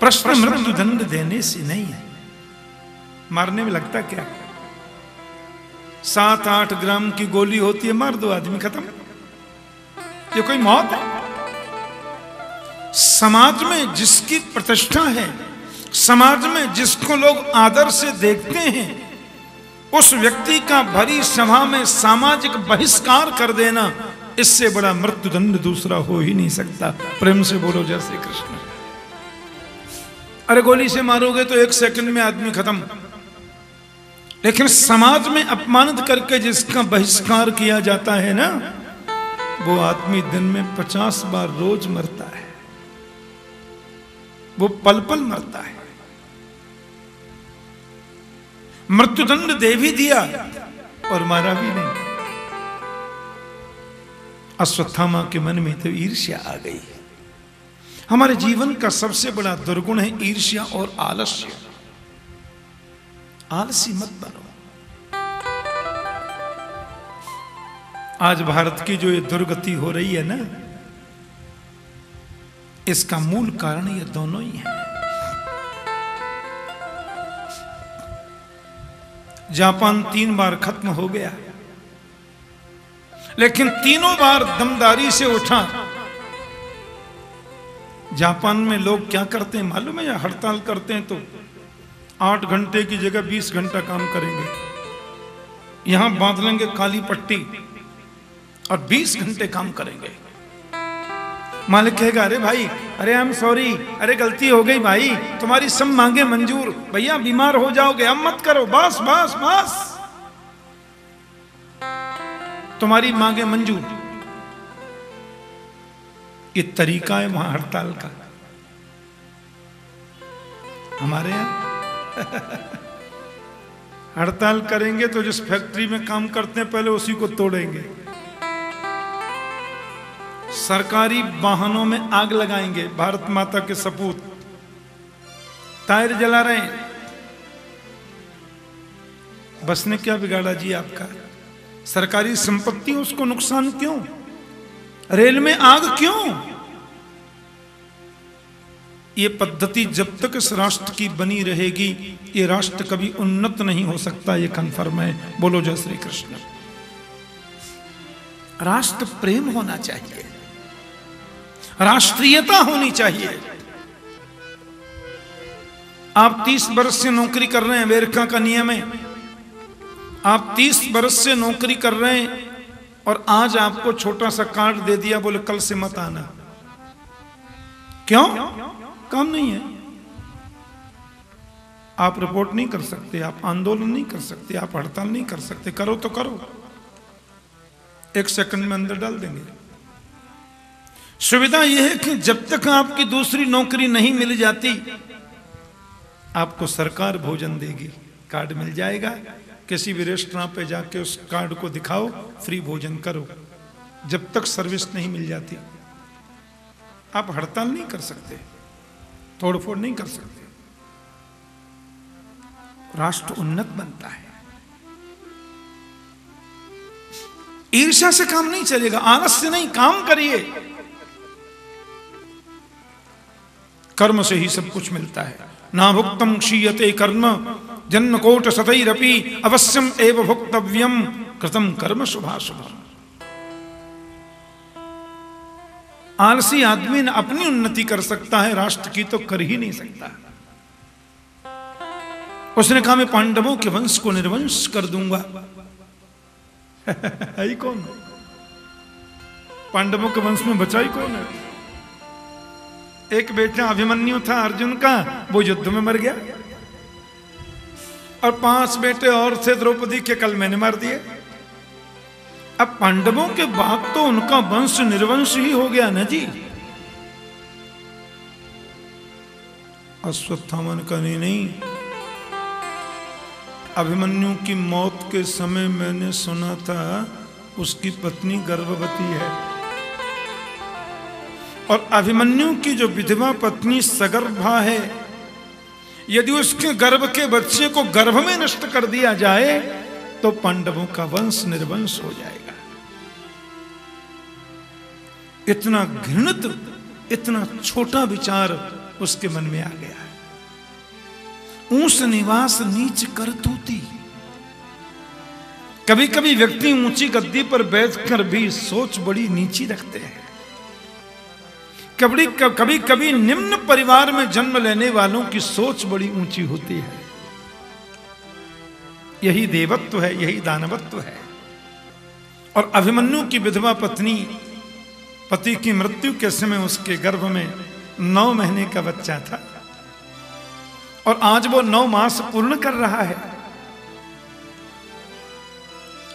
प्रश्न मृत्यु दंड देने से नहीं है। मारने में लगता क्या? सात आठ ग्राम की गोली होती है, मार दो आदमी, खत्म। ये कोई मौत है? समाज में जिसकी प्रतिष्ठा है, समाज में जिसको लोग आदर से देखते हैं, उस व्यक्ति का भरी सभा में सामाजिक बहिष्कार कर देना, इससे बड़ा मृत्युदंड दूसरा हो ही नहीं सकता। प्रेम से बोलो श्री कृष्ण। अरे गोली से मारोगे तो एक सेकंड में आदमी खत्म। लेकिन समाज में अपमानित करके जिसका बहिष्कार किया जाता है ना वो आदमी दिन में पचास बार रोज मरता है। वो पल पल मरता है। मृत्युदंड दे भी दिया और मारा भी नहीं। अश्वत्थामा के मन में तो ईर्ष्या आ गई हमारे जीवन का सबसे बड़ा दुर्गुण है ईर्ष्या और आलस्य। आलसी मत बनो। आज भारत की जो ये दुर्गति हो रही है ना, इसका मूल कारण ये दोनों ही है। जापान तीन बार खत्म हो गया, लेकिन तीनों बार दमदारी से उठा। जापान में लोग क्या करते हैं मालूम है, या हड़ताल करते हैं तो आठ घंटे की जगह बीस घंटा काम करेंगे। यहाँ बाँध लेंगे काली पट्टी। और 20 घंटे काम करेंगे। मालिक कहेगा, अरे भाई, अरे आई एम सॉरी अरे गलती हो गई भाई, तुम्हारी सब मांगे मंजूर, भैया बीमार हो जाओगे, अब मत करो, बस बस बस। तुम्हारी मांगे मंजूर। ये तरीका है वहाँ हड़ताल का। हमारे यहाँ हड़ताल करेंगे तो जिस फैक्ट्री में काम करते हैं, पहले उसी को तोड़ेंगे। सरकारी वाहनों में आग लगाएँगे, भारत माता के सपूत। टायर जला रहे हैं। बस ने क्या बिगाड़ा जी आपका? सरकारी संपत्ति उसको नुकसान क्यों? रेल में आग क्यों? ये पद्धति जब तक इस राष्ट्र की बनी रहेगी, ये राष्ट्र कभी उन्नत नहीं हो सकता, ये कन्फर्म है। बोलो जय श्री कृष्ण। राष्ट्र प्रेम होना चाहिए। राष्ट्रीयता होनी चाहिए। आप तीस वर्ष से नौकरी कर रहे हैं, अमेरिका का नियम है। आप तीस वर्ष से नौकरी कर रहे हैं और आज आपको छोटा सा कार्ड दे दिया, बोले कल से मत आना। क्यों? काम नहीं है। आप रिपोर्ट नहीं कर सकते, आप आंदोलन नहीं कर सकते, आप हड़ताल नहीं कर सकते। करो तो करो। एक सेकंड में अंदर डाल देंगे। सुविधा यह है कि जब तक आपकी दूसरी नौकरी नहीं मिल जाती, आपको सरकार भोजन देगी। कार्ड मिल जाएगा। किसी भी रेस्टोरेंट पे जाके उस कार्ड को दिखाओ फ्री भोजन करो। जब तक सर्विस नहीं मिल जाती, आप हड़ताल नहीं कर सकते, तोड़फोड़ नहीं कर सकते। राष्ट्र उन्नत बनता है। ईर्षा से काम नहीं चलेगा आलस से नहीं, काम करिए। कर्म से ही सब कुछ मिलता है। ना भुक्तम क्षीयते कर्म जन्म कोट सतरपी अवश्यम एव भुक्तव्यम। कृतम कर्म शुभाशुभ आलसी आदमी ने अपनी उन्नति कर सकता है, राष्ट्र की तो कर ही नहीं सकता। उसने कहा, मैं पांडवों के वंश को निर्वंश कर दूँगा। है कौन? पांडवों के वंश में बचा ही कौन है? एक बेटा अभिमन्यु था अर्जुन का, वो युद्ध में मर गया। और पाँच बेटे और थे द्रौपदी के कल मैंने मार दिए। अब पांडवों के बाद तो उनका वंश निर्वंश ही हो गया ना जी। अश्वत्थामन का नहीं नहीं। अभिमन्यु की मौत के समय मैंने सुना था, उसकी पत्नी गर्भवती है। और अभिमन्यु की जो विधवा पत्नी सगर्भा है, यदि उसके गर्भ के बच्चे को गर्भ में नष्ट कर दिया जाए तो पांडवों का वंश निर्वंश हो जाएगा। इतना घृणित, इतना छोटा विचार उसके मन में आ गया है। ऊंच निवास नीच कर तूती। कभी कभी व्यक्ति ऊँची गद्दी पर बैठकर भी सोच बड़ी नीची रखते हैं। कभी कभी कभी निम्न परिवार में जन्म लेने वालों की सोच बड़ी ऊँची होती है। यही देवत्व है, यही दानवत्व है। और अभिमन्यु की विधवा पत्नी, पति की मृत्यु के समय उसके गर्भ में नौ महीने का बच्चा था। और आज वो नौ मास पूर्ण कर रहा है।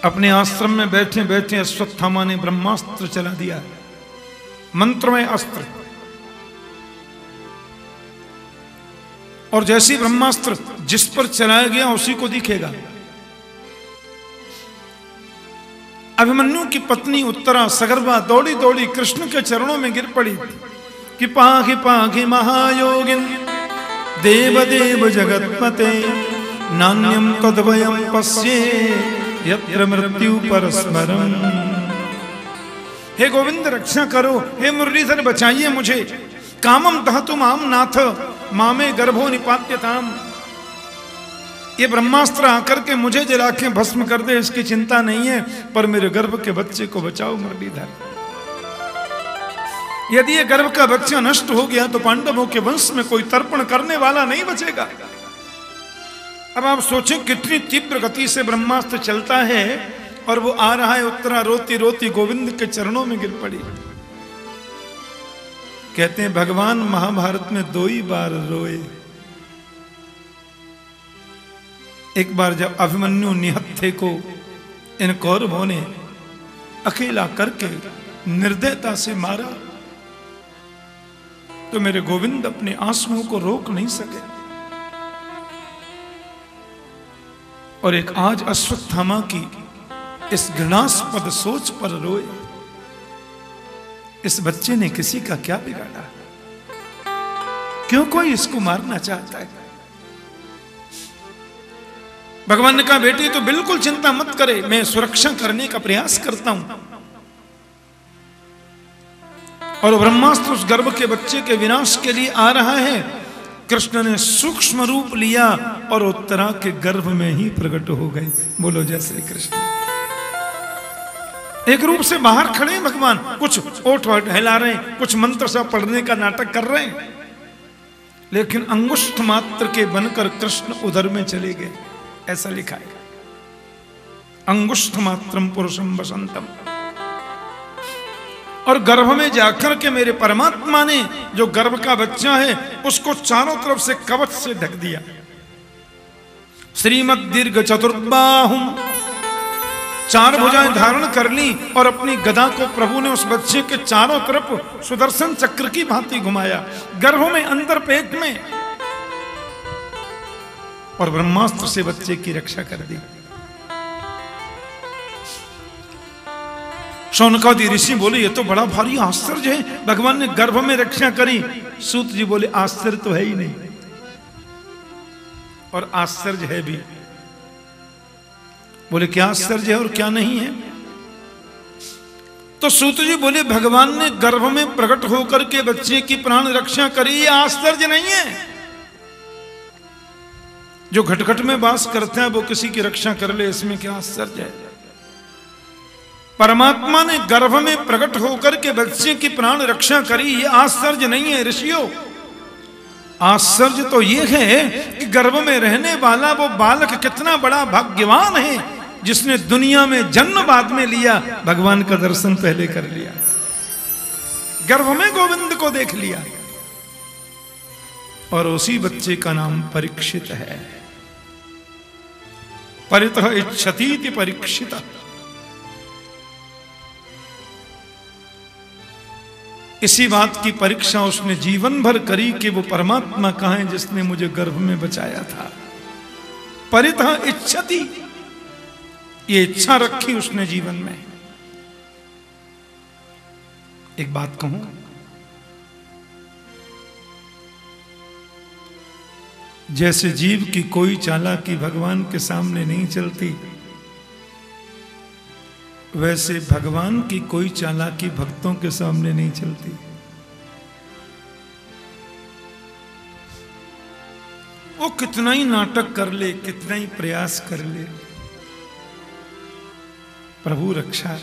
अपने आश्रम में बैठे बैठे अश्वत्थामा ने ब्रह्मास्त्र चला दिया। है मंत्रमय अस्त्र। और जैसी ब्रह्मास्त्र जिस पर चलाया गया, उसी को दिखेगा। अभिमन्यु की पत्नी उत्तरा सगर्भा दौड़ी दौड़ी कृष्ण के चरणों में गिर पड़ी कि पाखि पाखि महायोगिन, देव देव जगतपते नान्यम तदवयम पश्ये, यत्र मृत्यु परस्मरम हे गोविंद, रक्षा करो। हे मुरलीधर, बचाइए मुझे। कामम धातु माम नाथ, मामे गर्भो निपात्यताम। ये ब्रह्मास्त्र आकर के मुझे जला के भस्म कर दे, इसकी चिंता नहीं है, पर मेरे गर्भ के बच्चे को बचाओ, मुरलीधर। यदि ये गर्भ का बच्चा नष्ट हो गया तो पांडवों के वंश में कोई तर्पण करने वाला नहीं बचेगा। अब आप सोचें कितनी तीव्र गति से ब्रह्मास्त्र चलता है। और वो आ रहा है उत्तरा रोती रोती गोविंद के चरणों में गिर पड़ी। कहते हैं, भगवान महाभारत में दो ही बार रोए। एक बार जब अभिमन्यु निहत्थे को इन कौरवों ने अकेला करके निर्दयता से मारा तो मेरे गोविंद अपने आंसुओं को रोक नहीं सके। और एक आज अश्वत्थामा की इस घृणास्पद सोच पर रोए। इस बच्चे ने किसी का क्या बिगाड़ा? क्यों कोई इसको मारना चाहता है? भगवान ने कहा, बेटी तो बिल्कुल चिंता मत करे। मैं सुरक्षा करने का प्रयास करता हूँ। और ब्रह्मास्त्र उस गर्भ के बच्चे के विनाश के लिए आ रहा है। कृष्ण ने सूक्ष्म रूप लिया और उत्तरा के गर्भ में ही प्रकट हो गए। बोलो, जय श्री कृष्ण। एक रूप से बाहर खड़े हैं भगवान। कुछ ओठ हिला रहे हैं, कुछ मंत्र सा पढ़ने का नाटक कर रहे हैं। लेकिन अंगुष्ठ मात्र के बनकर कृष्ण उधर में चले गए। ऐसा लिखा है। अंगुष्ठ मात्रम पुरुषम बसंतम और गर्भ में जाकर के मेरे परमात्मा ने जो गर्भ का बच्चा है, उसको चारों तरफ़ से कवच से ढक दिया। श्रीमद दीर्घ चतुर्बाहुम चार भुजाएँ धारण कर ली और अपनी गदा को प्रभु ने उस बच्चे के चारों तरफ़ सुदर्शन चक्र की भांति घुमाया, गर्भ में, अंदर पेट में। और ब्रह्मास्त्र से बच्चे की रक्षा कर दी। शौनकादि ऋषि बोले, ये तो बड़ा भारी आश्चर्य है। भगवान ने गर्भ में रक्षा करी। सूत जी बोले, आश्चर्य तो है ही नहीं। और आश्चर्य है भी। बोले, क्या आश्चर्य है और क्या नहीं है? तो सूत जी बोले, भगवान ने गर्भ में प्रकट होकर के बच्चे की प्राण रक्षा करी, ये आश्चर्य नहीं है। जो घटघट में वास करते हैं, वो किसी की रक्षा कर ले, इसमें क्या आश्चर्य है? परमात्मा ने गर्भ में प्रकट होकर के बच्चे की प्राण रक्षा करी, ये आश्चर्य नहीं है, ऋषियों। आश्चर्य तो ये है कि गर्भ में रहने वाला वो बालक कितना बड़ा भाग्यवान है। जिसने दुनिया में जन्म बाद में लिया, भगवान का दर्शन पहले कर लिया। गर्भ में गोविंद को देख लिया। और उसी बच्चे का नाम परीक्षित है। परित इच्छती परीक्षित। इसी बात की परीक्षा उसने जीवन भर करी कि वो परमात्मा कहा है जिसने मुझे गर्भ में बचाया था। परित इच्छती ये इच्छा रखी उसने जीवन में। एक बात कहूँ, जैसे जीव की कोई चालाकी भगवान के सामने नहीं चलती, वैसे भगवान की कोई चालाकी भक्तों के सामने नहीं चलती। वो कितना ही नाटक कर ले, कितना ही प्रयास कर ले प्रभु रक्षा।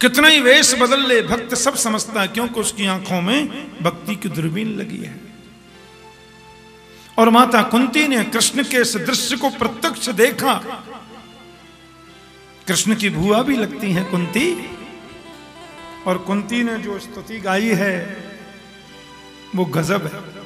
कितना ही वेश बदल ले, भक्त सब समझता है क्योंकि उसकी आँखों में भक्ति की दूरबीन लगी है। और माता कुंती ने कृष्ण के इस दृश्य को प्रत्यक्ष देखा। कृष्ण की भुआ भी लगती है कुंती, और कुंती ने जो स्तुति गाई है, वो गजब है।